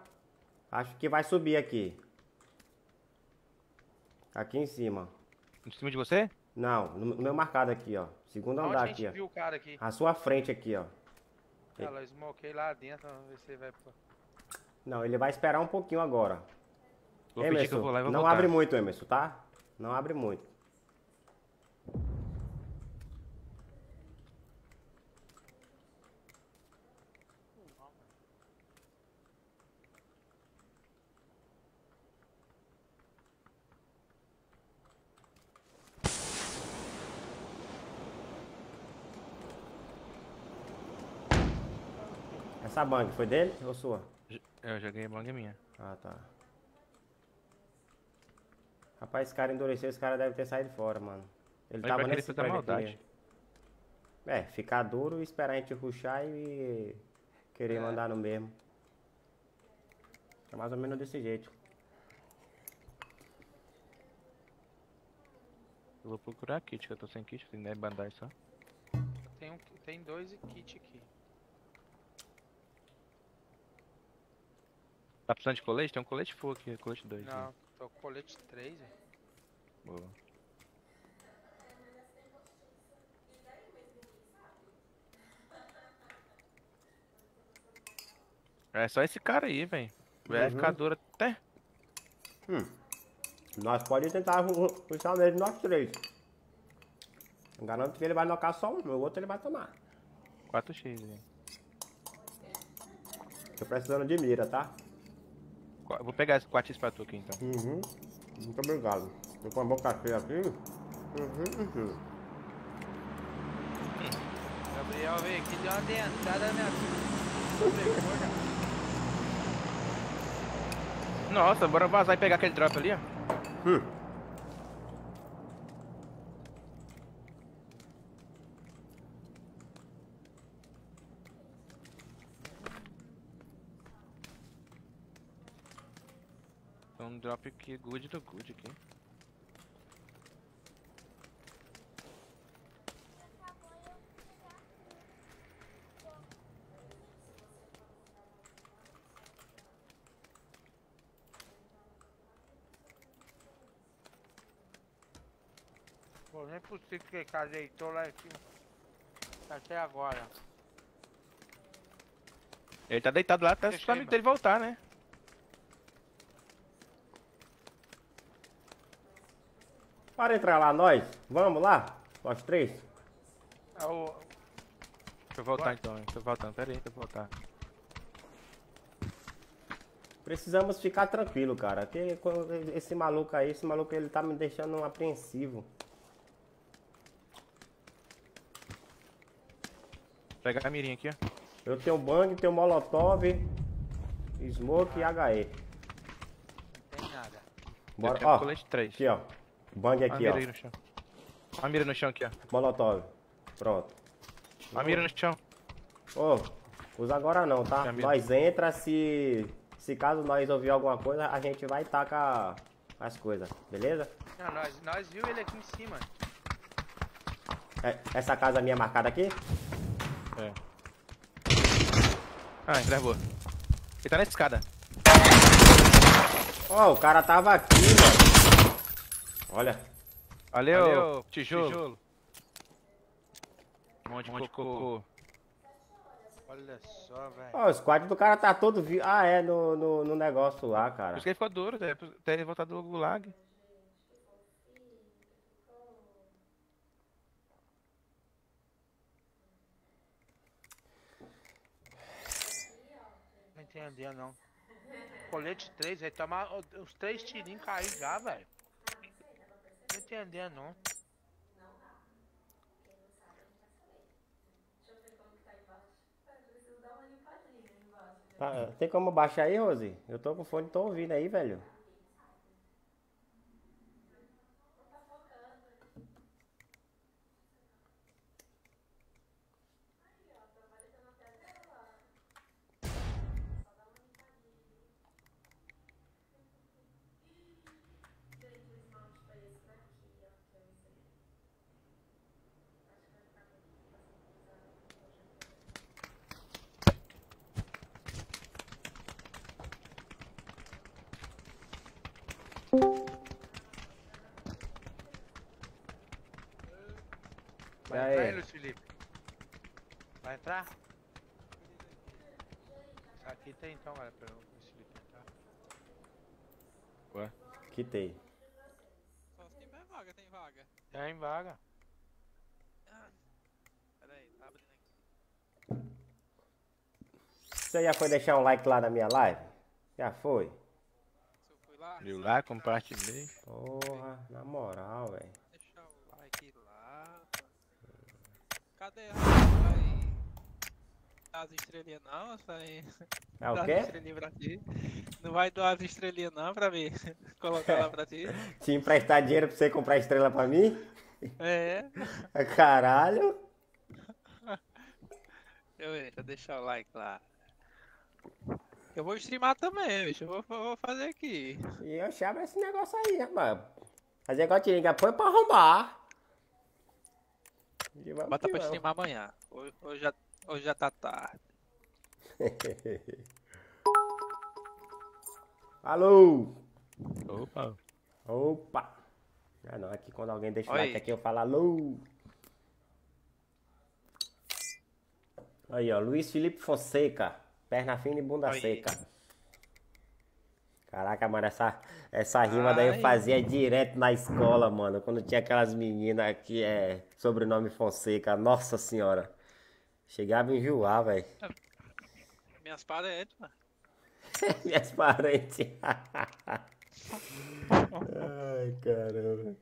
Acho que vai subir aqui. Aqui em cima. Em cima de você? Não, no no meu marcado aqui, ó. Segundo Onde andar a gente aqui, ó. viu o cara aqui? À sua frente aqui, ó. Ela eu smokei lá dentro, vamos ver se ele vai pôr. Não, ele vai esperar um pouquinho agora. Vou pedir que Emerson, eu vou lá e vou não voltar. abre muito, Emerson, tá? Não abre muito. Essa bang foi dele ou sua? J- Eu joguei a bang minha. Ah, tá. Rapaz, esse cara endureceu, esse cara deve ter saído fora, mano. Ele vai tava nesse fazer maldade. É, ficar duro e esperar a gente ruxar e querer É. mandar no mesmo. É mais ou menos desse jeito. Eu vou procurar kit, que eu tô sem kit, tem 10 bandagem só. Tem, um, tem dois kits aqui. Tá precisando de colete? Tem um colete full aqui, colete 2. Não, tô com colete 3, velho. Boa. É só esse cara aí, velho. Vai Uhum. ficar duro até. Hum. Nós podemos tentar ruxar nele nós três. Garanto que ele vai nocar só um, o outro ele vai tomar. 4x, velho. Tô precisando de mira, tá? Qua- Vou pegar esse 4x pra tu aqui então. Uhum. Muito obrigado. Tô com a boca cheia aqui. Uhum, uhum. Gabriel veio aqui, deu uma dentada na minha. Nossa, bora vazar e pegar aquele drop ali, ó. Hum. Drop aqui, good do good aqui. Pô, nem é possível que esse cara deitou lá em cima. Até agora. Ele tá deitado lá até Deixa amigos dele voltar, né? Para entrar lá, nós. Vamos lá? Nós três. É o... Deixa eu voltar então, hein. Tô voltando, pera aí, deixa eu voltar. Precisamos ficar tranquilo, cara. Que esse maluco aí, esse maluco ele tá me deixando apreensivo. Pegar a mirinha aqui, ó. Eu tenho bang, tenho molotov, smoke e HE. Não tem nada. Bora, ó. colete três. Aqui, ó. Bang aqui, ó. aí no chão. A mira no chão aqui, ó. Molotov. Pronto. A mira no chão. Ô, usa agora não, tá? Nós entra, se. Se caso nós ouvir alguma coisa, a gente vai tacar as coisas, beleza? Não, nós, nós viu ele aqui em cima. É, essa casa minha marcada aqui? É. Ah, entregou. Ele tá na escada. Ó, o cara tava aqui, mano. Olha. Valeu, Valeu, tijolo. tijolo. Um monte de cocô. Olha só, velho. Ó, o squad do cara tá todo vi... Ah, é, no, no, no negócio lá, Por cara. isso que ele ficou duro, até até ele voltar do gulag. Não entendendo, não. Colete 3, vai tomar o- os três tirinhos cair já, velho. Entendendo, não. Tá, tem como baixar aí, Rose? Eu tô com fone, tô ouvindo aí, velho. Vai E entrar aí? aí, Luiz Felipe? Vai entrar? Aqui tem então, galera, pra o Luiz Felipe entrar. Ué? Quitei. Só se tiver vaga, tem vaga. Tem vaga. Pera aí, tá abrindo aqui. Você já foi deixar um like lá na minha live? Já foi? Se eu fui lá, Viu lá, compartilhei. Porra, na moral, velho. deixa o like lá. Cadê? Vai dar as estrelinhas não? É o quê? Não vai dar as estrelinhas não pra mim <laughs> colocar lá pra ti. <laughs> Te emprestar dinheiro pra você comprar estrela pra mim? É. <laughs> Caralho. Deixa eu ver, deixa eu deixar o like lá. Eu vou streamar também, bicho. Eu vou, vou fazer aqui. E eu chamo esse negócio aí, rapaz. Fazer igual tiringa, põe pra arrombar. Bota pra vamos. streamar amanhã. Hoje, hoje, já, hoje já tá tarde. <laughs> Alô? Opa. Opa! Ah não, aqui quando alguém deixa o Oi. like aqui eu falo alô. Aí ó, Luiz Felipe Fonseca, perna fina e bunda Oi. seca. Caraca, mano, essa, essa rima daí eu Ai. fazia direto na escola, mano. Quando tinha aquelas meninas que é sobrenome Fonseca, nossa senhora. Chegava a enjoar, velho. Minhas parentes, mano. <laughs> Minhas parentes. Ai, caramba.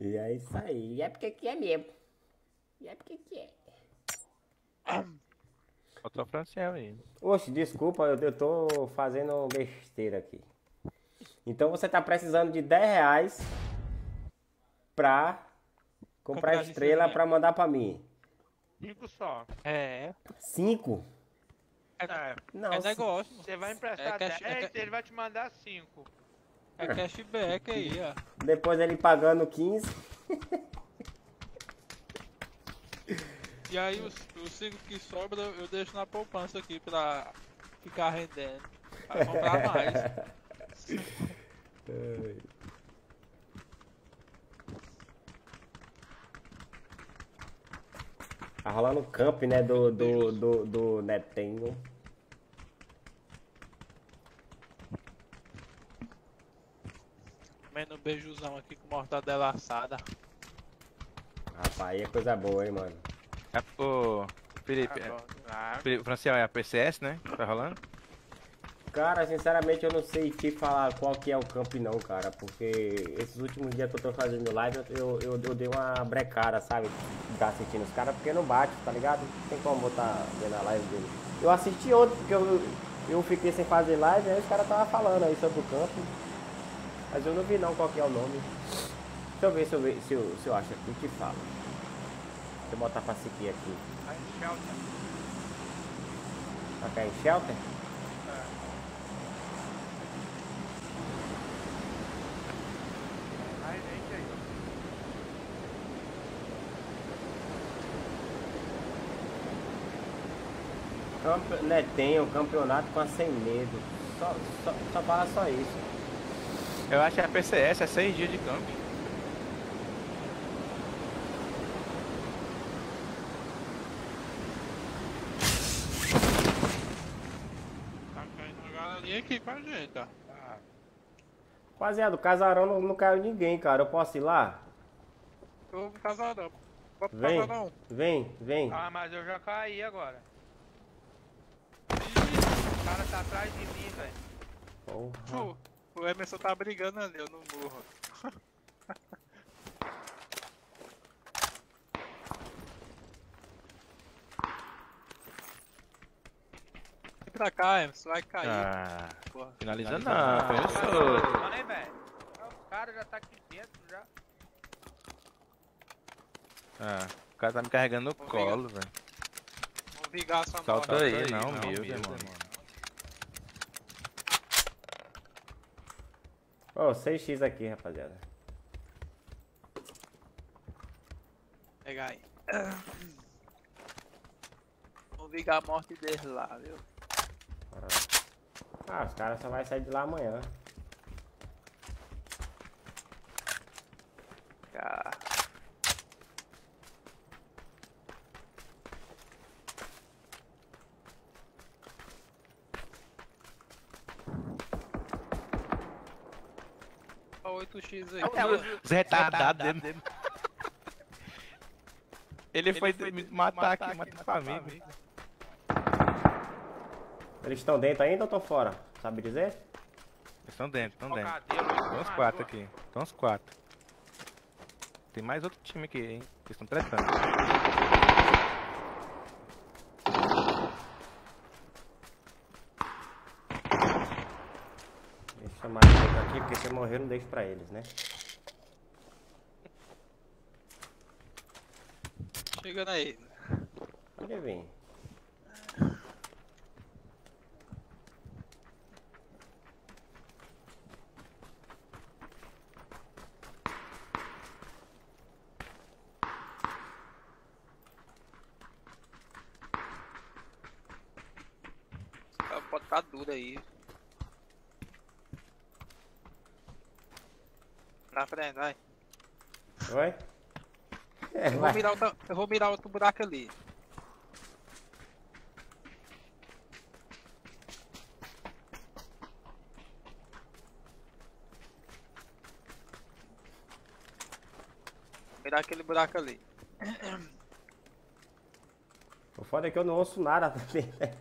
E é isso aí. E é porque que é mesmo. E é porque que é. Faltou o Franciel aí. Oxe, desculpa, eu, eu tô fazendo besteira aqui. Então você tá precisando de 10 reais pra comprar Comprar estrela pra mandar pra mim. Cinco só. É. 5? É, Não, é se- negócio. você vai emprestar É cash- 10, é ca- ele vai te mandar 5. É cashback aí, ó. depois ele pagando 15. E aí os, os cinco que sobram eu deixo na poupança aqui pra ficar rendendo. Pra comprar mais. <laughs> Tá rolando o camp, né, do, do, do, do Netengo. Comendo um beijuzão aqui com mortadela assada. Rapaz, aí é coisa boa, hein, mano. É, ô, Felipe, é, ah, Felipe, Franciel, é a PCS, né? Tá rolando? Cara, sinceramente eu não sei te falar qual que é o campo não, cara, porque esses últimos dias que eu tô fazendo live, eu, eu, eu dei uma brecada, sabe? Tá assistindo os caras, porque não bate, tá ligado? Não tem como botar vendo a live dele. Eu assisti outro, porque eu, eu fiquei sem fazer live, aí os caras estavam falando aí sobre o campo. Mas eu não vi não qual que é o nome. Deixa eu ver se eu, ver, se eu, se eu acho aqui, eu te falo. Deixa eu botar pra seguir aqui. Tá em shelter. Tá em Shelter? Campe... Né, tem o campeonato com a sem medo. Só, só, só fala só isso. Eu acho que é a PCS, é 6 dias de camp. tá caindo uma galerinha aqui com a gente, ó. Rapaziada, o casarão não, não caiu ninguém, cara. Eu posso ir lá? Eu vou pro casarão. Vou pro Vem, casarão. vem, vem. Ah, mas eu já caí agora. O cara tá atrás de mim, velho. Porra. Pô, o Emerson tá brigando ali, eu não morro. <laughs> Vem pra cá, Emerson, vai cair. Ah, Porra. finaliza Finaliza não, não. começou. Hein, velho? O cara já tá aqui dentro já. Ah, o cara tá me carregando no Vou colo, velho. Vou vingar sua Salta aí, não, humilde, mano. Ô, 6x aqui, rapaziada. Pega aí. Vou vingar a morte dele lá, viu? Lá. Ah, os caras só vai sair de lá amanhã. Ó, 8x aí. Os retardados dele. Ele foi me matar aqui, matar a família. Eles estão dentro ainda ou estão fora? Sabe dizer? Eles estão dentro, estão dentro. Tem uns quatro aqui. Tem uns quatro. Tem mais outro time aqui, hein? Eles estão tretando. Deixa eu eles aqui, porque se eu morrer eu não deixo pra eles, né? Chegando aí. Pode vir. Tá, Pode ficar duro aí. Frente, vai. Oi? É, Eu vou vai. mirar outro, eu vou mirar outro buraco ali. Mirar aquele buraco ali. O foda é que eu não ouço nada também, né?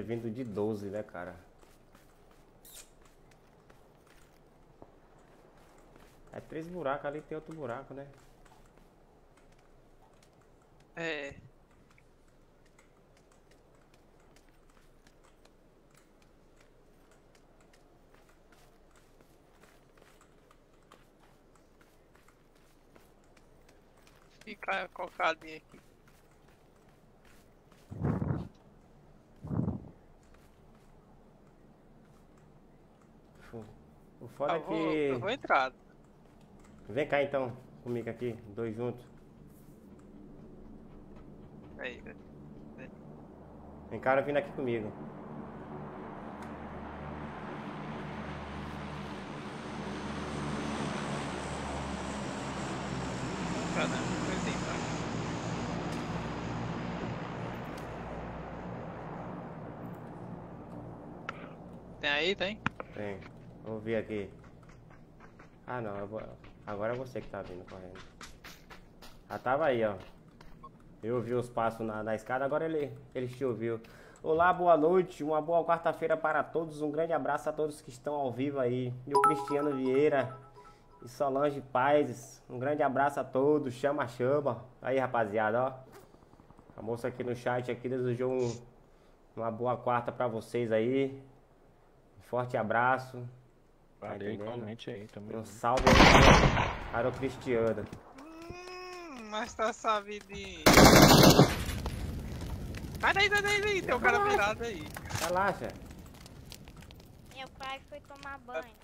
Ter vindo de 12, né, cara? É três buracos, ali tem outro buraco, né? É. Fica colocadinho aqui. O foda Ah, é eu vou, que. eu vou entrar. Vem cá então, comigo aqui, dois juntos. Aí, velho. Vem cá, vindo aqui comigo. Caramba, vou tentar. Tem aí? Tem. Aqui. Ah não, vou... agora é você que tá vindo correndo. Ah, tava aí, ó. Eu ouvi os passos na, na escada, agora ele, ele te ouviu. Olá, boa noite, uma boa quarta-feira para todos. Um grande abraço a todos que estão ao vivo aí. O Cristiano Vieira e Solange Paz. Um grande abraço a todos. Chama, chama. Aí, rapaziada, ó. A moça aqui no chat aqui desejou um, uma boa quarta pra vocês aí. Um forte abraço. Tá Valeu, entendendo? igualmente aí, tamo Um salve aí para o Cristiano. Hum, mas tá sabidinho. Sai daí, sai daí, sai daí. Tem um cara virado aí. Relaxa. Meu pai foi tomar banho.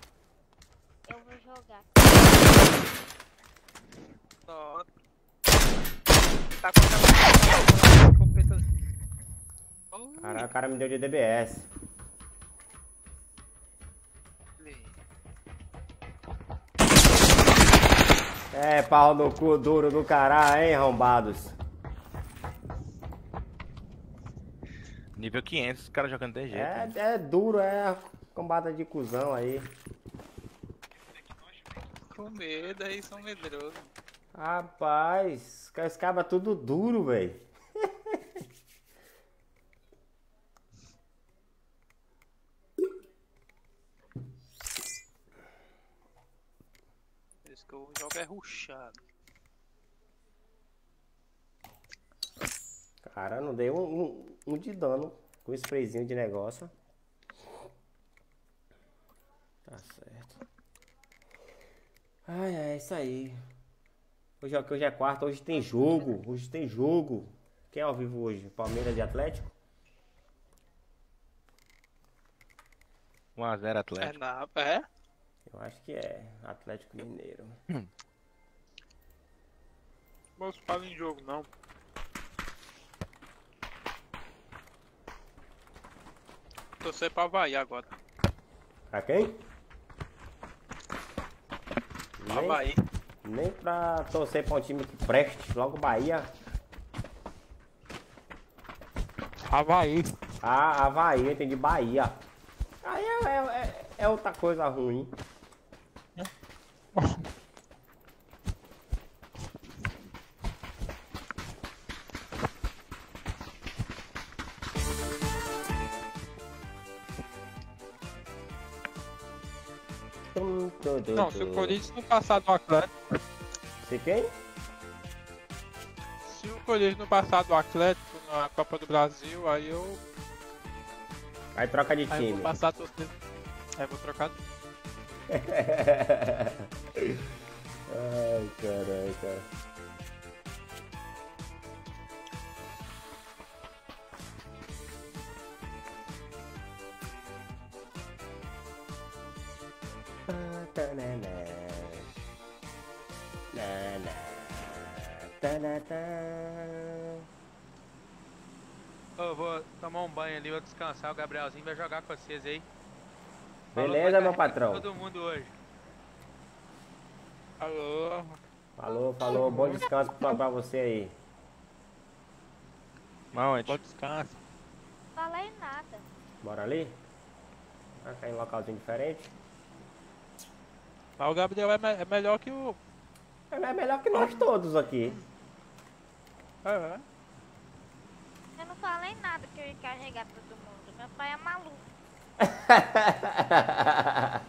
Eu vou jogar. Ó. Tá com a <laughs> Caralho, o cara me deu de DBS. É, pau no cu duro do caralho, hein, arrombados. Nível 500, os caras jogando de jeito. É, né? é duro, é combada de cuzão aí. Com medo aí, são medrosos. Rapaz, os cabas tudo duro, velho. Por isso que eu jogo é ruxado. Cara, não dei um, um, um de dano com esse sprayzinho de negócio. Tá certo. Ai, é isso aí. Hoje, é- hoje é quarta, hoje tem jogo. Hoje tem jogo. Quem é ao vivo hoje? Palmeiras e Atlético? 1x0 É Atlético. na. É? Eu acho que é. Atlético Mineiro. Moço, fala em jogo não. Torcer pra Havaí agora. Pra quem? Nem, Havaí. nem pra torcer pra um time que preste. Logo Bahia. Havaí. Ah, Havaí, eu entendi Bahia. Aí é, é- é outra coisa ruim. Não, se o. Corinthians não passar do Atlético. Se quem? Se o Corinthians não passar do Atlético na Copa do Brasil, aí eu. Aí troca de Aí time. vou passar torcida. Aí vou trocar. <laughs> Ai, caraca. Descansar. O Gabrielzinho vai jogar com vocês aí. Beleza, meu patrão. Todo mundo hoje. Alô? Falou, falou. Bom descanso pra, pra você aí. Mas Bom descanso. Falei nada. Bora ali? Vai cair em um localzinho diferente. Mas o Gabriel é, me- é melhor que o. É é melhor que nós todos aqui. É, é. Eu não falei nada que eu ia carregar todo mundo. Meu pai é maluco. <laughs>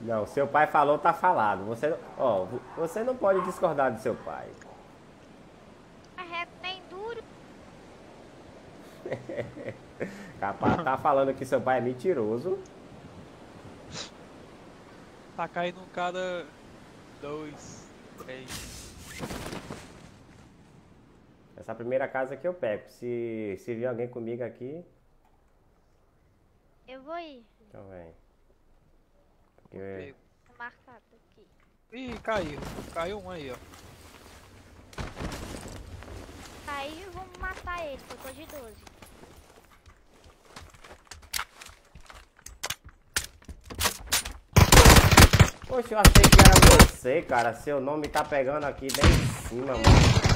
Não, seu pai falou, tá falado. Você, ó, você não pode discordar do seu pai. Carrego nem duro. <laughs> Capaz tá falando que seu pai é mentiroso. Tá caindo um cada. Dois. Três. Essa é primeira casa que eu pego. Se, se vir alguém comigo aqui, Eu vou ir. então vem. Porque- Tá marcado aqui. Ih, caiu. Caiu um aí, ó. Aí vamos matar ele, eu tô de 12. Poxa, eu achei que era você, cara. Seu nome tá pegando aqui bem em cima, mano.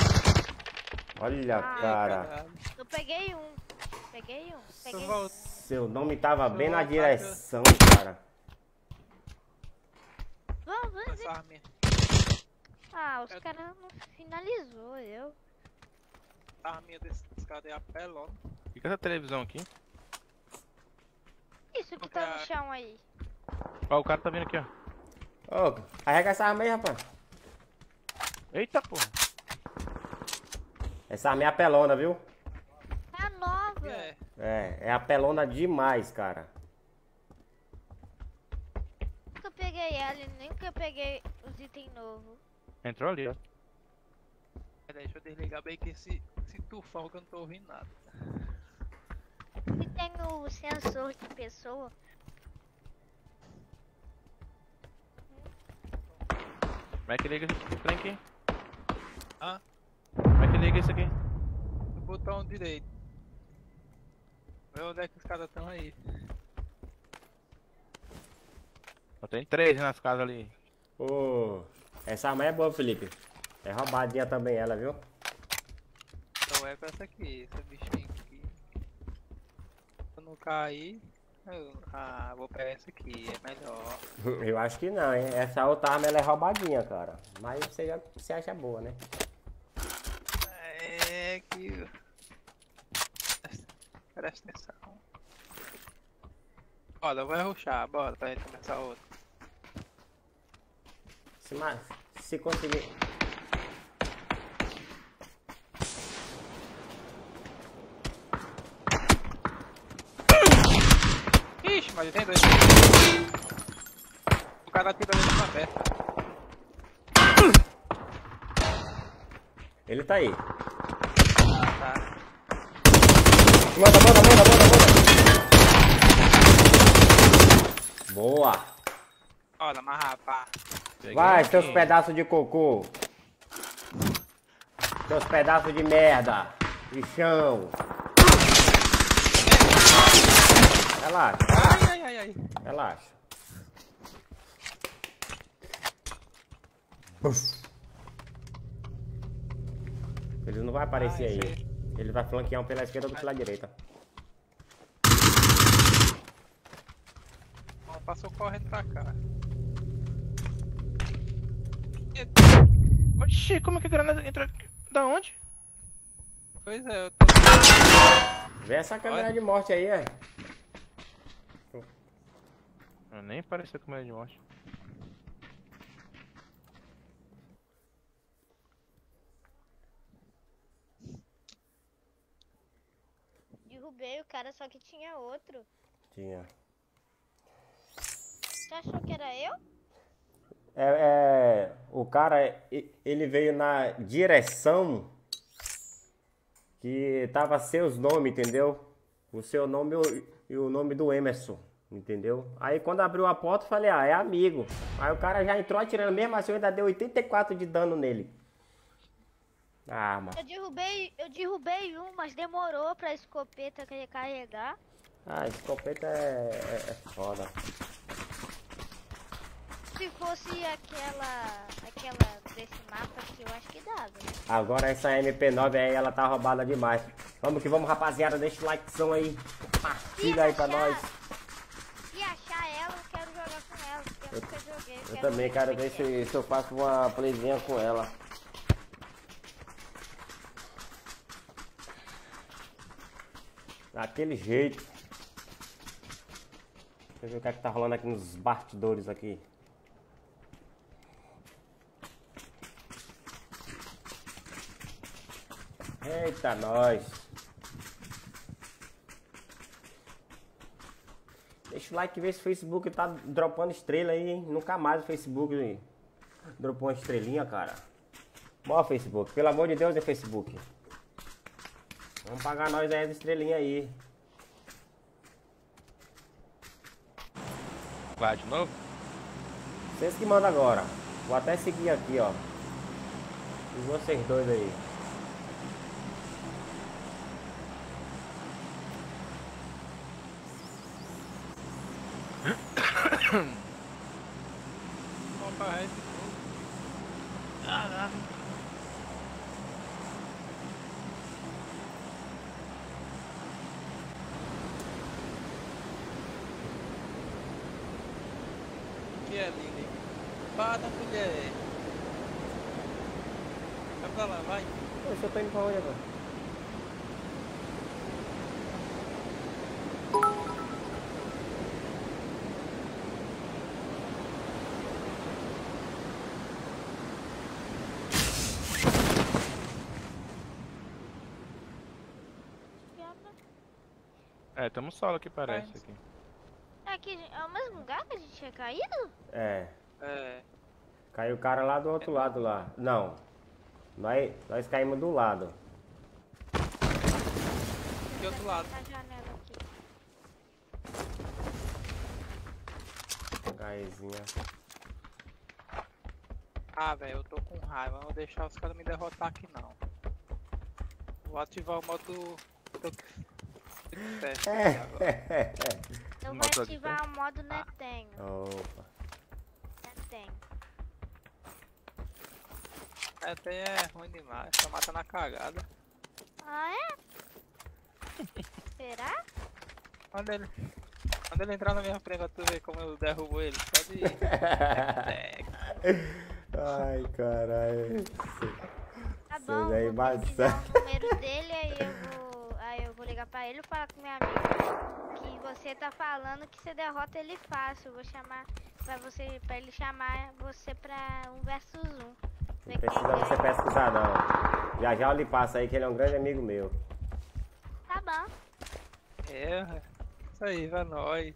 Olha, Ah, cara. Eu peguei um. Peguei um. Peguei. Seu nome tava bem na direção, cara. Vamos, vamos. Ah, os caras não finalizou, eu. A arminha desses caras é a pelona. Fica essa televisão aqui. Isso que tá no chão aí. Ó, o cara tá vindo aqui, ó. Ô, carrega essa arma aí, rapaz. Eita, porra. Essa arma é apelona, viu? Tá nova. É. É, é apelona demais, cara. Nunca peguei ela e nunca peguei os itens novos. Entrou ali, ó. Peraí, deixa eu desligar bem que esse, esse tufão que eu não tô ouvindo nada. Se tem o sensor de pessoa, Como é que liga esse trem aqui? Hã? Que liga isso aqui? O botão direito. Vê onde é que os caras estão aí. Só tem três nas casas ali. Ô, essa arma é boa, Felipe. É roubadinha também ela, viu? Então é com essa aqui, esse bichinho aqui. Se eu não cair, eu... Ah, vou pegar essa aqui, é melhor. <laughs> Eu acho que não, hein? Essa outra arma ela é roubadinha, cara. Mas você, já, você acha boa, né? É que. Presta atenção. Bora, vai ruxar, bora pra gente começar outra. Se, ma- se conseguir. Ixi, mas tem dois. O cara atira dentro da aberta. Ele tá aí. Tá. Manda, manda, manda, manda, manda. Boa. Bora, mas rapaz. Vai, seus pedaços de cocô. Seus pedaços de merda. De chão. Relaxa, Ai, ai, ai, ai. relaxa. Ele não vai aparecer Ah, aí. esse Ele vai flanquear um pela esquerda ou pela direita. Passou correndo pra cá. Oxi, como é que a granada entrou aqui? Da onde? Pois é, eu tô. Vê essa câmera de morte aí, é. Ah, Nem pareceu com medo de morte. Derrubei o cara, só que tinha outro. Tinha. Você achou que era eu? É, é, o cara, ele veio na direção que tava seus nomes, entendeu? O seu nome e o, e o nome do Emerson, entendeu? Aí quando abriu a porta, eu falei, ah, é amigo. Aí o cara já entrou atirando, mesmo assim eu ainda dei 84 de dano nele. Ah, mano. Eu derrubei, eu derrubei um, mas demorou pra escopeta recarregar. Ah, escopeta é, é, é foda. Se fosse aquela, aquela desse mapa aqui, eu acho que dava. né? Agora essa MP9 aí, ela tá roubada demais. Vamos que vamos, rapaziada. Deixa o likezão aí. Compartilha aí pra nós. Se achar ela, eu quero jogar com ela, eu, joguei. Eu também quero ver se, se eu faço uma playzinha com ela. Daquele jeito. Deixa eu ver o que é que tá rolando aqui nos bastidores aqui. Eita, nós. Deixa o like vê se o Facebook tá dropando estrela aí, hein? Nunca mais o Facebook hein? dropou uma estrelinha, cara. Bora, Facebook. Pelo amor de Deus, é Facebook. Vamos pagar nós aí as estrelinhas aí. Vai de novo? Vocês que mandam agora. Vou até seguir aqui, ó. E vocês dois aí. Vamos pra rede. Caralho. aqui é Lily. Para, mulher. Vai pra lá, vai. Poxa, eu tô indo pra onde agora? É, tamo solo aqui, parece. Aqui. Aqui é o mesmo lugar que a gente tinha caído? É. É. Caiu o cara lá do outro lado lá. Não. Nós, nós caímos do lado. Do outro lado. Gaizinha. Ah, velho, eu tô com raiva. Não vou deixar os caras me derrotar aqui, não. Vou ativar o modo... Teste É. agora. Eu <laughs> vou Modo ativar o modo Netenho. Opa. Netenho. É, até é ruim demais. Só mata na cagada. Ah, é? <laughs> Será? Manda ele... Manda ele entrar na minha frente pra tu ver como eu derrubo ele. Pode ir. É, <laughs> Ai, caralho. Tá Vocês bom, aí vou pesquisar o número dele, aí eu vou. Aí eu vou ligar pra ele falar com minha amiga. Que você tá falando que você derrota ele fácil. Eu vou chamar pra você. pra ele chamar você pra um versus um. Não precisa você pesquisar não. Já já eu lhe passo aí que ele é um grande amigo meu. Tá bom. É, isso aí, vai nós.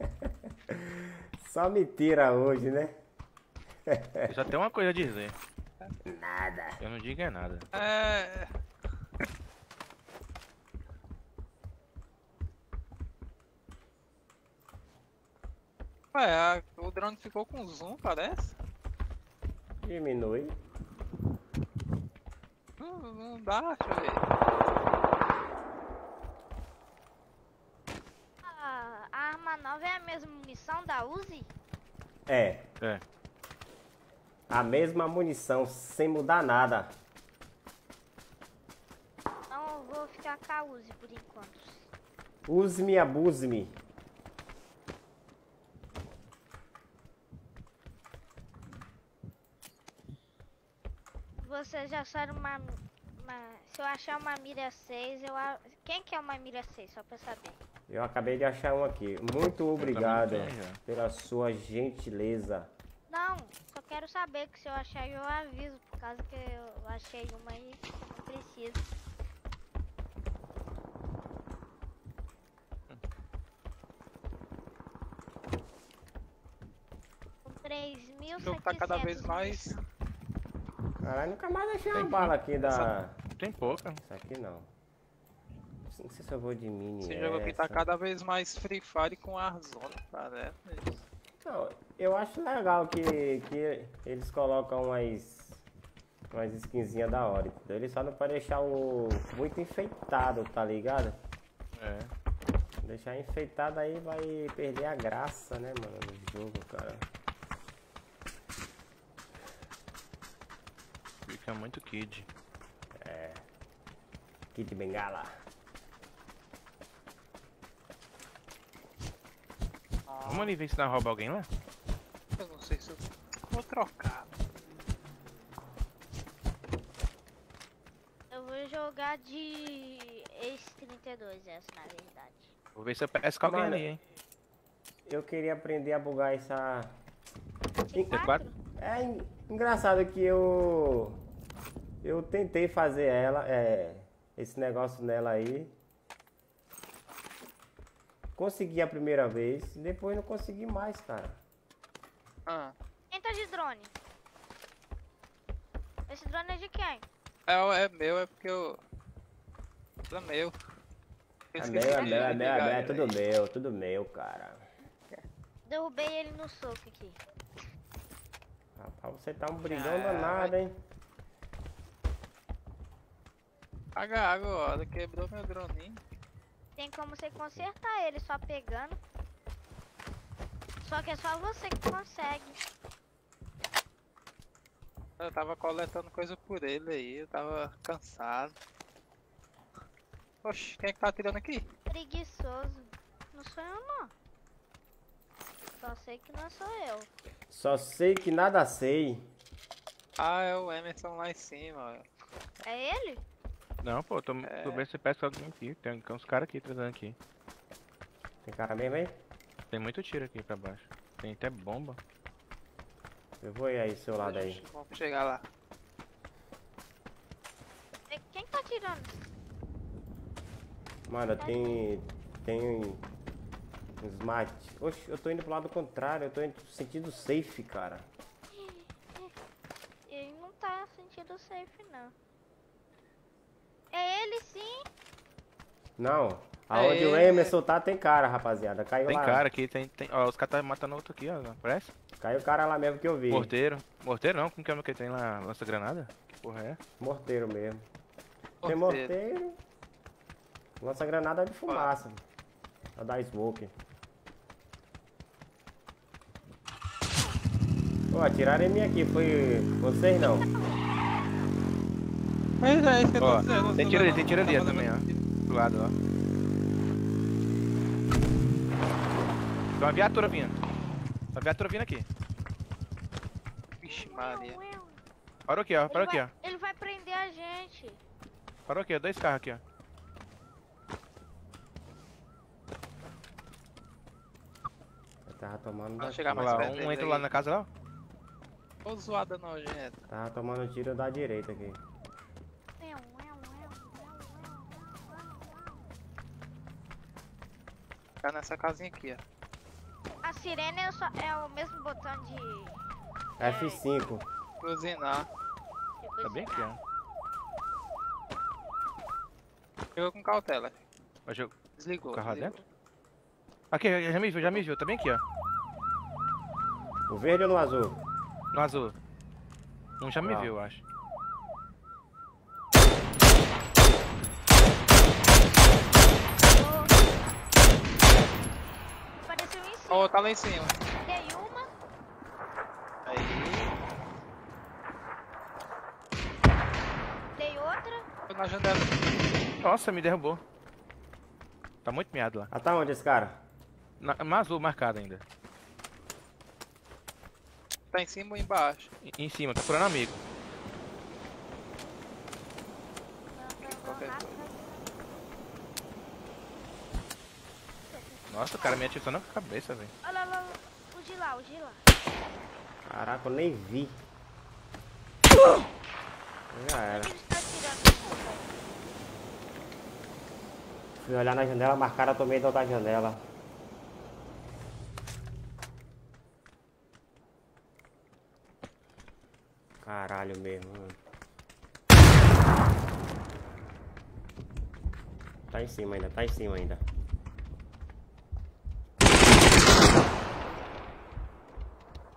<laughs> Só me tira hoje, né? Eu só tenho uma coisa a dizer. Nada. Eu não digo é nada. É. Ué, a- o drone ficou com zoom, parece? Diminui. Não, não dá, deixa eu ver. A, a arma nova é a mesma munição da Uzi? É. É. A mesma munição, sem mudar nada. Então eu vou ficar com a Uzi por enquanto. Use-me, abuse-me. Vocês já acharam uma, uma- Se eu achar uma mira 6, eu. a- Quem que é uma mira 6? Só pra saber. Eu acabei de achar um aqui. Muito obrigado pela sua gentileza. Não, só quero saber que se eu achar eu aviso, por causa que eu achei uma aí que não precisa. Com O jogo tá cada vez 3.700 mais. Caralho, nunca mais achei uma bala aqui da. Tem pouca. Isso aqui não. Não sei se eu vou de mini. Esse jogo aqui tá essa. cada vez mais Free Fire com Warzone, parece. Não, eu acho legal que, que eles colocam umas, umas skinzinhas da hora. entendeu? Eles só não podem deixar o muito enfeitado, tá ligado? É. Deixar enfeitado aí vai perder a graça, né, mano, no jogo, cara. Fica muito kid. É. Kid Bengala. Vamos ali ver se dá rouba alguém lá? Eu não sei se eu vou trocar. Eu vou jogar de Ace 32, essa na verdade. Vou ver se eu pesco alguém ali, hein? Eu queria aprender a bugar essa. C4? É en- engraçado que eu. Eu tentei fazer ela, é. Esse negócio nela aí. Consegui a primeira vez, depois não consegui mais, cara. Ah, Quem tá de drone? Esse drone é de quem? é, é meu, é porque eu. É meu. Eu É meu, é meu, é meu, é meu, é tudo meu, tudo meu, cara. Derrubei ele no soco aqui. Rapaz, você tá um brilhão Ah, danado, hein? Ó, quebrou meu droninho. Tem como você consertar ele só pegando. Só que é só você que consegue. Eu tava coletando coisa por ele aí, eu tava cansado. Oxi, quem é que tá atirando aqui? Preguiçoso. Não sou eu não. Só sei que não sou eu. Só sei que nada sei. Ah, é o Emerson lá em cima. É ele? Não, pô, tô, É. tô vendo se peça alguém aqui. Tem, tem uns caras aqui trazendo aqui. Tem cara mesmo aí? Tem muito tiro aqui pra baixo. Tem até bomba. Eu vou ir aí, do seu lado aí. Vamos chegar lá. É, Quem tá tirando? Mano, tem. Tem. Smart. Oxe, eu tô indo pro lado contrário, eu tô indo sentido safe, cara. Ele não tá sentindo safe, não. É ele sim. Não, aonde o É. Emerson tá tem cara, rapaziada. Caiu Tem lá. cara aqui, tem. tem ó, os caras tá matando outro aqui, ó. Parece? Caiu o cara lá mesmo que eu vi. Morteiro. Morteiro não? Como que é o que tem lá? Lança-granada? Que porra é? Morteiro mesmo. Tem Morteiro. morteiro. Lança granada de fumaça. Pra dar smoke. Pô, atiraram em mim aqui, foi vocês não. Mas é isso que eu tô Ó, dizendo. tem tiro ali, tem tiro ali também, ó. Do lado, ó. Tem uma viatura vindo. Uma viatura vindo aqui. Vixe, Maria. Parou aqui, ó. Ele Parou aqui, vai, ó. ele vai prender a gente. Parou aqui, ó. Dois carros aqui, ó. Eu tava tomando Vamos chegar mais lá, perto um entra aí. lá na casa lá. Ô zoada nojenta. Tava tomando tiro da direita aqui. Nessa casinha aqui, ó. A sirene é, só, é o mesmo botão de. F5. Cozinhar. Tá bem aqui, ó. Chegou com cautela. Hoje eu... Desligou. O carro desligou. dentro? Aqui, já me viu, já me viu. Tá bem aqui, ó. O verde ou no azul? No azul. Um já me Ah. viu, eu acho. Ó, tá lá em cima. Dei uma. Aí. Dei outra. Tô na janela. Nossa, me derrubou. Tá muito miado lá. Ah, tá onde esse cara? Na, no azul marcado ainda. Tá em cima ou embaixo? Em, em cima, tá procurando amigo. Qualquer coisa. Nossa, o cara me atirou na cabeça, velho. Olha lá, lá, lá. O de lá, o de lá. Caraca, eu nem vi. Já era. Tirando. Fui olhar na janela, marcaram, tomei da outra janela. Caralho mesmo, mano. Tá em cima ainda, tá em cima ainda.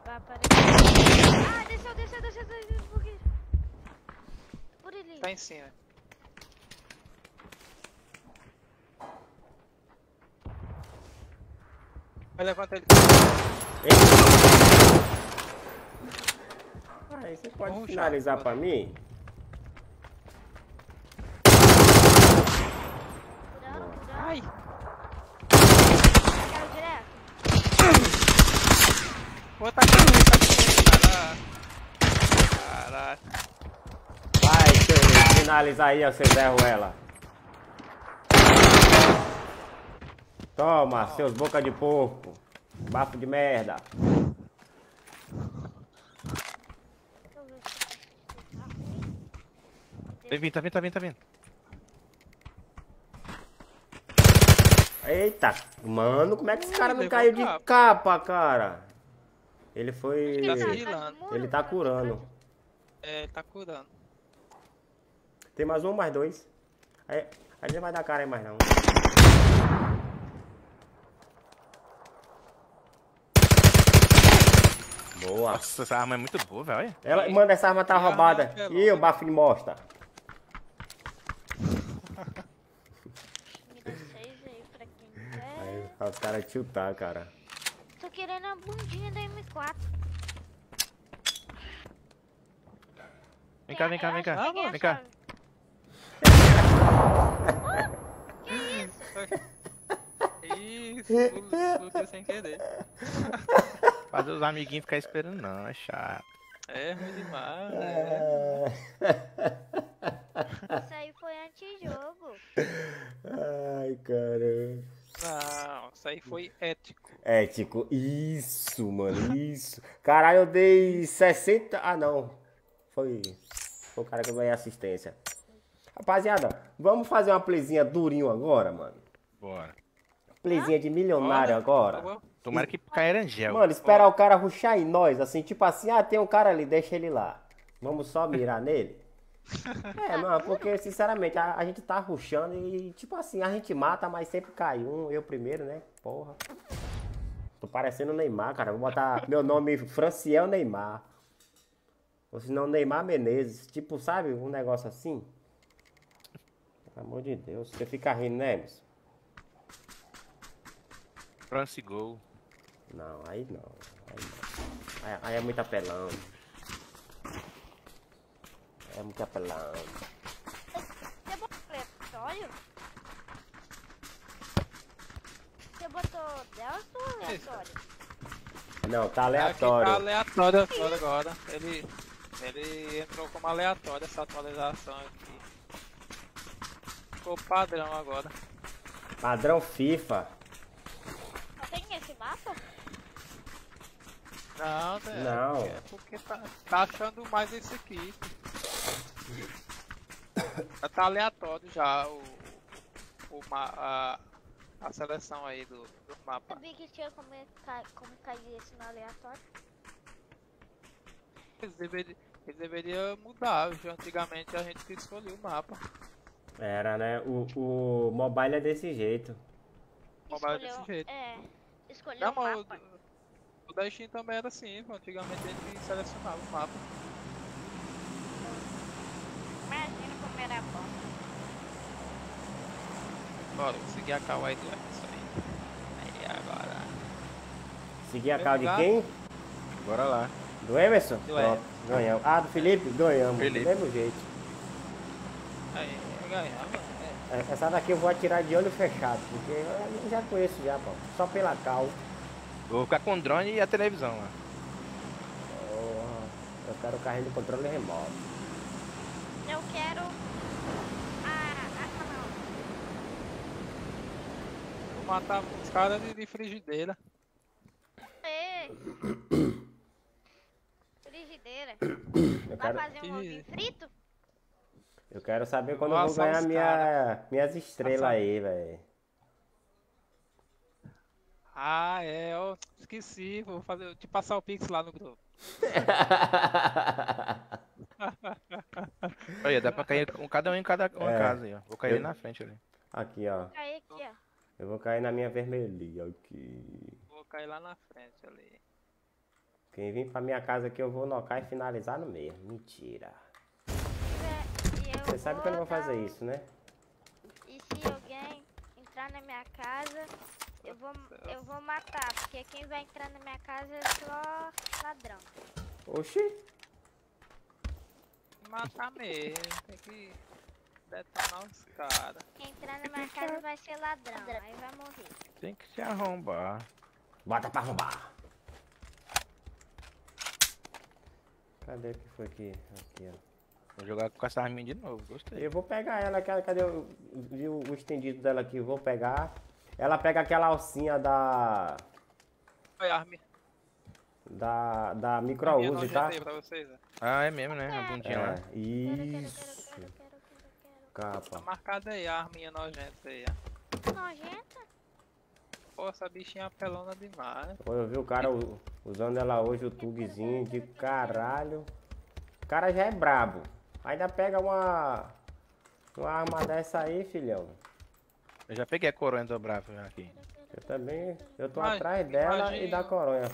Vai aparecer. Ah, desceu, desceu, desceu, desceu. Por quê? Em cima. Vai levantar ele. Aí você pode Vamos finalizar pra mim? Ai! Caiu direto. Vou tacar ele, tá com Caralho. Vai, seu, finaliza aí, ó, seu Zé Ruela. Toma, seus boca de porco. Bafo de merda. Vem vindo, tá vindo, tá vindo, tá vindo. Eita, mano, como é que esse cara não caiu de capa. cara? Ele foi. Ele tá tá curando. É, ele tá curando. Tem mais um, mais dois. Aí, aí não vai dar cara aí mais não. Boa. Nossa, essa arma é muito boa, velho. Ela, manda essa arma tá roubada. Ih, o bafo de mostra. Me dá seis aí pra quem. Aí os caras tiltar, cara. Tô querendo a bundinha da M4. Vem cá, vem cá, vem cá. Eu acho que peguei a Vem cá. Isso? explodiu sem querer. Fazer os amiguinhos ficar esperando, não, é chato. É ruim demais. É. Isso aí foi antijogo. Ai, caramba. Não, isso aí foi ético. Ético, isso, mano, isso. Caralho, eu dei 60. Ah, não. Foi. Foi o cara que eu ganhei assistência. Rapaziada, vamos fazer uma playzinha durinho agora, mano. Bora. Playzinha de milionário agora. Tomara que caia Erangel. Mano, esperar o cara ruxar em nós, assim, tipo assim, ah, tem um cara ali, deixa ele lá. Vamos só mirar nele? <laughs> É, mano, porque sinceramente a, a gente tá ruxando e tipo assim, a gente mata, mas sempre cai um, eu primeiro, né? Porra. Tô parecendo Neymar, cara. Vou botar meu nome Franciel Neymar. Ou se não, Neymar Menezes. Tipo, sabe, um negócio assim. Pelo amor de Deus. Você fica rindo, né, Emerson? France Gol. Não, aí não. Aí não. Aí, aí é muito apelão. É muito apelão. Você botou aleatório? Você botou Delta ou aleatório? Não, tá Aqui aleatório. tá aleatório agora, agora. Ele, ele entrou como aleatório essa atualização aqui. Ficou padrão agora. Padrão FIFA. Só tem esse mapa? Não, né? Não. É porque tá, tá achando mais esse aqui. Já tá aleatório já o, o a, a seleção aí do, do mapa. Sabia que tinha como, como cair esse no aleatório? Eles deveriam, eles deveriam mudar. Já antigamente a gente que escolheu o mapa. Era, né? O, o mobile é desse jeito. O mobile é desse jeito. É, escolheu Não, o mapa. o, o da Steam também era assim, antigamente a gente selecionava o mapa. Imagina como era bom. Bora, vou seguir a Kawaii do Emerson aí. Aí agora. Seguir a Vai cal de quem? Bora lá. Do Emerson? Do Pronto, Emerson. ganhamos. Ah, do Felipe? Ganhamos. Felipe. Do mesmo jeito. Aí, Essa daqui eu vou atirar de olho fechado, porque eu já conheço já, pô. Só pela cal. Vou ficar com o drone e a televisão lá. Porra, eu quero o carrinho de controle remoto. Eu quero. Não. Vou matar os caras de, de frigideira. <coughs> Frigideira. Vai fazer um ovinho frito? Eu quero saber quando Vou eu vou ganhar minha, minhas estrelas aí, velho. Ah, é, eu esqueci. Vou fazer, te passar o pix lá no grupo. <laughs> Olha, dá pra cair com cada um em cada uma É. casa aí, ó. Vou cair Eu- ali na frente ali. Aqui, ó. Aí aqui, ó. Eu vou cair na minha vermelhinha aqui. Vou cair lá na frente ali. Quem vir pra minha casa aqui eu vou nocar e finalizar no meio. Mentira. Você sabe que eu não vou fazer isso, né? E se alguém entrar na minha casa, eu vou, eu vou matar, porque quem vai entrar na minha casa é só ladrão. Oxi. Matar mesmo, tem que detonar os caras. Quem entrar na minha casa vai ser ladrão, aí vai morrer. Tem que se arrombar. Bota pra arrombar. Cadê que foi aqui? Aqui, ó. Vou jogar com essa arminha de novo, gostei. Eu vou pegar ela, cadê, cadê o, o, o estendido dela aqui? Vou pegar. Ela pega aquela alcinha da. Oi, Armin. Da, da micro-use, tá? vocês, né? Ah, é mesmo, né? A bundinha lá. É, isso. Tá Capa. marcado aí, a arminha nojenta aí, ó. Nojenta? Pô, essa bichinha apelona demais. Pô, eu vi o cara usando ela hoje, o tugzinho de caralho. O cara já é brabo. Ainda pega uma. Uma arma dessa aí, filhão. Eu já peguei a coronha do bravo aqui. Eu também. Eu tô atrás dela e imagine- da coronha.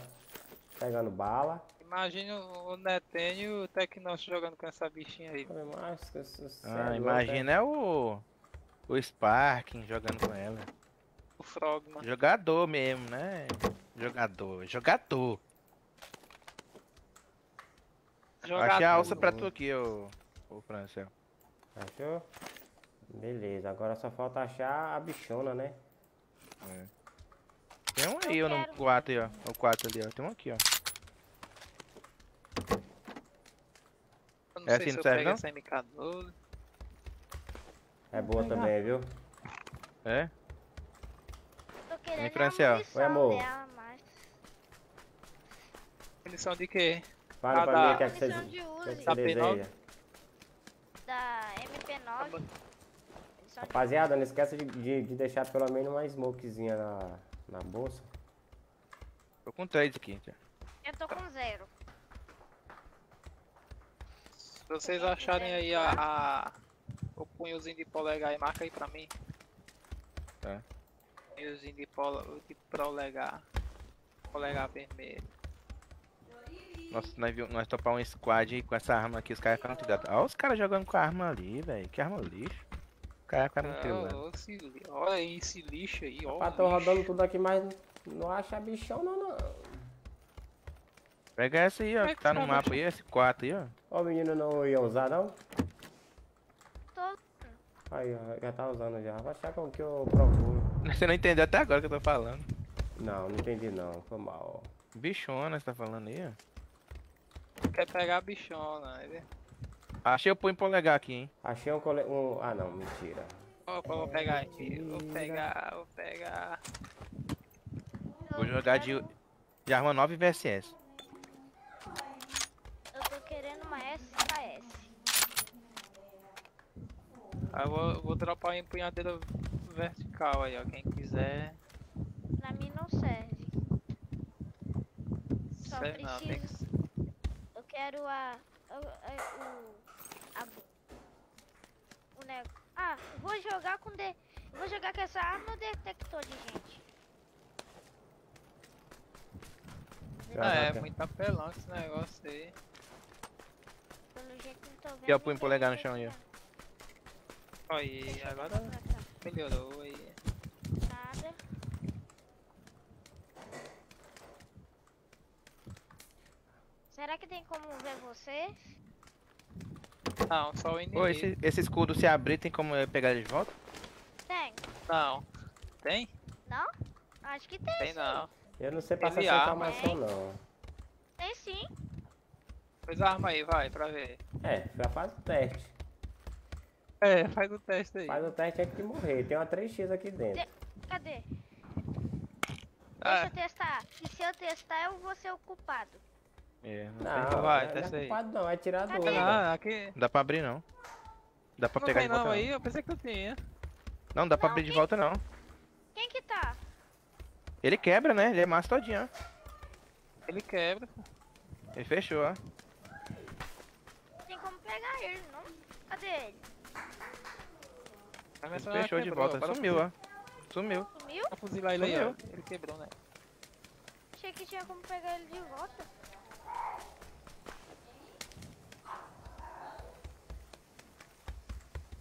Pegando bala. Imagina o Netenho e o Tecnosh jogando com essa bichinha aí. É Ah, louco, imagina é o. O Sparking jogando com ela. O Frogman. Jogador mesmo, né? Jogador, jogador. Achei a alça pra tu aqui, ô, ô Francel. Achou? Beleza, agora só falta achar a bichona, né? É. Tem um aí, ó, no quarto aí, ó. O quarto ali, ó. Tem um aqui, ó. Eu não É sei assim, se eu serve, não? essa MK12. É boa também, viu? É? Tô querendo munição Oi, amor. dela, mas... Munição de quê? Fala Ah, pra da- mim o que é que você, que é que você P9? deseja. Da MP9. Munição de Rapaziada, não esqueça de, de, de deixar pelo menos uma smokezinha na, na bolsa. Tô com três aqui, tia. Eu tô com zero. Se vocês acharem aí a, a- o punhozinho de polegar aí, marca aí pra mim. Tá. Punhozinho de, polo, de polegar. Polegar vermelho. Nossa, nós, nós topar um squad com essa arma aqui, os caras ficaram ligados. Olha os caras jogando com a arma ali, velho. Que arma lixo. Os caras ficaram Ah, li- olha aí esse lixo aí, ó. Rapaz, tô rodando tudo aqui, mas não acha bichão não, não. Pega essa aí, ó, Como é que tá no mapa aí, esse 4 aí, ó. Ó, o menino não ia usar, não? Tô... Aí, ó, já tá usando já. Vai achar com que eu procuro. <laughs> Você não entendeu até agora que eu tô falando. Não, não entendi não. Foi mal, ó. Bichona, você tá falando aí, ó. Quer pegar a bichona, né? Achei o punho polegar aqui, hein. Achei um cole... Um... Ah, não, mentira. Opa, vou pegar aqui. Vou pegar, vou pegar. Vou jogar de, de arma 9 VSS. Eu tô querendo uma SKS. Aí eu vou, vou dropar uma empunhadeira vertical aí, ó. Quem quiser. Pra mim não serve. Só Sei não, tem que preciso... quero a... a- a- o... A... O nego... Ah, eu vou jogar com de... eu Vou jogar com essa arma no detector de gente. Ah, é muito apelão esse negócio aí. Pelo jeito não tô vendo. E ó, punho polegar no chão aí, ó. Aí, agora melhorou aí. Nada. Será que tem como ver você? Não, só o inimigo. Ô, esse, esse escudo se abrir, tem como eu pegar ele de volta? Tem. Não. Tem? Não? Acho que tem. Tem sim. não. Eu não sei passar essa informação, não. Tem sim. Pois arma aí, vai, pra ver. É, já faz o teste. É, faz o teste aí. Faz o teste antes de morrer. Tem uma 3x aqui dentro. De- Cadê? Ah. Deixa eu testar. E se eu testar, eu vou ser o culpado. É, não, Não, sei. vai, não é testa aí. culpado não, é tirador. Cadê? Ah, aqui. Não dá pra abrir, não. Dá pra Não pegar de volta, não não. aí, eu pensei que eu tinha. Não, dá pra Não, abrir de quem- volta, não. Quem que tá? Ele quebra, né? Ele é massa todinho, ó. Ele quebra. Ele fechou, ó. Tem como pegar ele, não? Cadê ele? Ele mercenária fechou de quebrou, volta. bora Sumiu, ó. Sumiu. Sumiu? Pra fuzilar ele aí, ó. Sumiu. Ele quebrou, né? Achei que tinha como pegar ele de volta.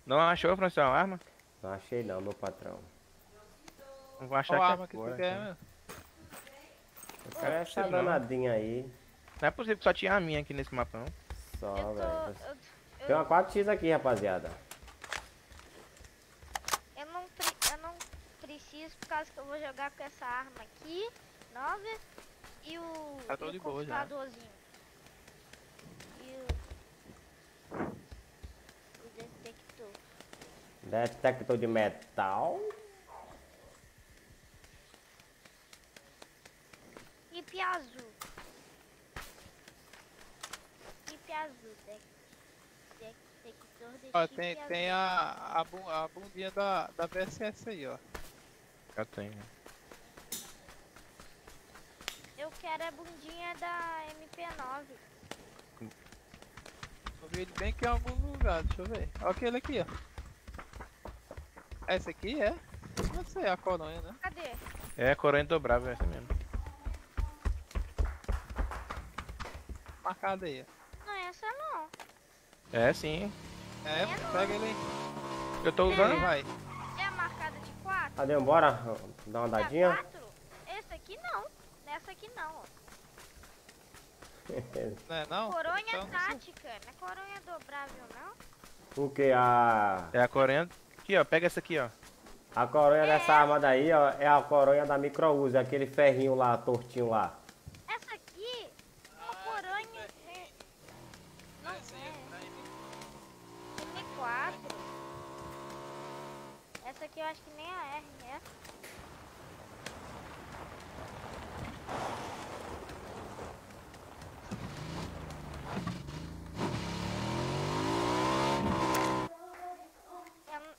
Não achou, Francisco, a arma? Não achei não, meu patrão. Não vou achar Qual que arma é que tu quer, meu? O cara é essa danadinha aí. Não é possível que só tinha a minha aqui nesse mapa, não. Só, Eu tô. velho. Eu, eu, Tem uma 4x aqui, rapaziada. eu não, pre- eu não preciso por causa que eu vou jogar com essa arma aqui, nova, e o, Tá tô e de o boa já. computadorzinho. E o, o detector. Detector de metal. Hip azul. Hip azul, de, detector de Ó, chip tem, azul. tem a, a, bu- a bundinha da, da VSS aí, ó. Já tenho. Eu quero a bundinha da MP9. Eu vi ele bem aqui em algum lugar, deixa eu ver. Olha aquele aqui, ó. Essa aqui é? Não sei, a coronha, né? Cadê? É a coronha dobrável, essa mesmo. Marcada aí. Não é essa não. É sim. É, pega ele aí. Eu tô usando. vai. É a marcada de 4? Cadê? Bora dar uma andadinha? 4? Esse aqui não. Nessa aqui não. ó. <laughs> Não é não? Coronha Então, não tática. Não é coronha dobrável, não? o que? A. É a coronha. Aqui, ó. Pega essa aqui, ó. A coronha dessa arma daí, ó, é a coronha da micro-uso, é aquele ferrinho lá, tortinho lá. Essa aqui é uma coronha. é- Não é. M4. Essa aqui eu acho que nem a R é. Eu não-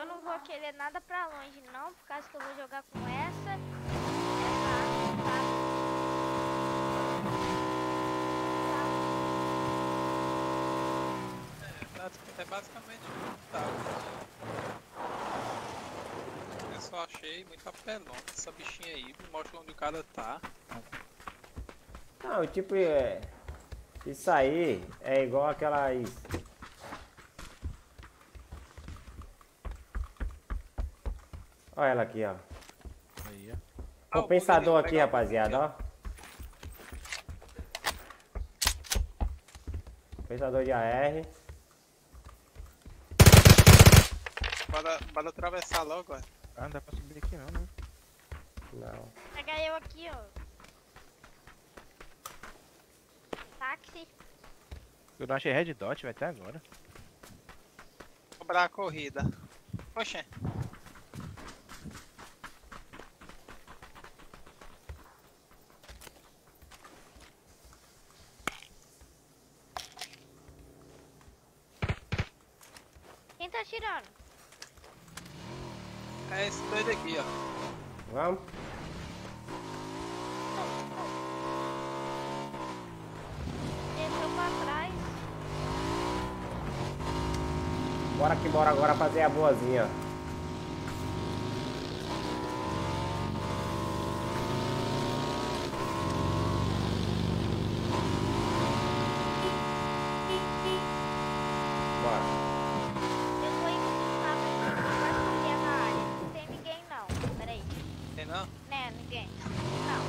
Eu não vou querer nada pra longe não, por causa que eu vou jogar com essa. Tá? É, é basicamente tá. Eu só achei muito apelão essa bichinha aí. Mostra onde o cara tá. Não, tipo, é. Isso aí é igual aquelas. Olha ela aqui, ó. Aí, ó. Compensador aqui, rapaziada, ó. Compensador de AR. Bora, bora atravessar logo, ó. Ah, não dá pra subir aqui não, né? Não. Pega eu aqui, ó. Táxi. Eu não achei red dot, vai até agora. Cobrar a corrida. Poxa. Tem não? Né, ninguém. Não.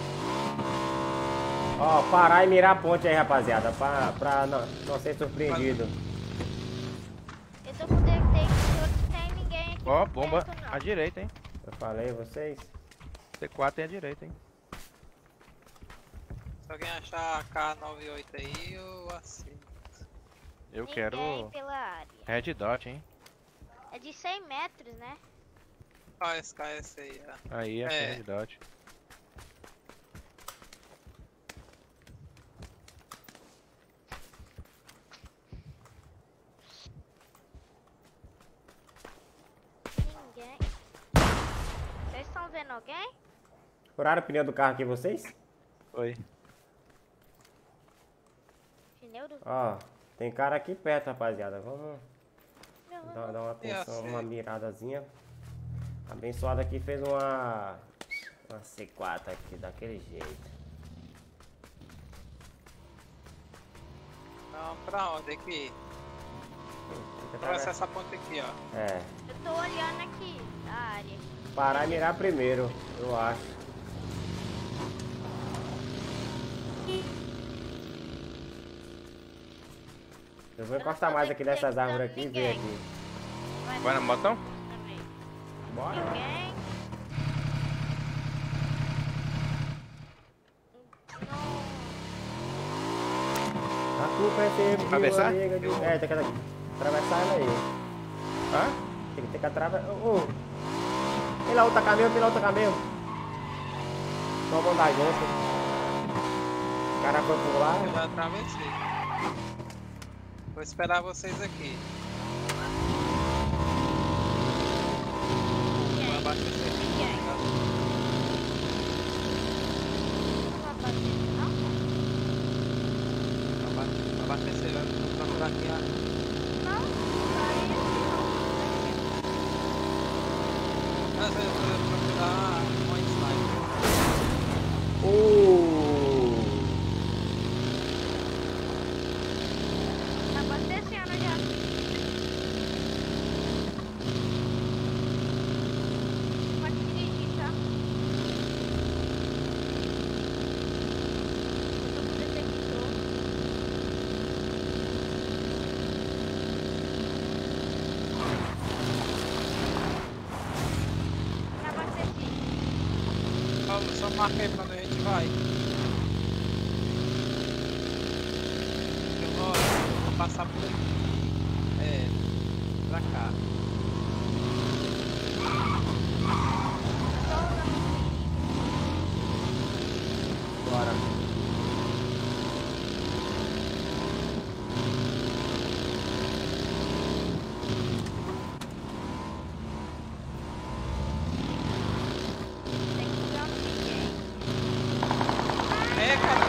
Ó, parar e mirar a ponte aí, rapaziada. Pra, pra não, não ser surpreendido. Ó, por bomba à direita, hein? Eu falei vocês. C4 tem à direita, hein? Se alguém achar a K98 aí, eu aceito. Eu Ninguém quero pela área. red dot, hein? É de 100 metros, né? Ó, esse KS aí, ó. Aí, achei É. red dot. Estão vendo alguém? Furaram o pneu do carro aqui vocês? Foi. Pneu do. Ó, tem cara aqui perto, rapaziada. Vamos dar, dar uma atenção, sei. uma miradazinha. Abençoado aqui fez uma. Uma C4 aqui, daquele jeito. Não, pra onde? Aqui. Atravessar- essa ponte aqui, ó. É. Eu tô olhando aqui a área. Parar e mirar primeiro, eu acho. Eu vou encostar mais aqui nessas árvores aqui e ver aqui. Vai na motão? também. Bora. A culpa é ter Atravessar? amiga de... É, tem que atravessar ela aí. Hã? Tem que ter que atravessar. Ô. Tem lá outra caminho, tem lá outra caminho. Só vão dar junto. O cara foi por lá. Eu já atravessei. Vou esperar vocês aqui. Vou abastecer aqui. Abastecer, vou procurar aqui a. Não, saiu. Não, eu vou procurar uma sniper. Uh. Tá abastecendo já. Pode dirigir, tá? Eu tô com detector. Só, só marca aí pra onde a gente vai. Eu vou, eu vou passar por aqui. É, pra cá. Bora. Tem que dar um ninguém. É, cara.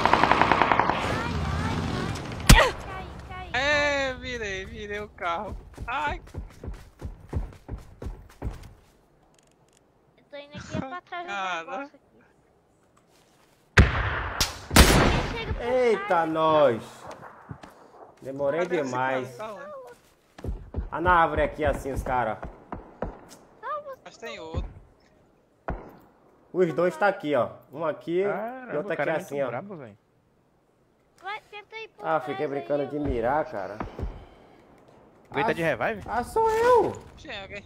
Cai, cai. É, virei, virei o carro. Ai, Eu tô indo aqui é pra <laughs> trás do negócio aqui. Eita, trás. nós. Demorei cadê demais. Tá? Ah, na árvore aqui assim, os caras. Mas tem outro. Os dois tá aqui, ó. Um aqui Caramba, e outro aqui cara é assim, muito ó. brabo. Vai, tenta ir por Ah, fiquei aí, brincando de mano. mirar, cara. Ele tá de revive? Ah, sou eu! Chega, hein?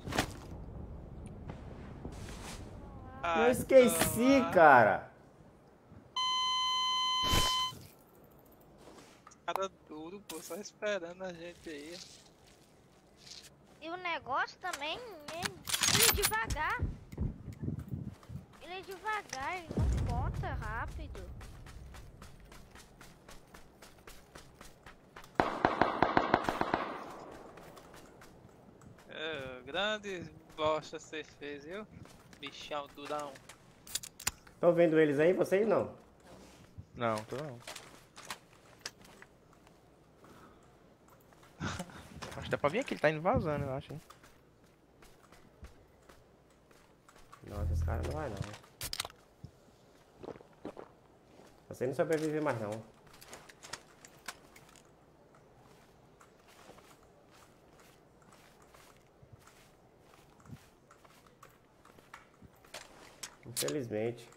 Eu Ai, esqueci, toma. cara. Cara duro, pô, só esperando a gente aí. E o negócio também, ele, ele é devagar. Ele é devagar, ele não conta rápido. É, grande bosta você fez, viu? Bichão durão. Estão vendo eles aí? Vocês não? Não, tô não. <laughs> Acho que dá pra vir aqui, ele tá indo vazando, eu acho, hein? Nossa, esse cara não vai não. Você não sobrevive mais não. Infelizmente.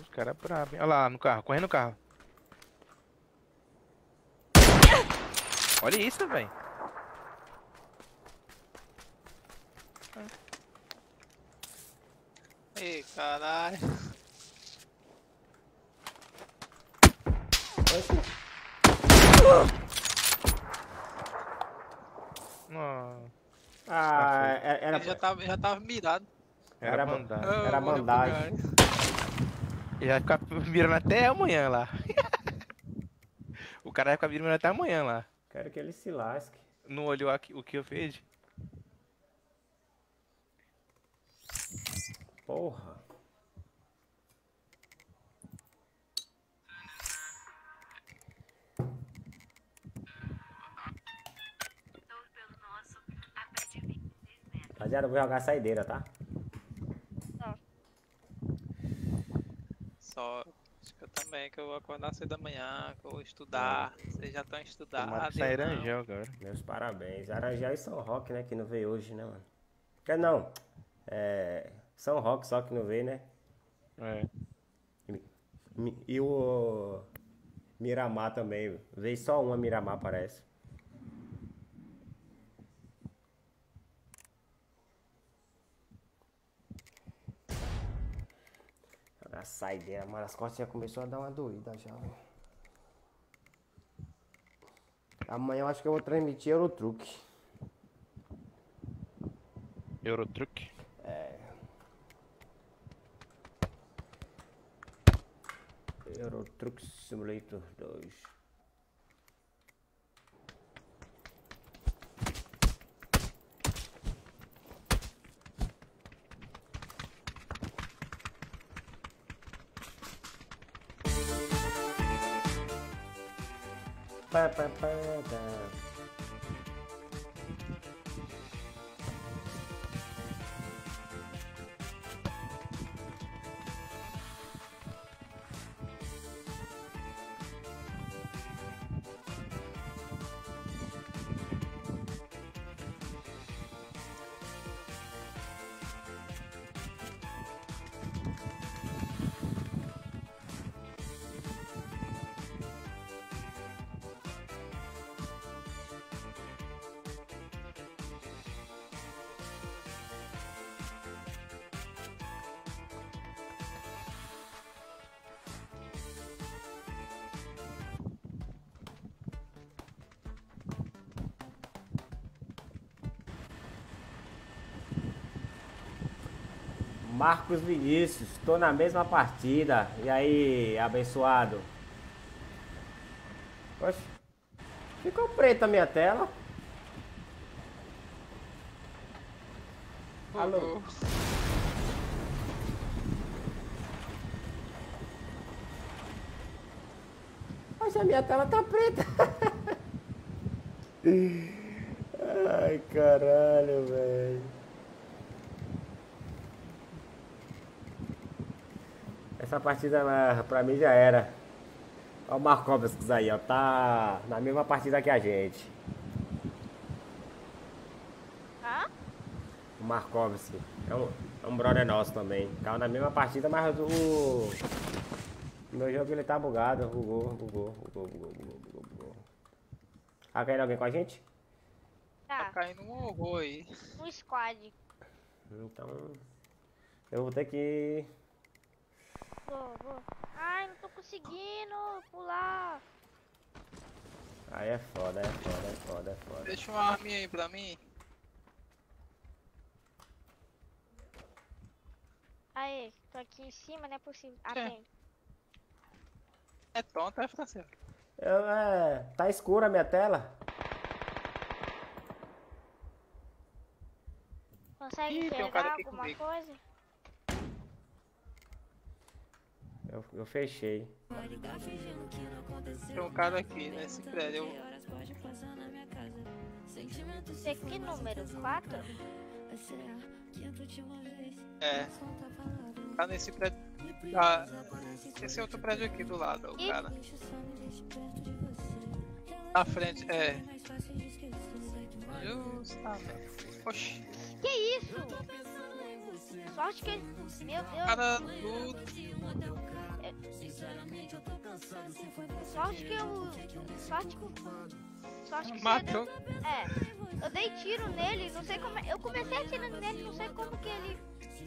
Os caras é brabo? Olha lá, no carro, correndo no carro. Olha isso, velho. Ei, caralho. Nossa, Ah, era, era, Ele já tava, já tava mirado. era, Era bandagem. Era cara. Ele vai ficar mirando até amanhã lá. <laughs> o cara vai ficar mirando até amanhã lá. Quero que ele se lasque. Não olhou aqui, o que eu fiz? Porra. Rapaziada, eu vou jogar saideira, tá? Só. Acho que eu também, que eu vou acordar cedo da manhã, que eu vou estudar. Vocês já estão estudados. não. Rangel agora. Meus parabéns. Arangel e São Roque, né? Que não veio hoje, né, mano? Quer não? É. São Roque só que não veio, né? É. Mi- E o. Miramar também. Veio só uma Miramar, parece. Jogar saideira, mano. As costas já começou a dar uma doída já, velho. Amanhã eu acho que eu vou transmitir Eurotruck. Eurotruck. Eurotruck Simulator 2. Pá, pá, pá, Marcos Vinícius, tô na mesma partida. E aí, abençoado? Oxe, ficou preta a minha tela. Alô? Mas a minha tela tá preta. <laughs> Ai, caralho, velho. Essa partida pra mim já era. Olha o Markovskis aí, ó. Tá na mesma partida que a gente. Hã? O Markovski. É um, é um brother nosso também. Caiu na mesma partida, mas o. O meu jogo ele tá bugado. Bugou, bugou, bugou, bugou, bugou, bugou, bugou. Tá caindo alguém com a gente? Tá, Caindo um horror aí. um squad. Então. Eu vou ter que. Vou, vou. Ai, não tô conseguindo pular. Aí é foda, é foda, é foda, é foda. Deixa uma arminha aí pra mim. Aê, tô aqui em cima, não é possível. Ah, É. tem. É tonto, é francês. Eu, é, tá escura a minha tela? Consegue Ih, tem um cara aqui alguma comigo. coisa? Eu, eu fechei. Tem um cara aqui nesse prédio. Eu... Você que número? 4? É. Tá nesse prédio. Tá. Esse outro prédio aqui do lado, o Ih. cara. Na frente, é. Justamente. Oxi. Que isso? Sorte que ele. Meu Deus. Cara do. Sorte que eu. Sorte que. Sorte que Matou. você. É. Eu dei tiro nele, não sei como. é- Eu comecei atirando nele, não sei como que ele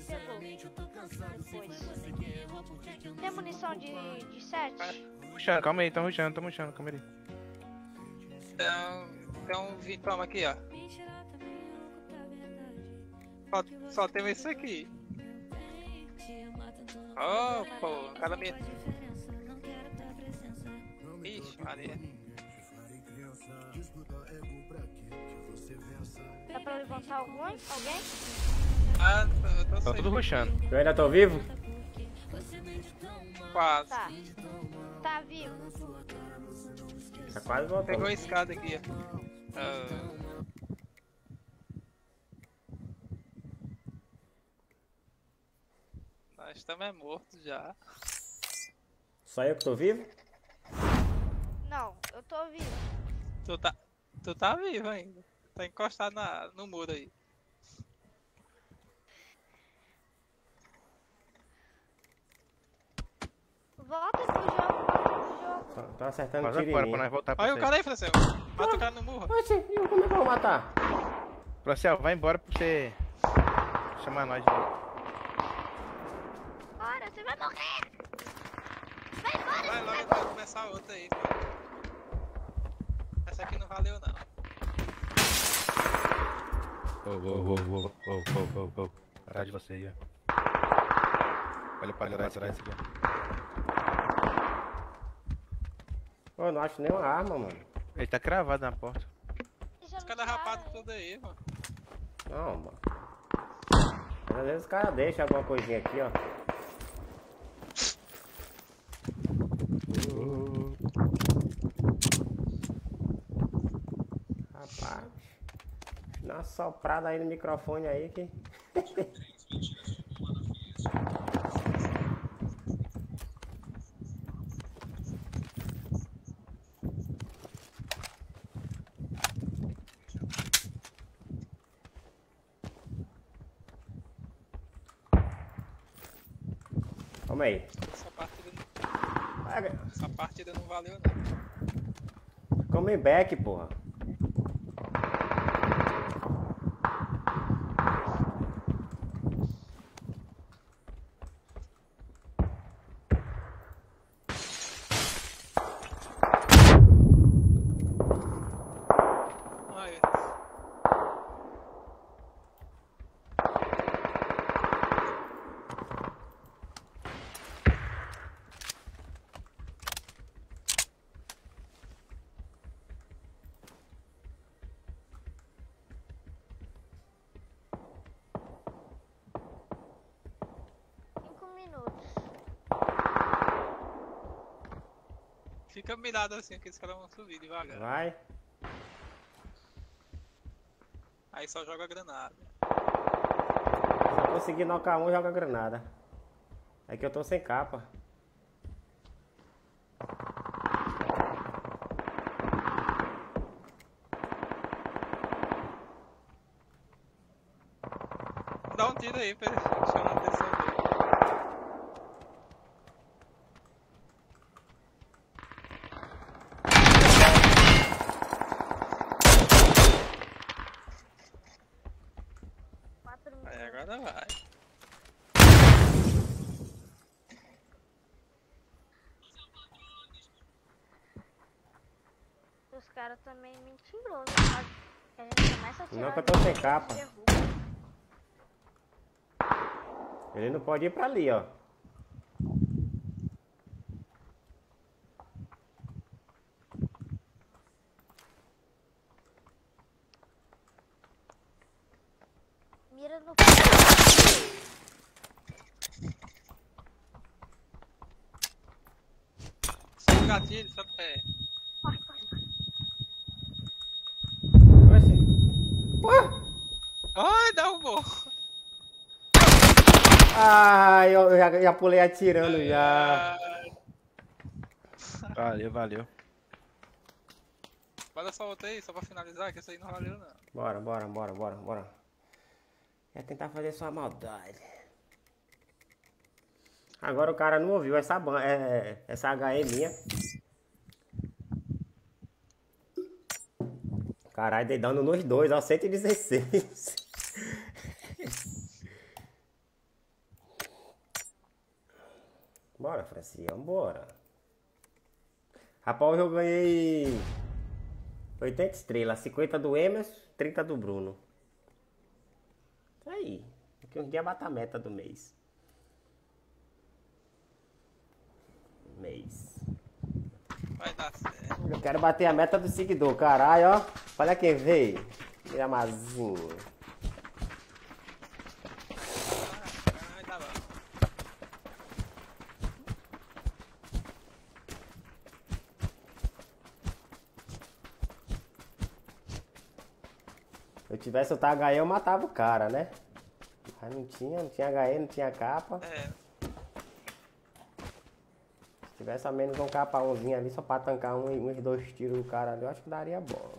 pegou. Depois. Tem munição de, de 7? Ruxando, calma aí, tamo ruxando, tamo ruxando, calma aí. Tem um, tem um Vintoma aqui, ó. Só, só tem esse aqui. Oh, pô, o cara me. Ixi, Maria. Dá pra levantar algum? Alguém? Ah, eu tô Tá tudo ruxando. Eu ainda tô vivo? Quase. Tá. Tá vivo. Tá quase voltando. Pegou a escada aqui, ó. Ah, Nós estamos é morto já. Só eu que tô vivo? Não, eu tô vivo. Tu tá, tu tá vivo ainda. Tá encostado na, no muro aí. Volta pro jogo, volta pro jogo. Tô, tô acertando Faz tiro em agora mim. pra nós voltar pra Olha o cara aí, Francel. Mata o cara no murro. Oxe, e como é que eu vou matar? Francel, vai embora pra você chamar nós de novo. Você vai morrer! Vai embora, Vai logo, vai começar outra aí. pô. Essa aqui não valeu não. Ô, ô, ô, ô, ô, ô, ô, ô. Atrás de você aí, ó. Olha pra trás, atrás aqui, ó. Pô, eu não acho nenhuma arma, mano. Ele tá cravado na porta. Os caras cara rapados tudo aí, mano. Não, mano. Às vezes os caras deixam alguma coisinha aqui, ó. Rapaz. Dá uma soprada aí no microfone aí que. Calma aí. Essa partida, não- Pega. essa partida não valeu não. Come back, porra. Aí. Fica mirado assim, que os caras vão subir devagar. Vai. Aí só joga granada. Se eu conseguir nocar um, joga granada. É que eu tô sem capa. Dá um tiro aí pra ele chamar a atenção dele. Quatro Aí agora vai. Os caras também mentirosos. né? A gente começa a tirar. Não que eu tô sem capa. Ele não pode ir pra ali, ó. Mira no. Só o gatilho, só pé. Corre, corre, corre. Oxi. Ai, dá um bom. Ai, eu já, já pulei atirando já. Valeu, valeu. Bora só outra aí, só pra finalizar, que isso aí não valeu não. Bora, bora, bora, bora, bora. É tentar fazer sua maldade. Agora o cara não ouviu essa ban é, essa HE minha. Caralho, dedando nos dois, ó, 116. Bora, Francião, bora. Rapaz, eu ganhei 80 estrelas, 50 do Emerson, 30 do Bruno. Aí. Daqui uns dias bata a meta do mês. Mês. Vai dar certo. Eu quero bater a meta do seguidor, caralho, ó. Olha quem veio. Gramazinho. Vai dar bom. Se eu tivesse outra HE, eu matava o cara, né? Mas não tinha, não tinha HE, não tinha capa. É, Se tivesse ao menos um capaãozinho ali só pra tancar um, uns dois tiros do cara ali, eu acho que daria bom.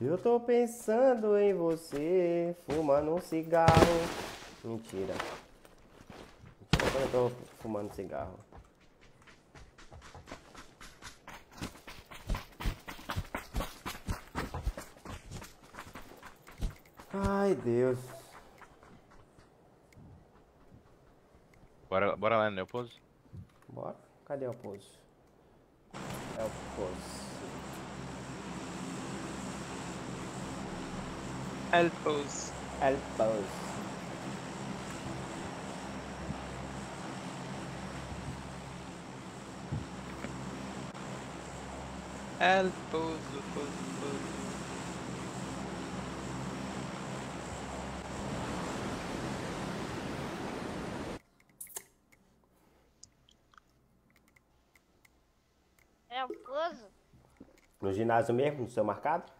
Eu tô pensando em você, fumando um cigarro. Mentira. Mentira quando eu tô fumando cigarro. Ai, Deus. Bora, bora lá, né, Pouso? Bora. Cadê o pouso? É o pouso. Elpos. É o pouso. Elposo, poso, poso. É o Pozo? No ginásio mesmo, no seu marcado?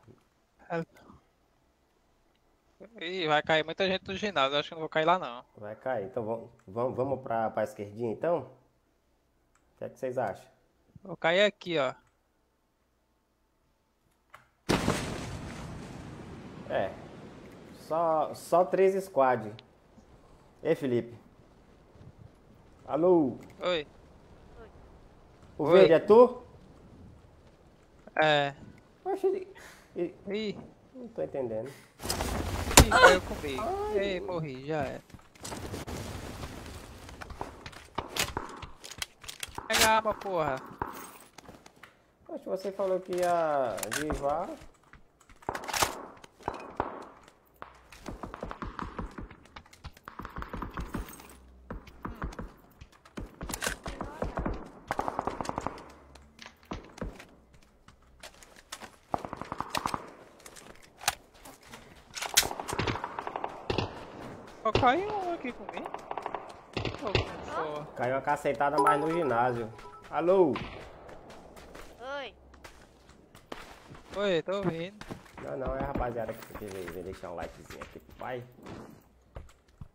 Ih, vai cair muita gente no ginásio, eu acho que não vou cair lá não. Vai cair. Então vamos, vamos, vamos pra, pra esquerdinha então? O que é que vocês acham? Vou cair aqui, ó. É. Só, só três squad. Ei, Felipe. Alô? Oi. O Oi. verde é tu? É. Poxa, ele... ele- Ih, Não tô entendendo. ih caiu comigo. Ei, morri, já é. Pega a arma, porra. Poxa, você falou que ia divar. Caiu um aqui comigo. Caiu uma cacetada mais no ginásio. Alô? Oi. Oi, tô ouvindo. Não, não, é a rapaziada que ver, ver deixar um likezinho aqui pro pai.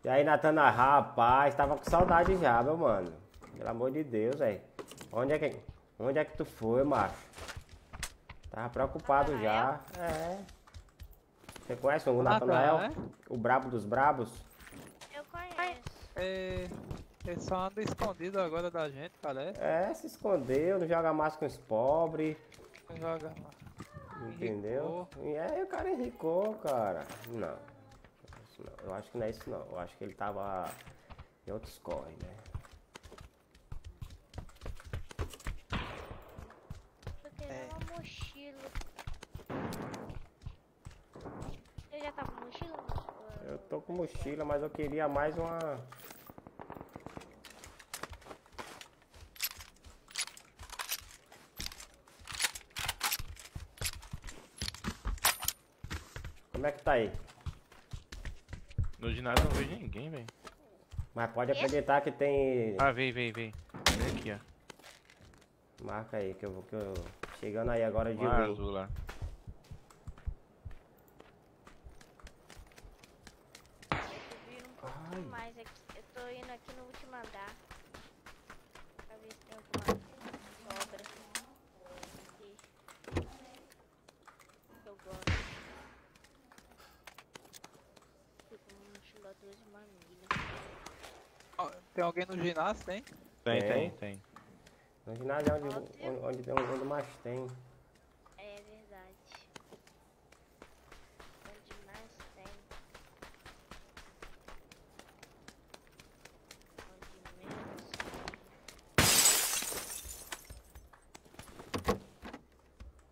E aí, Natana, rapaz, tava com saudade já, meu mano. Pelo amor de Deus, velho. Onde é que. Onde é que tu foi, macho? Tava preocupado já. É. Você conhece o Natanael, Natanael? O brabo dos brabos? Eu. É, ele só anda escondido agora da gente, parece. É, se escondeu, não joga mais com os pobres. Não joga mais. Entendeu? E aí o cara enricou, cara. Não. Eu acho que não é isso não. Eu acho que ele tava em outros corre, né? Tô querendo uma mochila. Você já tá com mochila? Eu tô com mochila, mas eu queria mais uma. Como é que tá aí? No ginásio não vejo ninguém, velho. Mas pode acreditar que tem. Ah, vem, vem, vem. Vem aqui, ó. Marca aí que eu vou. Que eu... Chegando aí agora de Um azul lá. Subir um pouco mais aqui. Eu tô indo aqui no último andar. Pra ver se tem alguma sobra. Aqui. Que eu gosto. Tô com um mochila 12 manilha. Ó, Tem alguém no ginásio, tem? Tem, Tem. tem, tem. No ginásio é onde, onde, onde, onde mais tem. É verdade. Onde mais tem. Onde menos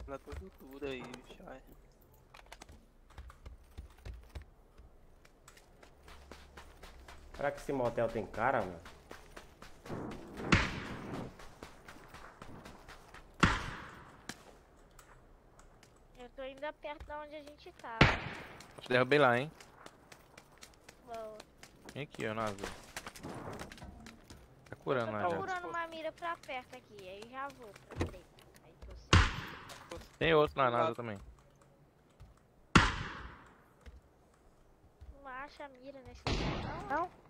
Tá tudo tudo aí, bicho. ai. Será que esse motel tem cara, mano? Eu tô ainda perto da onde a gente tava. Te derrubei lá, hein? Boa. Vem aqui, ó, no azul. Tá curando lá Tô já. procurando uma mira pra perto aqui, aí já vou pra frente. Aí você. Tem outro lá no azul também. Não acha a mira nesse lugar, não? Não?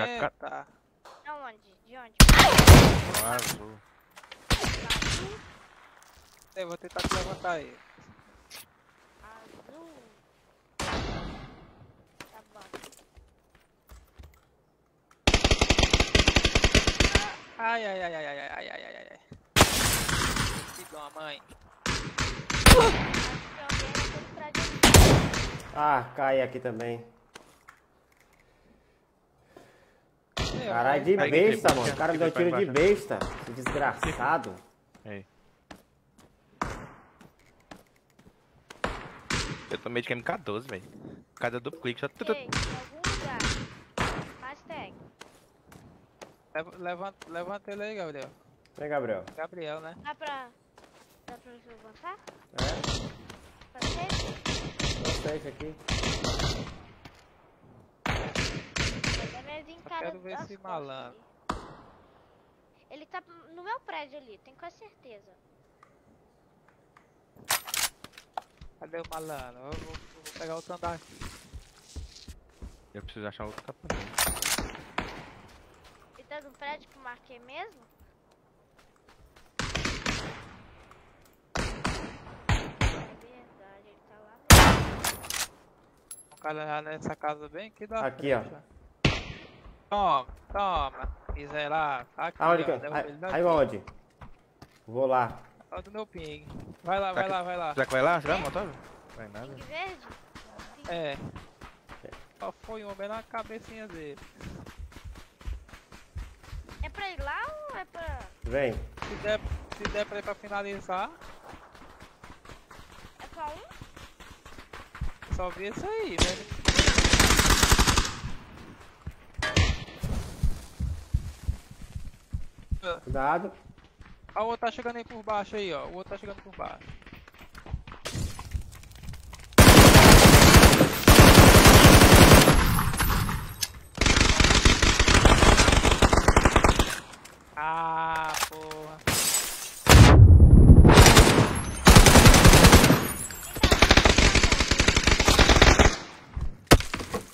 Eita. De onde? De onde? Azul. Eu vou tentar te levantar ele. Azul. Tá bom. Ai, ai, ai, ai, ai, ai, ai, ai, ai, ai. Que dó, mãe. Ah, cai aqui também. Caralho, de besta, mano. O cara me deu tiro de embaixo. besta. Que desgraçado. Aí. Eu tomei de MK12, velho. Cada duplo clique, só. tu- tu- Ei, em algum lugar. Hashtag. Leva- Levanta, levanta ele aí, Gabriel. Vem, Gabriel. Gabriel, né? Dá pra. Dá pra levantar? É? Tá safe? Tô safe aqui. Cara quero ver esse malandro. Ele tá no meu prédio ali, tenho quase certeza. Cadê o malandro? Eu vou, eu vou pegar outro andar aqui. Eu preciso achar outro capacete. Ele tá no prédio que eu marquei mesmo? É verdade, ele tá lá mesmo. Um cara lá nessa casa bem aqui da Aqui, ó. Toma, toma, miserável. Aqui, Aonde ó, que ele Aí, onde? Vou lá. Olha do meu ping. Vai lá, vai lá, vai lá. Será que vai lá? Será, motor? Vai nada. Pink verde? É. Só foi um bem na cabecinha dele. É pra ir lá ou é pra. Vem. Se der, se der pra ir pra finalizar, É só um? só vi isso aí, velho. Cuidado. Ó, o outro tá chegando aí por baixo aí, ó. O outro tá chegando por baixo. Ah, porra.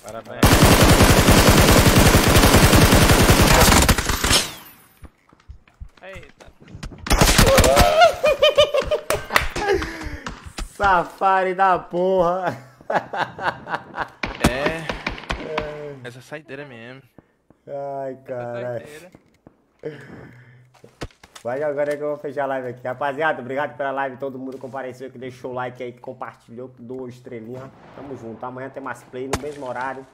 Parabéns. Eita. Safari da porra. <laughs> É. Essa saideira mesmo. Ai, caralho. Vai agora que eu vou fechar a live aqui. Rapaziada, obrigado pela live. Todo mundo compareceu que deixou o like aí, que compartilhou, que deu estrelinha. Tamo junto. Amanhã tem mais play no mesmo horário.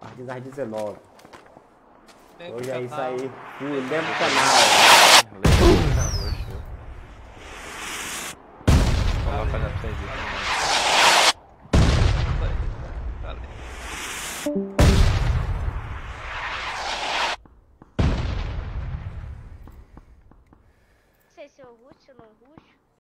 A partir das 19. Dentro Hoje é isso aí. Dentro do canal. Vamos